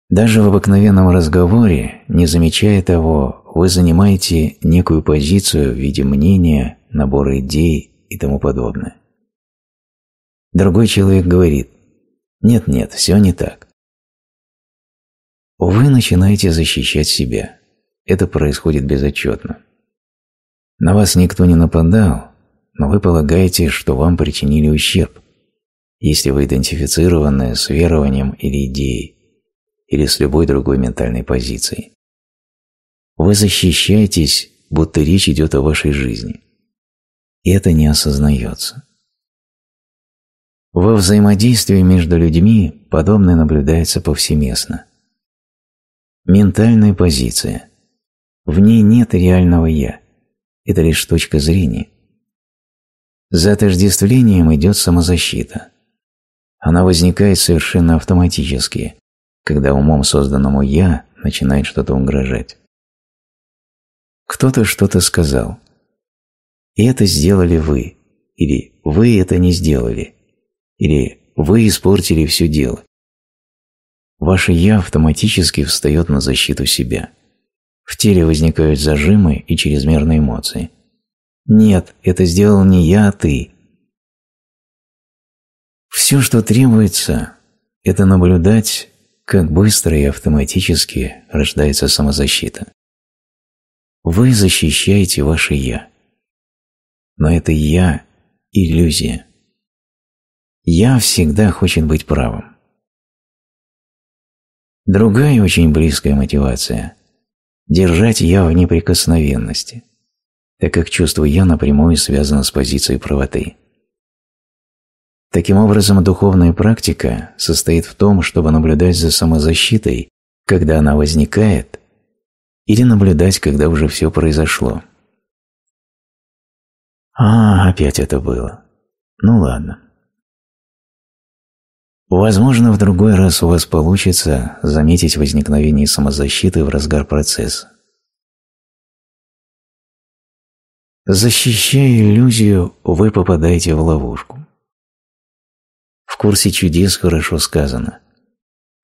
A: Даже в обыкновенном разговоре, не замечая того, вы занимаете некую позицию в виде мнения, набора идей и тому подобное. Другой человек говорит «Нет-нет, все не так». Вы начинаете защищать себя. Это происходит безотчетно. На вас никто не нападал, но вы полагаете, что вам причинили ущерб, если вы идентифицированы с верованием или идеей, или с любой другой ментальной позицией. Вы защищаетесь, будто речь идет о вашей жизни и это не осознается. Во взаимодействии между людьми подобное наблюдается повсеместно. Ментальная позиция. В ней нет реального «я», это лишь точка зрения. За отождествлением идет самозащита. Она возникает совершенно автоматически, когда умом созданному «я» начинает что-то угрожать. Кто-то что-то сказал. И это сделали вы. Или вы это не сделали. Или вы испортили все дело. Ваше «я» автоматически встает на защиту себя. В теле возникают зажимы и чрезмерные эмоции. Нет, это сделал не я, а ты. Все, что требуется, это наблюдать, как быстро и автоматически рождается самозащита. Вы защищаете ваше «я». Но это «я» – иллюзия. «Я» всегда хочет быть правым. Другая очень близкая мотивация – держать «я» в неприкосновенности, так как чувство «я» напрямую связано с позицией правоты. Таким образом, духовная практика состоит в том, чтобы наблюдать за самозащитой, когда она возникает, или наблюдать, когда уже все произошло. А, опять это было. Ну ладно. Возможно, в другой раз у вас получится заметить возникновение самозащиты в разгар процесса. Защищая иллюзию, вы попадаете в ловушку. В курсе чудес хорошо сказано.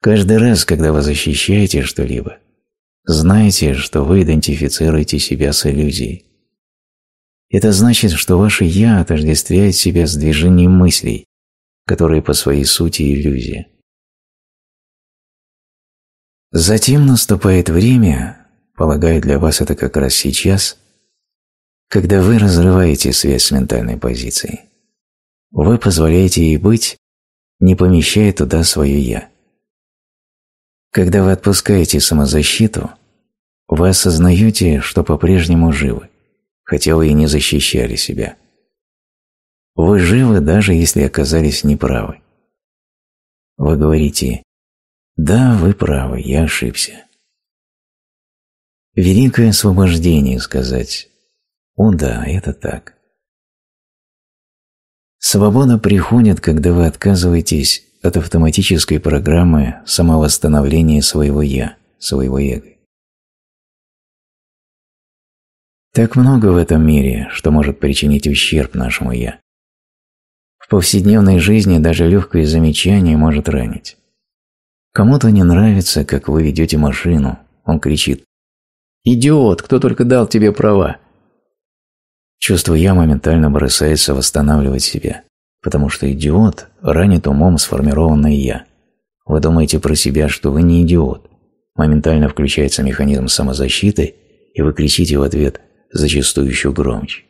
A: Каждый раз, когда вы защищаете что-либо, знайте, что вы идентифицируете себя с иллюзией. Это значит, что ваше «я» отождествляет себя с движением мыслей, которые по своей сути иллюзия. Затем наступает время, полагаю, для вас это как раз сейчас, когда вы разрываете связь с ментальной позицией. Вы позволяете ей быть, не помещая туда свое «я». Когда вы отпускаете самозащиту, вы осознаете, что по-прежнему живы, хотя вы и не защищали себя. Вы живы, даже если оказались неправы. Вы говорите «Да, вы правы, я ошибся». Великое освобождение сказать «О да, это так». Свобода приходит, когда вы отказываетесь от автоматической программы самовосстановления своего «я», своего эго. Так много в этом мире, что может причинить ущерб нашему «я». В повседневной жизни даже легкое замечание может ранить. Кому-то не нравится, как вы ведете машину, он кричит «Идиот, кто только дал тебе права!» Чувство «я» моментально бросается восстанавливать себя потому что идиот ранит умом сформированное «я». Вы думаете про себя, что вы не идиот. Моментально включается механизм самозащиты, и вы кричите в ответ зачастую еще громче.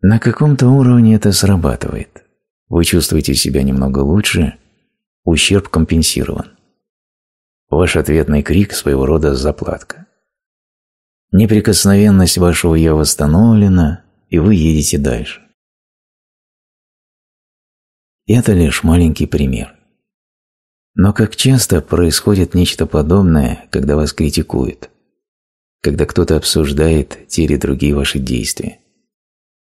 A: На каком-то уровне это срабатывает. Вы чувствуете себя немного лучше, ущерб компенсирован. Ваш ответный крик – своего рода заплатка. Неприкосновенность вашего «я» восстановлена, и вы едете дальше. Это лишь маленький пример. Но как часто происходит нечто подобное, когда вас критикуют, когда кто-то обсуждает те или другие ваши действия.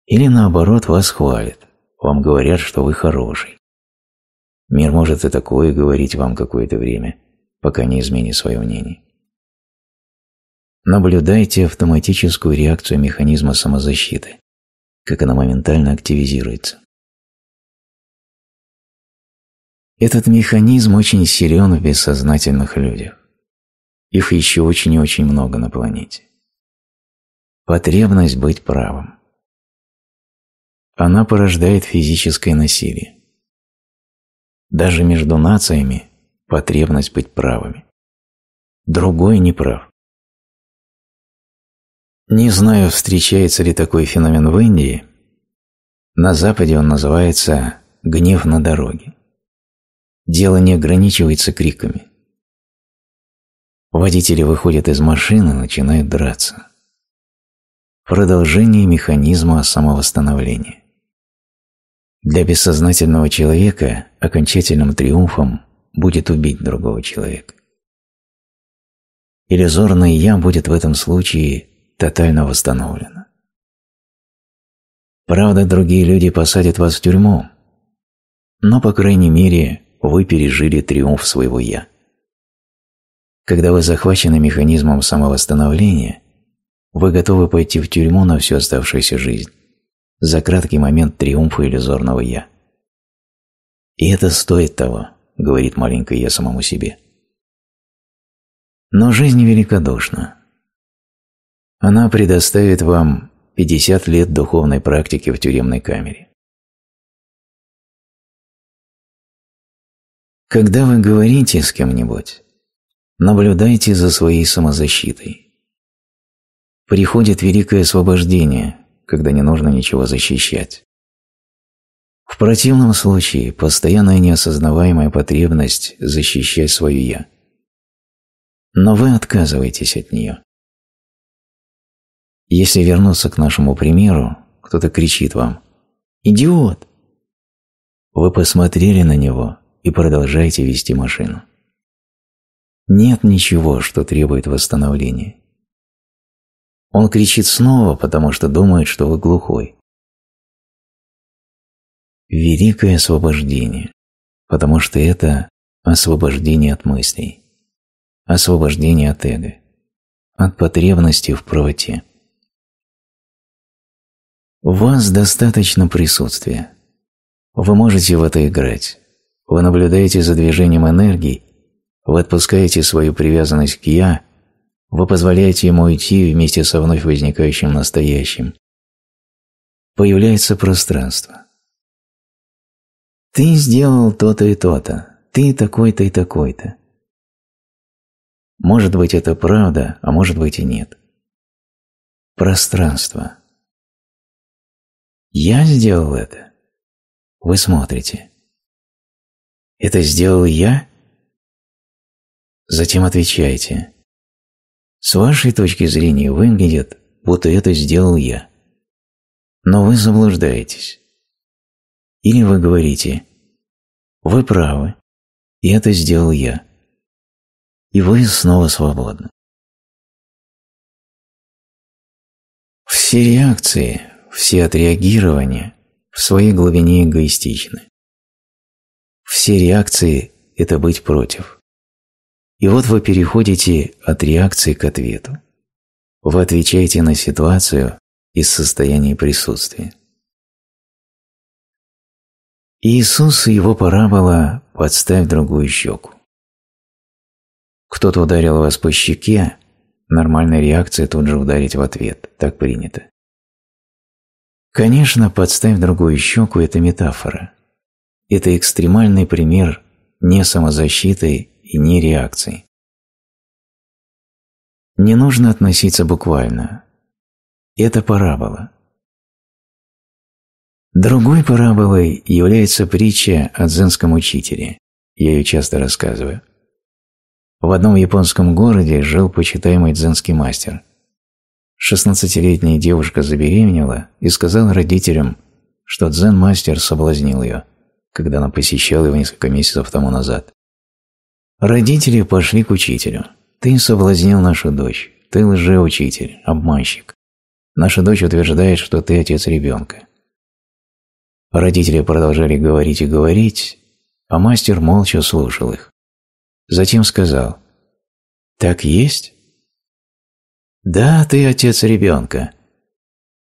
A: Или наоборот вас хвалят, вам говорят, что вы хороший. Мир может и такое говорить вам какое-то время, пока не изменит свое мнение. Наблюдайте автоматическую реакцию механизма самозащиты, как она моментально активизируется. Этот механизм очень силен в бессознательных людях. Их еще очень и очень много на планете. Потребность быть правым. Она порождает физическое насилие. Даже между нациями потребность быть правыми. Другой не прав. Не знаю, встречается ли такой феномен в Индии. На Западе он называется «гнев на дороге». Дело не ограничивается криками. Водители выходят из машины и начинают драться. Продолжение механизма самовосстановления. Для бессознательного человека окончательным триумфом будет убить другого человека. Иллюзорное «я» будет в этом случае тотально восстановлена. Правда, другие люди посадят вас в тюрьму, но, по крайней мере, вы пережили триумф своего «я». Когда вы захвачены механизмом самовосстановления, вы готовы пойти в тюрьму на всю оставшуюся жизнь за краткий момент триумфа иллюзорного «я». И это стоит того, говорит маленькое «я» самому себе. Но жизнь великодушна. Она предоставит вам 50 лет духовной практики в тюремной камере. Когда вы говорите с кем-нибудь, наблюдайте за своей самозащитой. Приходит великое освобождение, когда не нужно ничего защищать. В противном случае постоянная неосознаваемая потребность защищать свое «я». Но вы отказываетесь от нее. Если вернуться к нашему примеру, кто-то кричит вам «Идиот!», вы посмотрели на него и продолжаете вести машину. Нет ничего, что требует восстановления. Он кричит снова, потому что думает, что вы глухой. Великое освобождение, потому что это освобождение от мыслей, освобождение от эго, от потребности в правоте. У вас достаточно присутствия. Вы можете в это играть. Вы наблюдаете за движением энергии, вы отпускаете свою привязанность к «я», вы позволяете ему уйти вместе со вновь возникающим настоящим. Появляется пространство. Ты сделал то-то и то-то, ты такой-то и такой-то. Может быть, это правда, а может быть и нет. Пространство. Я сделал это. Вы смотрите. Это сделал я? Затем отвечайте. С вашей точки зрения выглядит, будто это сделал я. Но вы заблуждаетесь. Или вы говорите «Вы правы, и это сделал я». И вы снова свободны. Все реакции, все отреагирования в своей глубине эгоистичны. Все реакции – это быть против. И вот вы переходите от реакции к ответу. Вы отвечаете на ситуацию из состояния присутствия. Иисус и его парабола «Подставь другую щеку». Кто-то ударил вас по щеке, нормальная реакция тут же ударить в ответ, так принято. Конечно, «подставь другую щеку» – это метафора. Это экстремальный пример не самозащиты и не реакции. Не нужно относиться буквально. Это парабола. Другой параболой является притча о дзенском учителе. Я ее часто рассказываю. В одном японском городе жил почитаемый дзенский мастер. Шестнадцатилетняя девушка забеременела и сказала родителям, что дзен-мастер соблазнил ее, когда она посещала его несколько месяцев тому назад. Родители пошли к учителю. «Ты соблазнил нашу дочь. Ты лжеучитель, обманщик. Наша дочь утверждает, что ты отец ребенка. Родители продолжали говорить и говорить, а мастер молча слушал их. Затем сказал, «Так есть?» «Да, ты отец ребенка».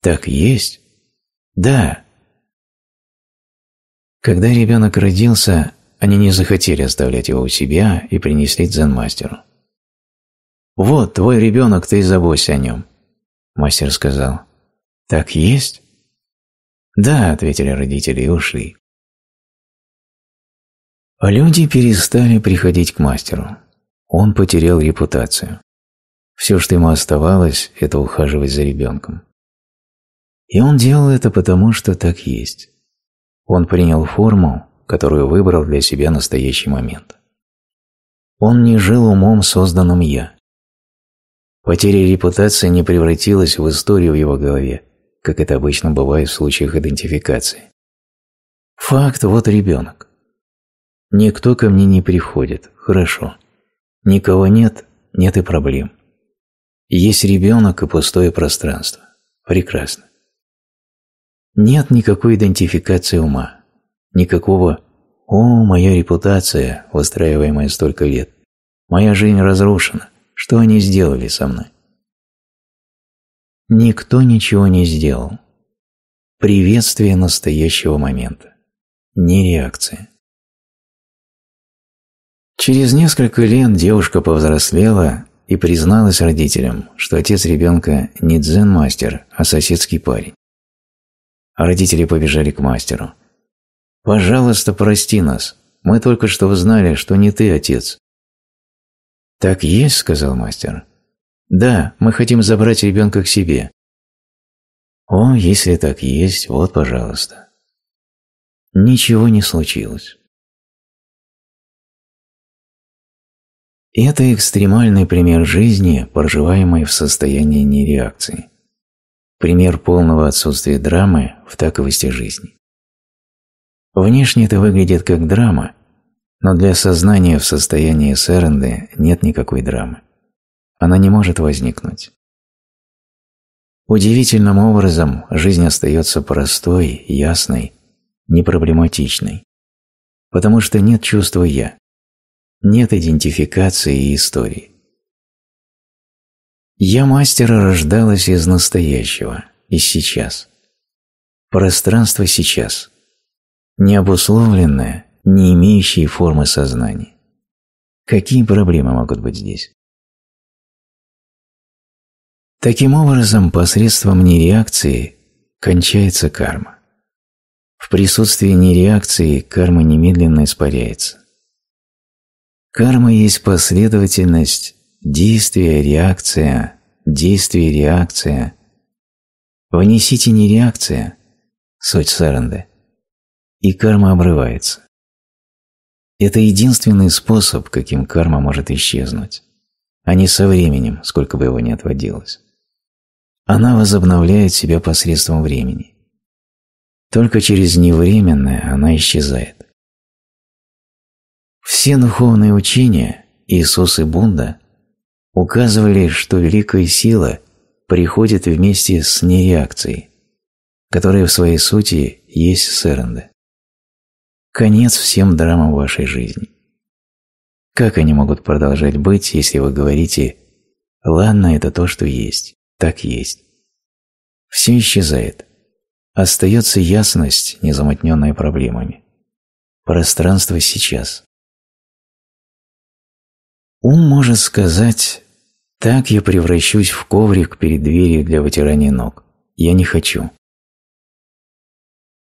A: «Так есть?» «Да». Когда ребенок родился, они не захотели оставлять его у себя и принесли дзен-мастеру. «Вот, твой ребенок, ты заботься о нем», – мастер сказал. «Так есть?» «Да», – ответили родители и ушли. Люди перестали приходить к мастеру. Он потерял репутацию. Все, что ему оставалось, это ухаживать за ребенком. И он делал это потому, что так есть. Он принял форму, которую выбрал для себя настоящий момент. Он не жил умом, созданным «я». Потеря репутации не превратилась в историю в его голове, как это обычно бывает в случаях идентификации. Факт – вот ребенок. Никто ко мне не приходит, хорошо. Никого нет, нет и проблем. Есть ребенок и пустое пространство. Прекрасно. Нет никакой идентификации ума, никакого «О, моя репутация, выстраиваемая столько лет, моя жизнь разрушена, что они сделали со мной?» Никто ничего не сделал. Приветствие настоящего момента. Не реакция. Через несколько лет девушка повзрослела и призналась родителям, что отец ребенка не дзен-мастер, а соседский парень. Родители побежали к мастеру. «Пожалуйста, прости нас. Мы только что узнали, что не ты отец». «Так есть», — сказал мастер. Да, мы хотим забрать ребенка к себе. О, если так есть, вот, пожалуйста. Ничего не случилось. Это экстремальный пример жизни, проживаемой в состоянии нереакции. Пример полного отсутствия драмы в таковости жизни. Внешне это выглядит как драма, но для сознания в состоянии Сэренды нет никакой драмы она не может возникнуть. Удивительным образом жизнь остается простой, ясной, непроблематичной, потому что нет чувства «я», нет идентификации и истории. «Я» мастера рождалась из настоящего, из сейчас. Пространство сейчас, не обусловленное, не имеющее формы сознания. Какие проблемы могут быть здесь? Таким образом, посредством нереакции кончается карма. В присутствии нереакции карма немедленно испаряется. Карма есть последовательность действие, реакция, действие, реакция. Внесите не реакция, суть саренды, и карма обрывается. Это единственный способ, каким карма может исчезнуть, а не со временем, сколько бы его ни отводилось. Она возобновляет себя посредством времени. Только через невременное она исчезает. Все духовные учения, Иисус и Будда, указывали, что великая сила приходит вместе с нереакцией, которая в своей сути есть сэренда. Конец всем драмам вашей жизни. Как они могут продолжать быть, если вы говорите «Ладно, это то, что есть, так есть». Все исчезает. Остается ясность, незамутненная проблемами. Пространство сейчас. Ум может сказать «Так я превращусь в коврик перед дверью для вытирания ног. Я не хочу».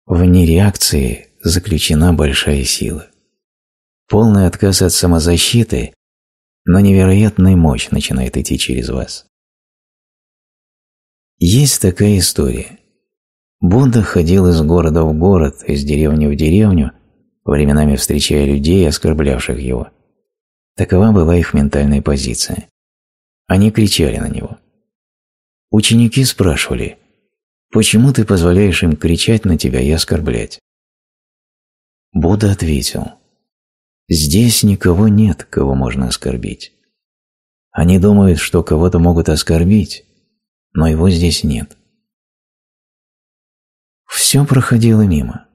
A: В нереакции заключена большая сила. Полный отказ от самозащиты, но невероятная мощь начинает идти через вас. Есть такая история. Будда ходил из города в город, из деревни в деревню, временами встречая людей, оскорблявших его. Такова была их ментальная позиция. Они кричали на него. Ученики спрашивали, «Почему ты позволяешь им кричать на тебя и оскорблять?» Будда ответил, «Здесь никого нет, кого можно оскорбить. Они думают, что кого-то могут оскорбить, но его здесь нет». Все проходило мимо,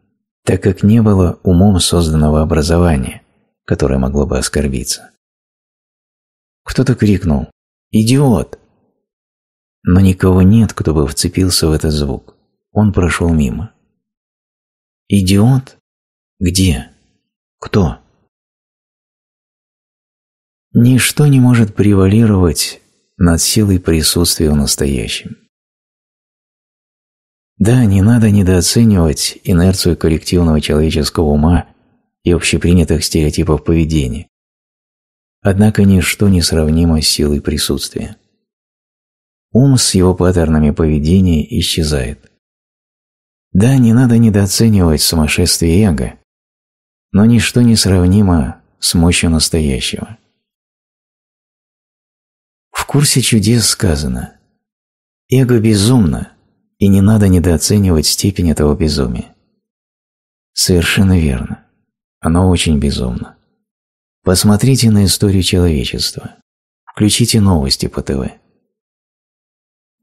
A: так как не было умом созданного образования, которое могло бы оскорбиться. Кто-то крикнул «Идиот!», но никого нет, кто бы вцепился в этот звук. Он прошел мимо. «Идиот? Где? Кто?» Ничто не может превалировать над силой присутствия в настоящем. Да, не надо недооценивать инерцию коллективного человеческого ума и общепринятых стереотипов поведения. Однако ничто не сравнимо с силой присутствия. Ум с его паттернами поведения исчезает. Да, не надо недооценивать сумасшествие эго, но ничто не сравнимо с мощью настоящего. В курсе чудес сказано «Эго безумно, и не надо недооценивать степень этого безумия». Совершенно верно. Оно очень безумно. Посмотрите на историю человечества. Включите новости по ТВ.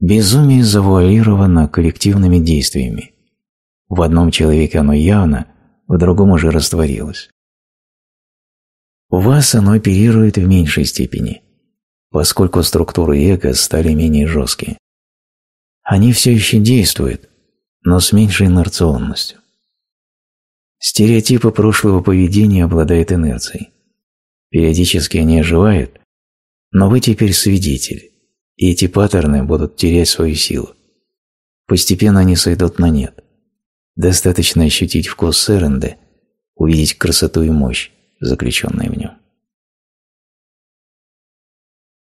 A: Безумие завуалировано коллективными действиями. В одном человеке оно явно, в другом уже растворилось. У вас оно оперирует в меньшей степени, поскольку структуры эго стали менее жесткие. Они все еще действуют, но с меньшей инерционностью. Стереотипы прошлого поведения обладают инерцией. Периодически они оживают, но вы теперь свидетель, и эти паттерны будут терять свою силу. Постепенно они сойдут на нет. Достаточно ощутить вкус Серенды, увидеть красоту и мощь, заключенные в нем.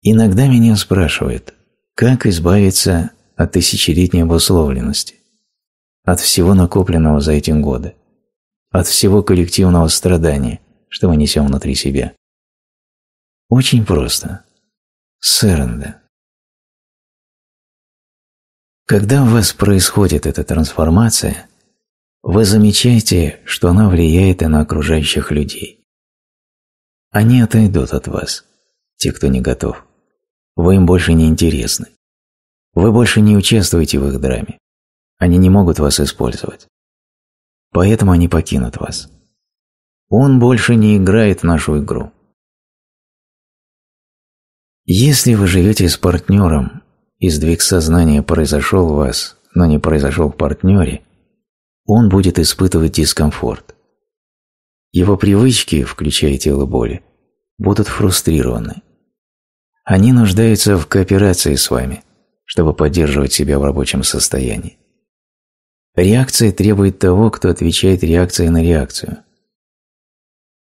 A: Иногда меня спрашивают, как избавиться от тысячелетней обусловленности, от всего накопленного за эти годы, от всего коллективного страдания, что мы несем внутри себя. Очень просто. Сэренда. Когда у вас происходит эта трансформация, вы замечаете, что она влияет и на окружающих людей. Они отойдут от вас, те, кто не готов. Вы им больше не интересны. Вы больше не участвуете в их драме. Они не могут вас использовать. Поэтому они покинут вас. Он больше не играет нашу игру. Если вы живете с партнером, и сдвиг сознания произошел у вас, но не произошел в партнере, он будет испытывать дискомфорт. Его привычки, включая тело боли, будут фрустрированы. Они нуждаются в кооперации с вами, чтобы поддерживать себя в рабочем состоянии. Реакция требует того, кто отвечает реакцией на реакцию.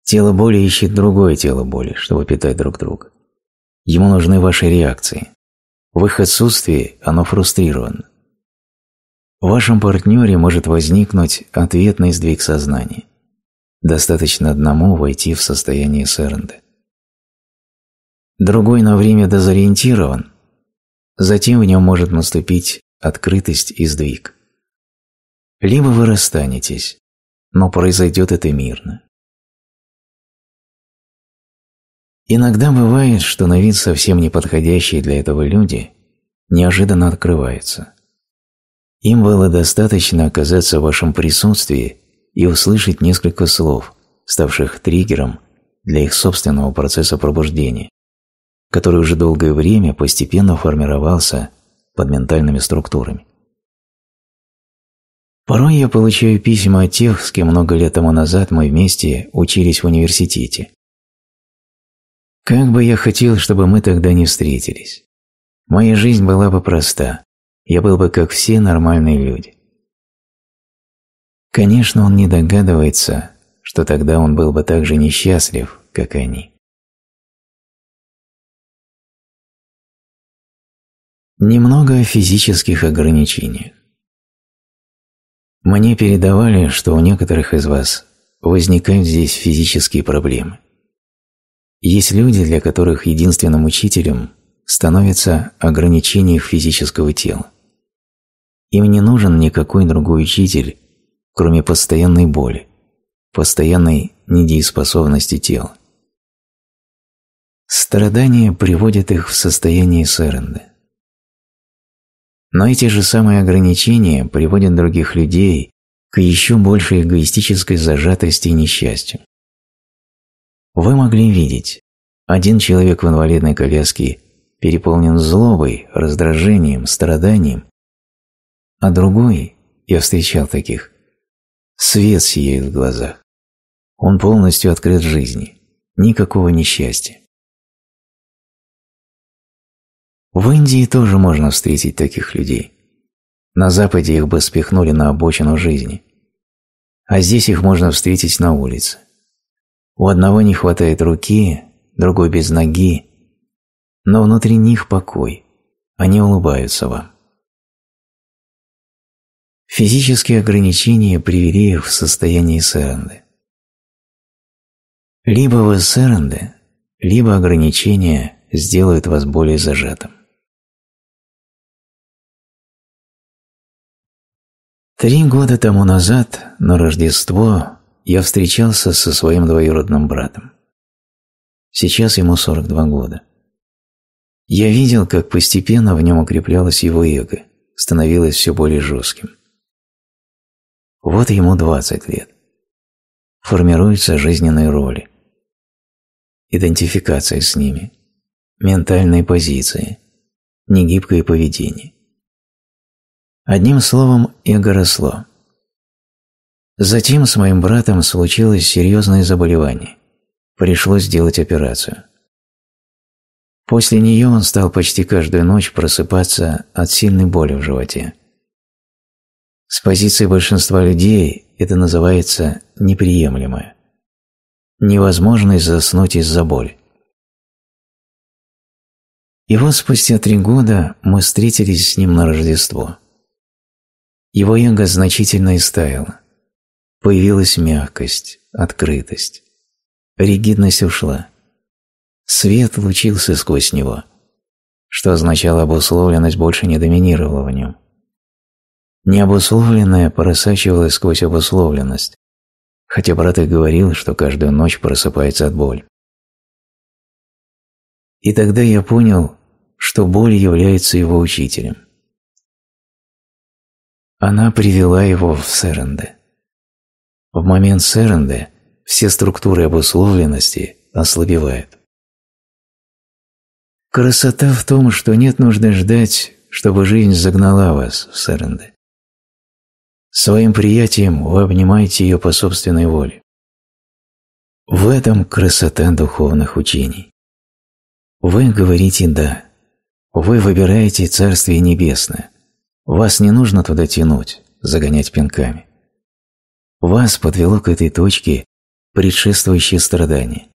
A: Тело боли ищет другое тело боли, чтобы питать друг друга. Ему нужны ваши реакции. В их отсутствии оно фрустрировано. В вашем партнере может возникнуть ответный сдвиг сознания. Достаточно одному войти в состояние сэренды. Другой на время дезориентирован, затем в нем может наступить открытость и сдвиг. Либо вы расстанетесь, но произойдет это мирно. Иногда бывает, что на вид совсем неподходящие для этого люди неожиданно открываются. Им было достаточно оказаться в вашем присутствии и услышать несколько слов, ставших триггером для их собственного процесса пробуждения, который уже долгое время постепенно формировался под ментальными структурами. Порой я получаю письма от тех, с кем много лет тому назад мы вместе учились в университете. Как бы я хотел, чтобы мы тогда не встретились. Моя жизнь была бы проста, я был бы как все нормальные люди. Конечно, он не догадывается, что тогда он был бы так же несчастлив, как и они. Немного о физических ограничениях. Мне передавали, что у некоторых из вас возникают здесь физические проблемы. Есть люди, для которых единственным учителем становится ограничение их физического тела. Им не нужен никакой другой учитель, кроме постоянной боли, постоянной недееспособности тела. Страдания приводят их в состояние сэренды. Но эти же самые ограничения приводят других людей к еще большей эгоистической зажатости и несчастью. Вы могли видеть, один человек в инвалидной коляске переполнен злобой, раздражением, страданием, а другой, я встречал таких, свет сияет в глазах. Он полностью открыт жизни, никакого несчастья. В Индии тоже можно встретить таких людей. На Западе их бы спихнули на обочину жизни. А здесь их можно встретить на улице. У одного не хватает руки, другой без ноги, но внутри них покой, они улыбаются вам. Физические ограничения привели их в состояние сэренды. Либо вы сэренды, либо ограничения сделают вас более зажатым. Три года тому назад, на Рождество, я встречался со своим двоюродным братом. Сейчас ему 42 года. Я видел, как постепенно в нем укреплялось его эго, становилось все более жестким. Вот ему 20 лет. Формируются жизненные роли. Идентификация с ними. Ментальные позиции. Негибкое поведение. Одним словом, эго росло. Затем с моим братом случилось серьезное заболевание. Пришлось сделать операцию. После нее он стал почти каждую ночь просыпаться от сильной боли в животе. С позиции большинства людей это называется неприемлемое. Невозможность заснуть из-за боли. И вот спустя три года мы встретились с ним на Рождество. Его эго значительно истаяло. Появилась мягкость, открытость. Ригидность ушла. Свет лучился сквозь него, что означало обусловленность больше не доминировала в нем. Необусловленное просачивалось сквозь обусловленность, хотя брат и говорил, что каждую ночь просыпается от боли. И тогда я понял, что боль является его учителем. Она привела его в Серенде. В момент Серенде все структуры обусловленности ослабевают. Красота в том, что нет нужды ждать, чтобы жизнь загнала вас в Серенде. Своим приятием вы обнимаете ее по собственной воле. В этом красота духовных учений. Вы говорите «да». Вы выбираете Царствие Небесное. Вас не нужно туда тянуть, загонять пинками. Вас подвело к этой точке предшествующее страдание.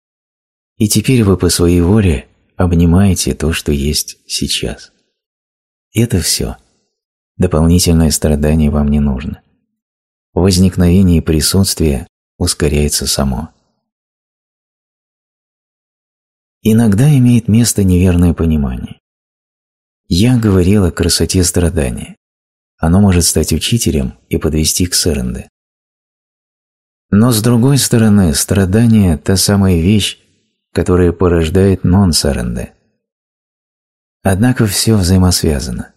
A: И теперь вы по своей воле обнимаете то, что есть сейчас. Это все. Дополнительное страдание вам не нужно. Возникновение присутствия ускоряется само. Иногда имеет место неверное понимание. Я говорил о красоте страдания. Оно может стать учителем и подвести к сыренде. Но с другой стороны, страдание – та самая вещь, которая порождает нон-саренде. Однако все взаимосвязано.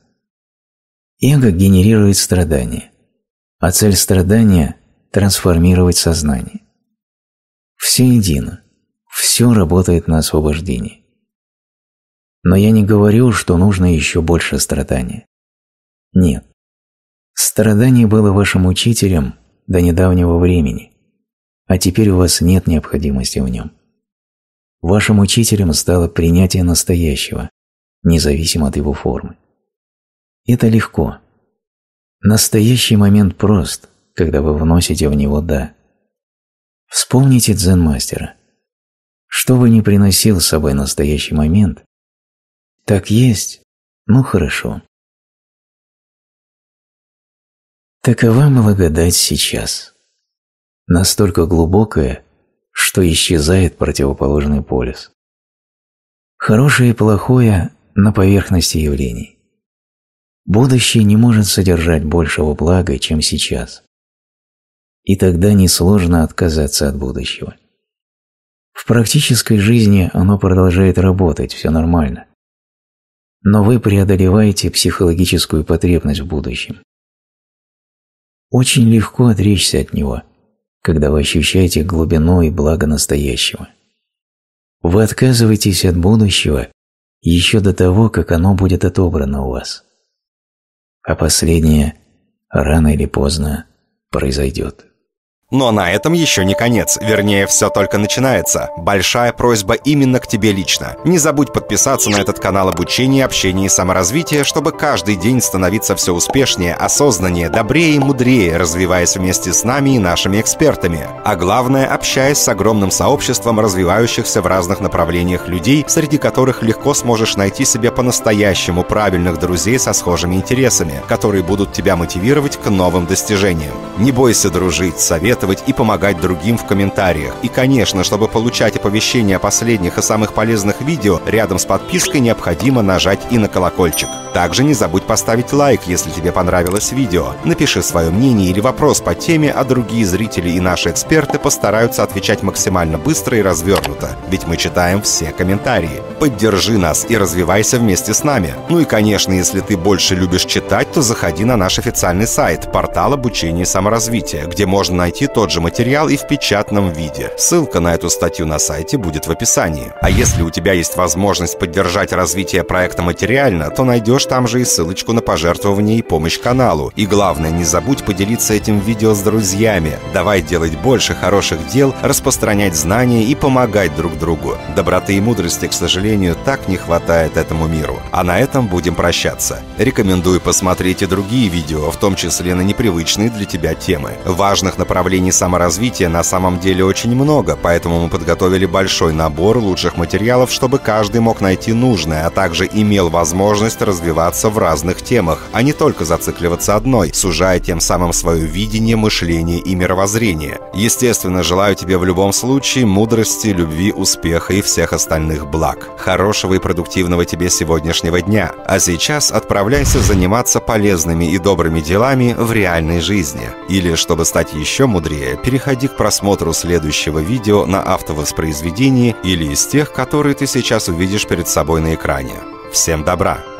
A: Эго генерирует страдания, а цель страдания – трансформировать сознание. Все едино, все работает на освобождение. Но я не говорю, что нужно еще больше страдания. Нет. Страдание было вашим учителем до недавнего времени, а теперь у вас нет необходимости в нем. Вашим учителем стало принятие настоящего, независимо от его формы. Это легко. Настоящий момент прост, когда вы вносите в него «да». Вспомните дзен-мастера. Что бы ни приносил с собой настоящий момент, так есть, ну хорошо. Такова благодать сейчас. Настолько глубокая, что исчезает противоположный полюс. Хорошее и плохое на поверхности явлений. Будущее не может содержать большего блага, чем сейчас. И тогда несложно отказаться от будущего. В практической жизни оно продолжает работать, все нормально. Но вы преодолеваете психологическую потребность в будущем. Очень легко отречься от него, когда вы ощущаете глубину и благо настоящего. Вы отказываетесь от будущего еще до того, как оно будет отобрано у вас. А последнее рано или поздно произойдет.
B: Но на этом еще не конец, вернее, все только начинается. Большая просьба именно к тебе лично. Не забудь подписаться на этот канал обучения, общения и саморазвития, чтобы каждый день становиться все успешнее, осознаннее, добрее и мудрее, развиваясь вместе с нами и нашими экспертами. А главное, общаясь с огромным сообществом развивающихся в разных направлениях людей, среди которых легко сможешь найти себе по-настоящему правильных друзей со схожими интересами, которые будут тебя мотивировать к новым достижениям. Не бойся дружить, советовать, советовать и помогать другим в комментариях. И, конечно, чтобы получать оповещения о последних и самых полезных видео, рядом с подпиской необходимо нажать и на колокольчик. Также не забудь поставить лайк, если тебе понравилось видео. Напиши свое мнение или вопрос по теме, а другие зрители и наши эксперты постараются отвечать максимально быстро и развернуто, ведь мы читаем все комментарии. Поддержи нас и развивайся вместе с нами. Ну и, конечно, если ты больше любишь читать, то заходи на наш официальный сайт, портал обучения и саморазвития, где можно найти тот же материал и в печатном виде. Ссылка на эту статью на сайте будет в описании. А если у тебя есть возможность поддержать развитие проекта материально, то найдешь там же и ссылочку на пожертвование и помощь каналу. И главное, не забудь поделиться этим видео с друзьями. Давай делать больше хороших дел, распространять знания и помогать друг другу. Доброты и мудрости, к сожалению, так не хватает этому миру. А на этом будем прощаться. Рекомендую посмотреть и другие видео, в том числе на непривычные для тебя темы. Важных направлений саморазвития на самом деле очень много, поэтому мы подготовили большой набор лучших материалов, чтобы каждый мог найти нужное, а также имел возможность развиваться в разных темах, а не только зацикливаться одной, сужая тем самым свое видение, мышление и мировоззрение. Естественно, желаю тебе в любом случае мудрости, любви, успеха и всех остальных благ. Хорошего и продуктивного тебе сегодняшнего дня. А сейчас отправляйся заниматься полезными и добрыми делами в реальной жизни. Или, чтобы стать еще мудрее, переходи к просмотру следующего видео на автовоспроизведении или из тех, которые ты сейчас увидишь перед собой на экране. Всем добра!